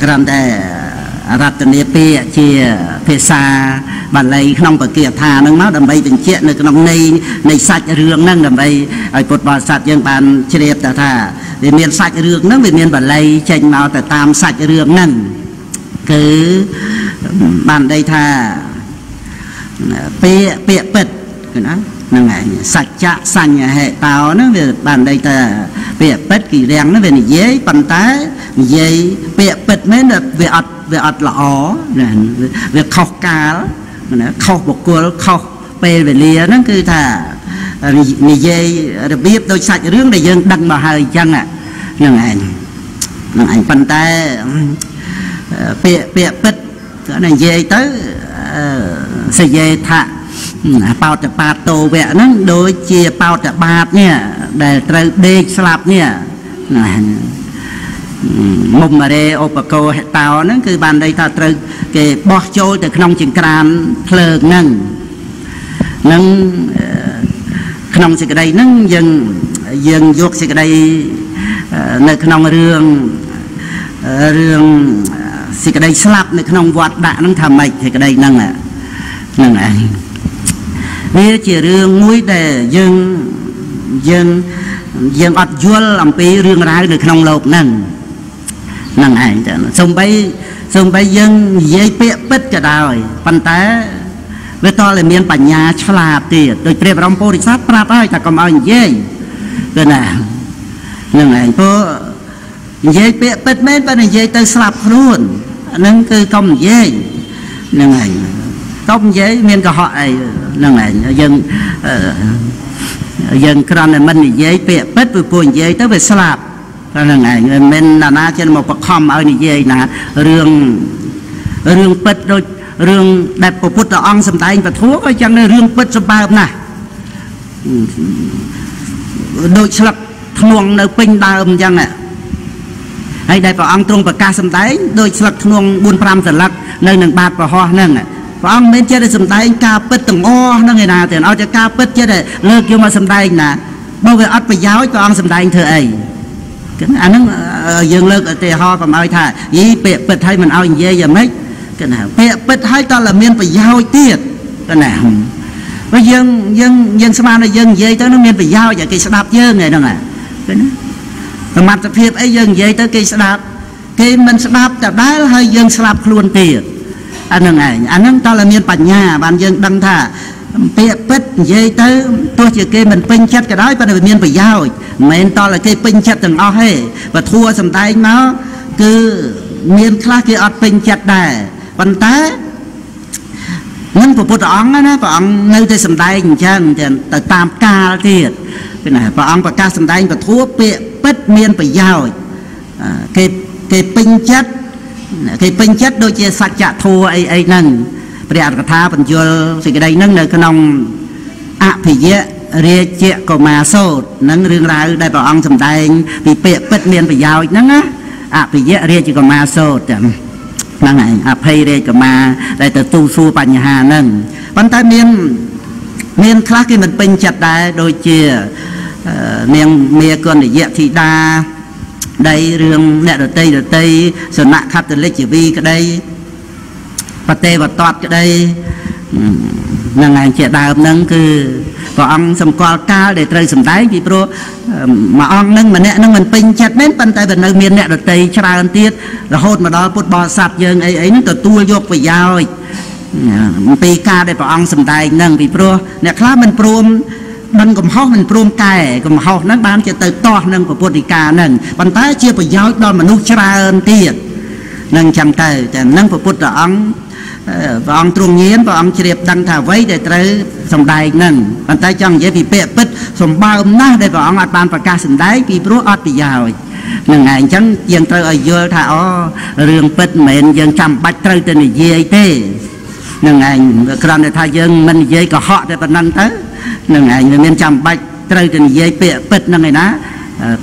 Speaker 1: គ្រាន់តែរតនាពាក្យជាភាសាបាលីក្នុងបកាថាហ្នឹងមកដើម្បីបញ្ជាក់នៅក្នុងន័យនៃសាច់រឿងហ្នឹងដើម្បីឲ្យពុទ្ធបរិស័ទយើងបានជ្រាបទៅថាវាមានសាច់រឿងហ្នឹងវាមានបាលីចេញមកទៅតាមសាច់រឿងហ្នឹងគឺបានន័យថាពាក្យពាក្យពិតគឺណា ហ្នឹងឯងសច្ចៈសញ្ញហេតោហ្នឹងវាបានន័យថាពាក្យពិតគិរាំងហ្នឹងវានិយាយប៉ុន្តែនិយាយពាក្យពិតមែនវាអត់វាអត់ល្អណាវាខុសកាលណាខុសបុគ្គលខុសពេលវេលាហ្នឹងគឺថានិយាយរបៀបដូចសាច់រឿងដែលយើងដឹងមកហើយអញ្ចឹងហ្នឹងឯងហ្នឹងឯងប៉ុន្តែពាក្យពាក្យពិតគាត់និយាយទៅសយេថា បោតបាតតោវៈហ្នឹងដូចជាបោតបាតនេះដែលត្រូវដេកស្លាប់នេះណាមុំរេឧបកោហេតោហ្នឹងគឺបានន័យថាត្រូវគេបោះចូលទៅក្នុងចង្ក្រានភ្លើងហ្នឹងនឹងក្នុងសេចក្តីហ្នឹងយើងយើងយកសេចក្តីនៅក្នុងរឿងរឿងសេចក្តីស្លាប់នៅក្នុងវត្តដាក់ហ្នឹងថាម៉េចសេចក្តីហ្នឹងហ្នឹងឯង វាជារឿងមួយដែលយើងយើងយើងអត់យល់អំពីរឿងរ៉ាវនៅក្នុងលោកហ្នឹងហ្នឹងឯងទៅសំបីសំបីយើងនិយាយពាក្យពិតក៏ដោយប៉ុន្តែវាតតែមានបញ្ញាឆ្លាតទៀតដូចព្រះបរមពុរិស័ទប្រាប់ហើយថាកុំឲ្យនិយាយទៅណាហ្នឹងឯងព្រោះនិយាយពាក្យពិតមែនតែនិយាយទៅស្លាប់ខ្លួនហ្នឹងគឺកុំនិយាយហ្នឹងឯង កុំនិយាយមានកុហកអីហ្នឹងឯងយើងយើងគ្រាន់តែមិននិយាយពាក្យពិតព្រោះពួកនិយាយទៅវាស្លាប់ហ្នឹងឯងមិនណានាជាមកបខំឲ្យនិយាយណារឿងរឿងពិតដូចរឿងដែលព្រះពុទ្ធអង្គសម្ដែងពធក៏ចឹងរឿងពិតសម្បើមណាស់ដូចស្លឹកធ្នងនៅពេញដើមអញ្ចឹងហើយដែលព្រះអង្គទ្រង់ប្រកាសសម្ដែងដូចស្លឹកធ្នង4 5សន្លឹកនៅនឹងបាតប្រហោះហ្នឹង ព្រះអង្គមិនចេះតែសម្ដែងការពិតទាំងអស់ហ្នឹងឯណាទេឲ្យតែការពិតចេះតែលើកយកមកសម្ដែងណាបើវាអត់ប្រយោជន៍ព្រះអង្គសម្ដែងធ្វើអីអាហ្នឹងយើងលើកឧទាហរណ៍កុំឲ្យថាយីពាក្យពិតឲ្យមិនឲ្យនិយាយយ៉ាងម៉េចគឺណាពាក្យពិតឲ្យតើមានប្រយោជន៍ទៀតគឺណាព្រោះយើងយើងយើងស្មានថាយើងនិយាយទៅនឹងមានប្រយោជន៍ឲ្យគេស្ដាប់យើងហ្នឹងណាឃើញណាសមត្ថភាពអីយើងនិយាយទៅគេស្ដាប់គេមិនស្ដាប់ដដែលហើយយើងស្លាប់ខ្លួនទៀត អាហ្នឹងឯងអាហ្នឹងតើមានបញ្ញាបានយើងដឹងថាពាក្យពិតនិយាយទៅទោះជាគេមិនពេញចិត្តក៏ដោយប៉ុន្តែវាមានប្រយោជន៍មិនមែនតើគេពេញចិត្តទាំងអស់ទេបើធัวសំដែងមកគឺមានខ្លះគេអត់ពេញចិត្តដែរប៉ុន្តែនឹងព្រះពុទ្ធអង្គណាព្រះអង្គនៅតែសំដែងអញ្ចឹងទៅតាមកាលទៀតគឺណាព្រះអង្គប្រកាសសំដែងពធัวពាក្យពិតមានប្រយោជន៍គេគេពេញចិត្ត គេពេញចិត្តដូចជាសច្ចធัวអីអីហ្នឹងព្រះអត្ថកថាបញ្យលសេចក្តីហ្នឹងនៅក្នុងអភិយៈរាជកុមារសោតនឹងរឿងរ៉ាវដែលព្រះអង្គសម្ដែងពីពាក្យពិតមានប្រយោជន៍ហ្នឹងណាអភិយៈរាជកុមារសោតចឹងហ្នឹងឯងអភ័យរាជកុមារដែលទៅទូសួរបញ្ហាហ្នឹងប៉ុន្តែមានមានខ្លះគេមិនពេញចិត្តដែរដូចជានាងមាគុណយៈធីតា ដីរឿងអ្នករតីរតីសនៈខតលិចជីវីក្តីបតេវតតក្តីហ្នឹងឯងជាដើមហ្នឹងគឺព្រះអង្គសម្គាល់កាលដែលត្រូវសម្ដែងពីព្រោះមួយអង្គហ្នឹងម្នាក់ហ្នឹងមិនពេញចិត្តមែនប៉ុន្តែវានៅមានអ្នកដតីច្រើនទៀតរហូតមកដល់ពុទ្ធបរិស័ទយើងអីអីហ្នឹងទទួលយកប្រយោជន៍អំពីការដែលព្រះអង្គសម្ដែងហ្នឹងពីព្រោះអ្នកខ្លះមិនព្រម មិនកំហុសមិនព្រមកែកំហុសហ្នឹងបានជាទៅតោះនឹងពុទ្ធិកាហ្នឹងប៉ុន្តែជាប្រយោជន៍ដល់មនុស្សច្រើនទៀតនឹងចឹងទៅតែនឹងពុទ្ធអង្គព្រះអង្គទ្រង់ញៀនព្រះអង្គជ្រាបដឹងថាអ្វីដែលត្រូវសំដែងហ្នឹងប៉ុន្តែចង់និយាយពីពាក្យពិតសម្បើមណាស់ដែលព្រះអង្គអត់បានប្រកាសសំដែងពីព្រោះអត់ប្រយោជន៍ហ្នឹងហើយអញ្ចឹងយើងត្រូវឲ្យយល់ថាអូរឿងពិតមិនមែនយើងចាំបាច់ត្រូវទៅនិយាយទេហ្នឹងឯងគ្រាន់តែថាយើងមិននិយាយកុហកតែប៉ុណ្្នឹងទៅហ្នឹងឯងវាមានចាំបាច់ត្រូវទៅនិយាយពាក្យពិតហ្នឹងឯណា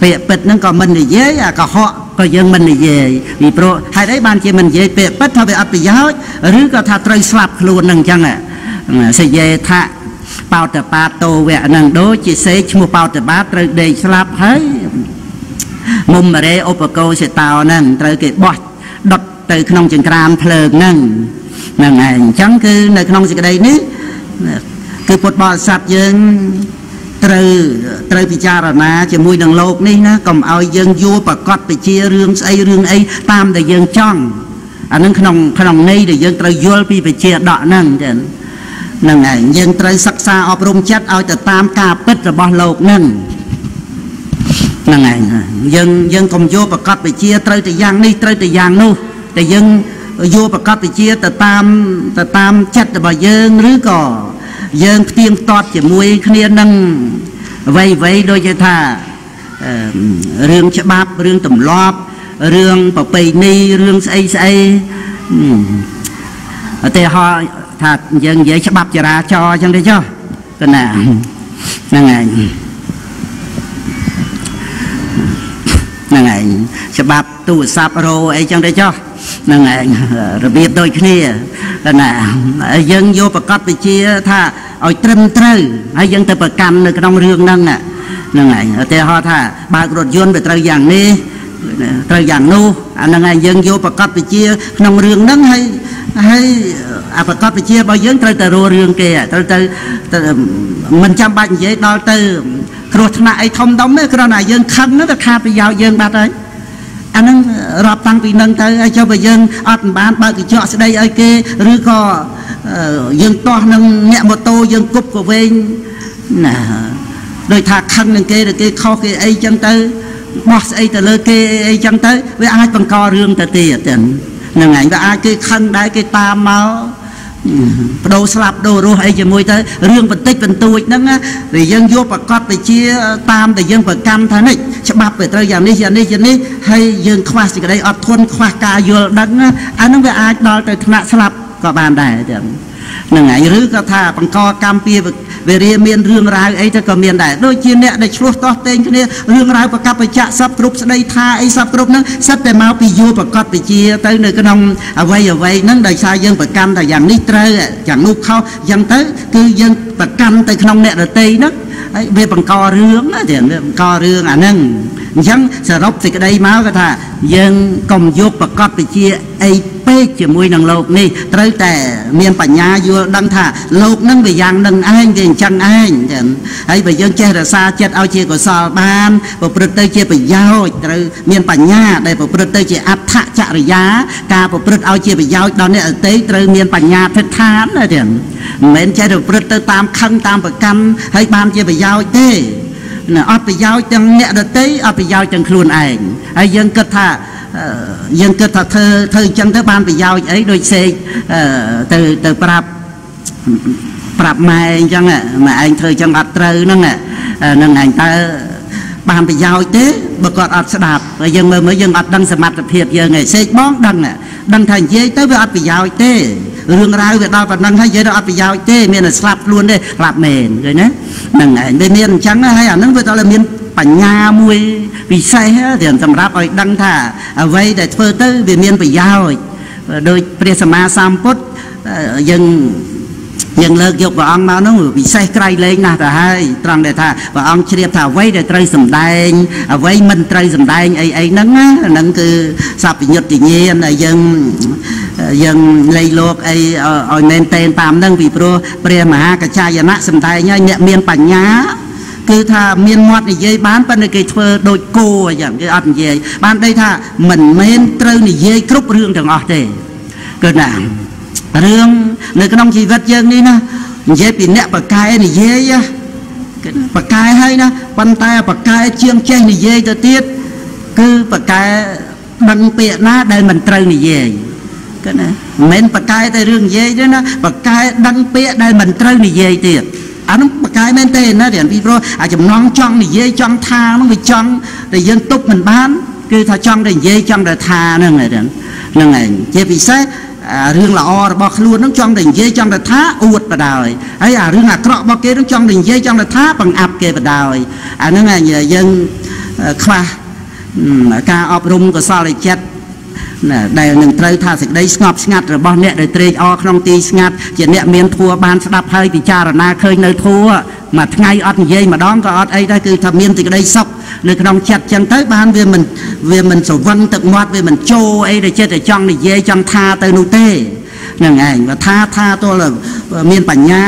Speaker 1: ពាក្យពិតហ្នឹងក៏មិននិយាយអាកុហកក៏យើងមិននិយាយពីព្រោះហេតុអីបានជាមិននិយាយពាក្យពិតថាវាអត់ប្រយោជន៍ឬក៏ថាត្រូវស្លាប់ខ្លួនហ្នឹងអញ្ចឹងសយេថាបោតបាតោវៈហ្នឹងដូចជាសេឈ្មោះបោតបាត្រូវដេកស្លាប់ហើយមុំរេឧបកោសិតោហ្នឹងត្រូវគេបោះដុតទៅក្នុងចង្ក្រានភ្លើងហ្នឹងហ្នឹងឯងអញ្ចឹងគឺនៅក្នុងសេចក្តីនេះ គឺពុទ្ធបរិស័ទយើងត្រូវត្រូវពិចារណាជាមួយនឹងលោកនេះណាកុំឲ្យយើងយល់ប្រកបវិជារឿងស្អីរឿងអីតាមដែលយើងចង់អានឹងក្នុងក្នុងន័យដែលយើងត្រូវយល់ពីវិជាដកហ្នឹងចឹងហ្នឹងហើយយើងត្រូវសិក្សាអប់រំចិត្តឲ្យទៅតាមការពិតរបស់លោកហ្នឹងហ្នឹងហើយយើងយើងកុំយកប្រកបវិជាត្រូវតែយ៉ាងនេះត្រូវតែយ៉ាងនោះតែយើងយកប្រកបវិជាទៅតាមទៅតាមចិត្តរបស់យើងឬក៏ យើងផ្ទៀងផ្ទាត់ជាមួយគ្នានឹងអ្វីអ្វីដូចជាថារឿងច្បាប់រឿងទម្លាប់រឿងប្រពៃណីរឿងស្អីស្អីឧទាហរណ៍ថាយើងនិយាយច្បាប់ចរាចរណ៍អញ្ចឹងទេចុះកណាហ្នឹងហើយហ្នឹងហើយច្បាប់ទូរស័ព្ទរោអីចឹងទេចុះ ហ្នឹងឯងរបៀបដូចគ្នាណាយើងយកប្រកាសវិជាថាឲ្យត្រឹមត្រូវហើយយើងទៅប្រកាន់នៅក្នុងរឿងហ្នឹងហ្នឹងឯងឧទាហរណ៍ថាបើករថយន្តវាត្រូវយ៉ាងនេះត្រូវយ៉ាងនោះអាហ្នឹងឯងយើងយកប្រកាសវិជាក្នុងរឿងហ្នឹងហើយហើយអាប្រកាសវិជារបស់យើងត្រូវទៅរស់រឿងគេត្រូវទៅមិនចាំបាច់និយាយដល់ទៅគ្រោះថ្នាក់អីធំដុំទេគ្រាន់តែយើងខឹងទៅខាតប្រយោជន៍យើងបាត់ហើយ អាហ្នឹងរាប់តាំងពីនឹងទៅហើយចុះបើយើងអត់បានបើកកញ្ចក់ស្ដីឲ្យគេឬក៏យើងទាស់នឹងអ្នកម៉ូតូយើងគប់ក៏វែងណាដោយថាខឹងនឹងគេឬគេខុសគេអីចឹងទៅបោះស្អីទៅលើគេអីចឹងទៅវាអាចបង្ករឿងទៅទៀតហ្នឹងហើយវាអាចគេខឹងដែរគេតាមមក បដូរស្លាប់ដូររស់អីជាមួយទៅរឿងបន្តិចបន្តួចហ្នឹងដែលយើងយកប្រកបទៅជាតាមដែលយើងប្រកម្មថានេះច្បាប់វាត្រូវយ៉ាងនេះយ៉ាងនេះយ៉ាងនេះហើយយើងខ្វះសេចក្តីអត់ធន់ខ្វះការយល់ដឹងអាហ្នឹងវាអាចដល់ទៅថ្នាក់ស្លាប់ក៏បានដែរចឹងហ្នឹងហើយឬក៏ថាបង្កកម្មពី វេរាមានរឿងរ៉ាវអីទៅក៏មានដែរដូចជាអ្នកដែលឆ្លោះតោះតេងគ្នារឿងរ៉ាវប្រកបបច្ចៈសពគ្រប់ស្ដីថាអីសពគ្រប់ហ្នឹងសិតតែមកពីយល់ប្រកបវិជាទៅនៅក្នុងអវ័យអវ័យហ្នឹងដោយសារយើងប្រកាន់តែយ៉ាងនេះត្រូវយ៉ាងនោះខុសយ៉ាងទៅគឺយើងប្រកាន់ទៅក្នុងអ្នករតីហ្នឹងហើយវាបង្ករឿងណាទៀតវាបង្ករឿងអាហ្នឹងអញ្ចឹងសរុបសេចក្តីមកគឺថាយើងកុំយកប្រកបវិជាអី ពេកជាមួយនឹងលោកនេះត្រូវតែមានបញ្ញាយល់ដឹងថាលោកនឹងវាយ៉ាងនឹងឯងវាអញ្ចឹងឯងចឹងហើយបើយើងចេះរក្សាចិត្តឲ្យជាកុសលបានប្រព្រឹត្តទៅជាប្រយោជន៍ត្រូវមានបញ្ញាដែលប្រព្រឹត្តទៅជាអដ្ឋចរិយា ការប្រព្រឹត្តឲ្យជាប្រយោជន៍ដល់អ្នកដទៃត្រូវមានបញ្ញាធិដ្ឋានណាចឹងមិនមែនចេះប្រព្រឹត្តទៅតាមខឹងតាមប្រកម្មហើយបានជាប្រយោជន៍ទេណាអត់ប្រយោជន៍ទាំងអ្នកដទៃអត់ប្រយោជន៍ទាំងខ្លួនឯងហើយយើងគិតថា យើងគិតថាធ្វើធ្វើអញ្ចឹងទៅបានប្រយោជន៍អីដូចសេកទៅទៅប្រាប់ប្រាប់ម៉ែអញ្ចឹងម៉ែឯងធ្វើអញ្ចឹងអត់ត្រូវហ្នឹងហ្នឹងឯងតើបានប្រយោជន៍ទេបើគាត់អត់ស្ដាប់ហើយយើងមើលមើលយើងអត់ដឹងសមត្ថភាពយើងឯងសេកបងដឹងដឹងថានិយាយទៅវាអត់ប្រយោជន៍ទេរឿងរ៉ាវវាដល់ប៉ុណ្ណឹងហើយនិយាយទៅអត់ប្រយោជន៍ទេមានតែស្លាប់ខ្លួនទេស្លាប់មែនឃើញណាហ្នឹងឯងវាមានអញ្ចឹងហើយអាហ្នឹងវាដល់តែមាន បញ្ញាមួយពិសេសទៀតសម្រាប់ឲ្យដឹងថាអ្វីដែលធ្វើទៅវាមានប្រយោជន៍ដោយព្រះសម្មាសម្ពុទ្ធយើងយើងលើកយកព្រះអង្គមកនោះពិសេសក្រៃលែងណាស់ទៅហើយត្រង់ដែលថាព្រះអង្គជ្រាបថាអ្វីដែលត្រូវសម្ដែងអ្វីមិនត្រូវសម្ដែងអីអីហ្នឹងណាហ្នឹងគឺសពញ្ញុតញ្ញាណដែលយើងយើងលៃលោកអីឲ្យមែនតែនតាមហ្នឹងពីព្រោះព្រះមហាកច្ចាយណៈសម្ដែងឲ្យអ្នកមានបញ្ញា គឺថាមានមាត់និយាយបានប៉ុន្តែគេធ្វើដូចគោអញ្ចឹងគេអត់និយាយបានដីថាមិនមែនត្រូវនិយាយគ្រប់រឿងទាំងអស់ទេគឺណារឿងនៅក្នុងជីវិតយើងនេះណានិយាយពីអ្នកបកែនិយាយបកែហើយណាប៉ុន្តែបកែជាងចេះនិយាយទៅទៀតគឺបកែដឹងពាក្យណាដែលមិនត្រូវនិយាយគឺណាមិនមែនបកែតែរឿងនិយាយទេណាបកែដឹងពាក្យដែលមិនត្រូវនិយាយទៀត អានោះបកាយមែនទេណារៀនពីព្រោះអាចំណងចង់និយាយចង់ថានោះវាចង់តែយើងទប់មិនបានគឺថាចង់តែនិយាយចង់តែថាហ្នឹងរៀនហ្នឹងឯងជាពិសេសរឿងល្អរបស់ខ្លួននឹងចង់តែនិយាយចង់តែថាអួតបដ ாய் ហើយអារឿងអាក្រក់របស់គេនឹងចង់តែនិយាយចង់តែថាបង្អាប់គេបដ ாய் អាហ្នឹងយើងខ្វះការអប់រំកុសលចិត្ត ណាដែលនឹងត្រូវថាសេចក្តីស្ងប់ស្ងាត់របស់អ្នកដែលត្រេកអរក្នុងទីស្ងាត់ជាអ្នកមានធัวបានស្ដាប់ហើយពិចារណាឃើញនៅធัวមួយថ្ងៃអត់និយាយម្ដងក៏អត់អីដែរគឺថាមានសេចក្តីសុខនៅក្នុងចិត្តចឹងទៅបានវាមិនវាមិនសវឹងទឹកមាត់វាមិនជោអីដែលចិត្តតែចង់និយាយចង់ថាទៅនោះទេនឹងឯងបើថាថាទល់មានបញ្ញា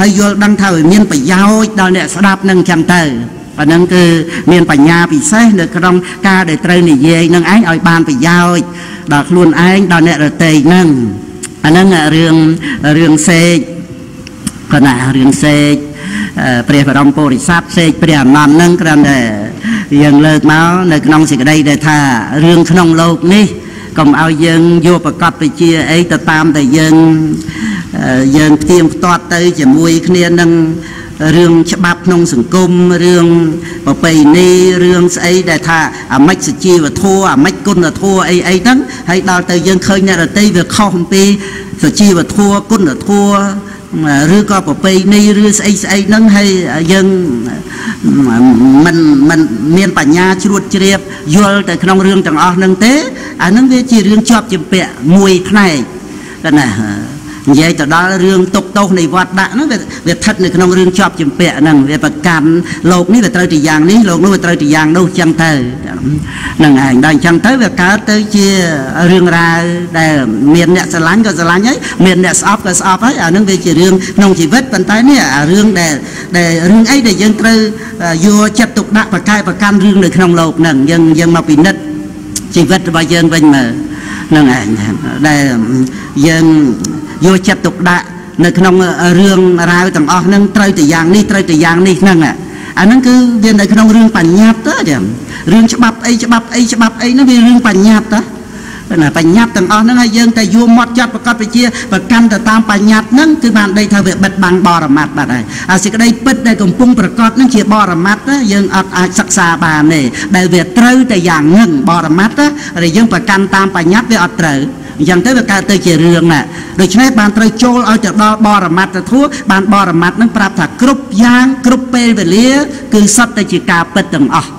Speaker 1: ហើយយល់ដឹងថាវាមានប្រយោជន៍ដល់អ្នកស្ដាប់នឹងចឹងទៅ អានឹងគឺមានបញ្ញាពិសេសនៅក្នុងការដែលត្រូវនិយាយនឹងឯងឲ្យបានប្រយោជន៍ដល់ខ្លួនឯងដល់អ្នករទៃនឹងអានឹងរឿងរឿងសេកកណារឿងសេកព្រះបរមពុរិស័ទសេកព្រះអនន្តនឹងគ្រាន់តែយើងលើកមកនៅក្នុងសេចក្តីដែលថារឿងក្នុងលោកនេះកុំឲ្យយើងយកប្រកបវិជាអីទៅតាមតែយើងយើងផ្ទៀងផ្ទាត់ទៅជាមួយគ្នានឹង រឿងច្បាប់ក្នុងសង្គមរឿងប្រពៃណីរឿងស្អីដែលថាអាម៉េចសជីវធម៌អាម៉េចគុណធម៌អីអីហ្នឹងហើយដល់ទៅយើងឃើញអ្នករតីវាខុសអំពីសជីវធម៌គុណធម៌ឬក៏ប្រពៃណីឬស្អីស្អីហ្នឹងហើយយើងមិនមិនមានបញ្ញាជ្រួតជ្រាបយល់ទៅក្នុងរឿងទាំងអស់ហ្នឹងទេអាហ្នឹងវាជារឿងជាប់ជំពាក់មួយផ្នែកកណា និយាយទៅដល់រឿងទុកទោសនៃវត្តដាក់ហ្នឹងវាវាស្ថិតនៅក្នុងរឿងជាប់ជំពាក់ហ្នឹងវាប្រកាន់លោកនេះវាត្រូវទៅយ៉ាងនេះលោកនោះវាត្រូវទៅយ៉ាងនោះចឹងទៅហ្នឹងឯងដល់អញ្ចឹងទៅវាកើតទៅជារឿងរ៉ាវដែលមានអ្នកស្រឡាញ់ក៏ស្រឡាញ់ហើយមានអ្នកស្អប់ក៏ស្អប់ហើយអាហ្នឹងវាជារឿងក្នុងជីវិតប៉ុន្តែនេះអារឿងដែលដែលរឿងអីដែលយើងត្រូវយកចិត្តទុកដាក់ប្រកែប្រកាន់រឿងនៅក្នុងលោកហ្នឹងយើងយើងមកពិនិត្យជីវិតរបស់យើងវិញមើល នឹងឯងដែលយើងយកចិត្តទុកដាក់នៅក្នុងរឿងរ៉ាវទាំងអស់ហ្នឹងត្រូវតែយ៉ាងនេះត្រូវតែយ៉ាងនេះហ្នឹងអាហ្នឹងគឺវានៅក្នុងរឿងបញ្ញត្តិទៅចាំរឿងច្បាប់អីច្បាប់អីច្បាប់អីហ្នឹងវារឿងបញ្ញត្តិទៅ ណាបញ្ញត្តិទាំងអស់ហ្នឹងហើយយើងតែយួរមាត់ចាត់ប្រកាសពជាប្រកាន់ទៅតាមបញ្ញត្តិហ្នឹងគឺបានដីថាវាបិទបាំងបរមត្តបាត់ហើយអាសេចក្តីពិតដែលកំពុងប្រកាសហ្នឹងជាបរមត្តយើងអត់អាចសិក្សាបានទេដែលវាត្រូវតែយ៉ាងហ្នឹងបរមត្តហើយយើងប្រកាន់តាមបញ្ញត្តិវាអត់ត្រូវអញ្ចឹងទៅវាកើតទៅជារឿងណាដូច្នេះបានត្រូវចូលឲ្យទៅដល់បរមត្តធัวបានបរមត្តនឹងប្រាប់ថាគ្រប់យ៉ាងគ្រប់ពេលវេលា គឺសត្វតែជាការពិតទាំងអស់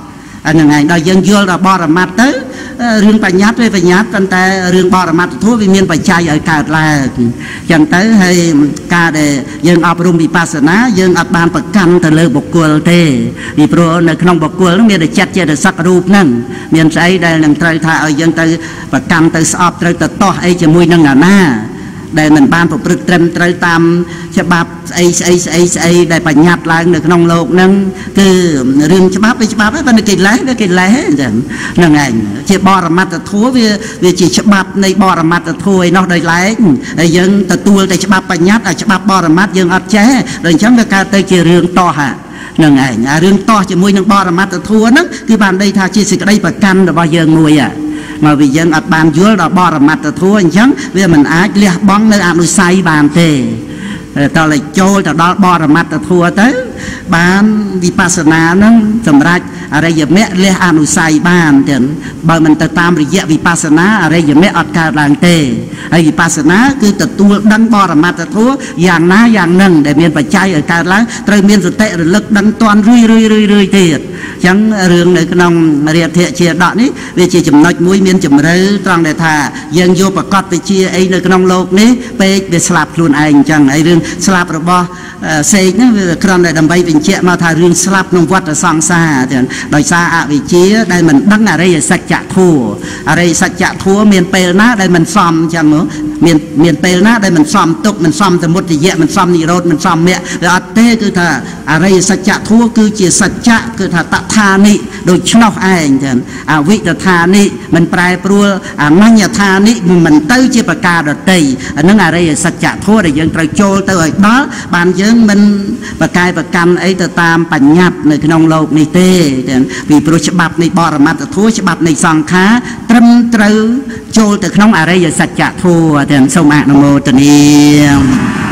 Speaker 1: អាហ្នឹងឯងដល់យើងយល់ដល់បរមត្តទៅរឿងបញ្ញត្តិវាបញ្ញត្តិប៉ុន្តែរឿងបរមត្តធម៌វាមានបច្ច័យឲ្យកើតឡើងអញ្ចឹងទៅហើយការដែលយើងអប់រំវិបស្សនាយើងអត់បានប្រកាន់ទៅលើបុគ្គលទេពីព្រោះនៅក្នុងបុគ្គលហ្នឹងមានតែចិត្តចេតសិករូបហ្នឹងមានស្អីដែលនឹងត្រូវថាឲ្យយើងទៅប្រកាន់ទៅស្អប់ត្រូវទៅតោះអីជាមួយនឹងអាណា ដែលមិនបានប្រព្រឹត្តត្រឹមត្រូវតាមច្បាប់ស្អីស្អីស្អីស្អីដែលបញ្ញត្តិឡើងនៅក្នុងโลกហ្នឹងគឺរឿងច្បាប់វាច្បាប់ហើយបើនៅកិលេសវាកិលេសហ្នឹងហ្នឹងឯងជាបរមត្តធัวវាវាជាច្បាប់នៃបរមត្តធัวឯនោះដោយឡែកហើយយើងទទួលតែច្បាប់បញ្ញត្តិហើយច្បាប់បរមត្តយើងអត់ចេះដល់អញ្ចឹងវាកើតទៅជារឿងតោះហ្នឹងឯងអារឿងតោះជាមួយនឹងបរមត្តធัวហ្នឹងគឺបានន័យថាជាសេចក្តីប្រកាន់របស់យើងមួយហ่ะ មកវាយើងអត់បានយល់ដល់បរមត្តធัวអញ្ចឹងវាមិនអាចលះបង់នៅអនុស័យបានទេតើឲ្យចូលទៅដល់បរមត្តធัวទៅបានវិបស្សនានឹងសម្រាប់ អរិយមគ្គលះអនុស័យបានទាំងបើមិនទៅតាមរយៈវិបស្សនាអរិយមគ្គអត់កើតឡើងទេហើយវិបស្សនាគឺទទួលដឹងបរមត្ថធម៌យ៉ាងណាយ៉ាងនឹងដែលមានបច្ច័យឲ្យកើតឡើងត្រូវមានសតិរលឹកដឹងតាន់រឿយរឿយរឿយរឿយទៀតអញ្ចឹងរឿងនៅក្នុងរាធិជាដកនេះវាជាចំណុចមួយមានជំរឿត្រង់ដែលថាយើងយកប្រកបវិជាអីនៅក្នុងលោកនេះពេកវាស្លាប់ខ្លួនឯងអញ្ចឹងហើយរឿងស្លាប់របស់សេកហ្នឹងវាគ្រាន់តែដើម្បីបញ្ជាក់មកថារឿងស្លាប់ក្នុងវដ្តសង្សារទាំងដោយសារអវិជ្ជាដែលមិនដឹងអរិយសច្ចធัวអរិយសច្ចធัวមានពេលណាដែលមិនសមអញ្ចឹងមានមានពេលណាដែលមិនសមទុកមិនសមសមុទយៈមិនសមនិរោធមិនសមមគ្គវាអត់ទេគឺថាអរិយសច្ចធัวគឺជាសច្ចៈគឺថាតថានិដូច្នោះឯងចឹងអវិតថានិមិនប្រែប្រួលអនញ្ញថានិមិនទៅជាប្រការដតីអានឹងអរិយសច្ចធัวដែលយើងត្រូវចូលទៅឲ្យដល់បានយើងមិនប្រកែប្រកាន់អីទៅតាមបញ្ញត្តិនៅក្នុងโลกនេះទេ ចឹងពីព្រោះច្បាប់នៃបរមត្តធัวច្បាប់នៃសង្ខារត្រឹមត្រូវចូលទៅក្នុងអរិយសច្ចធัวទាំងសូមអនុមោទនា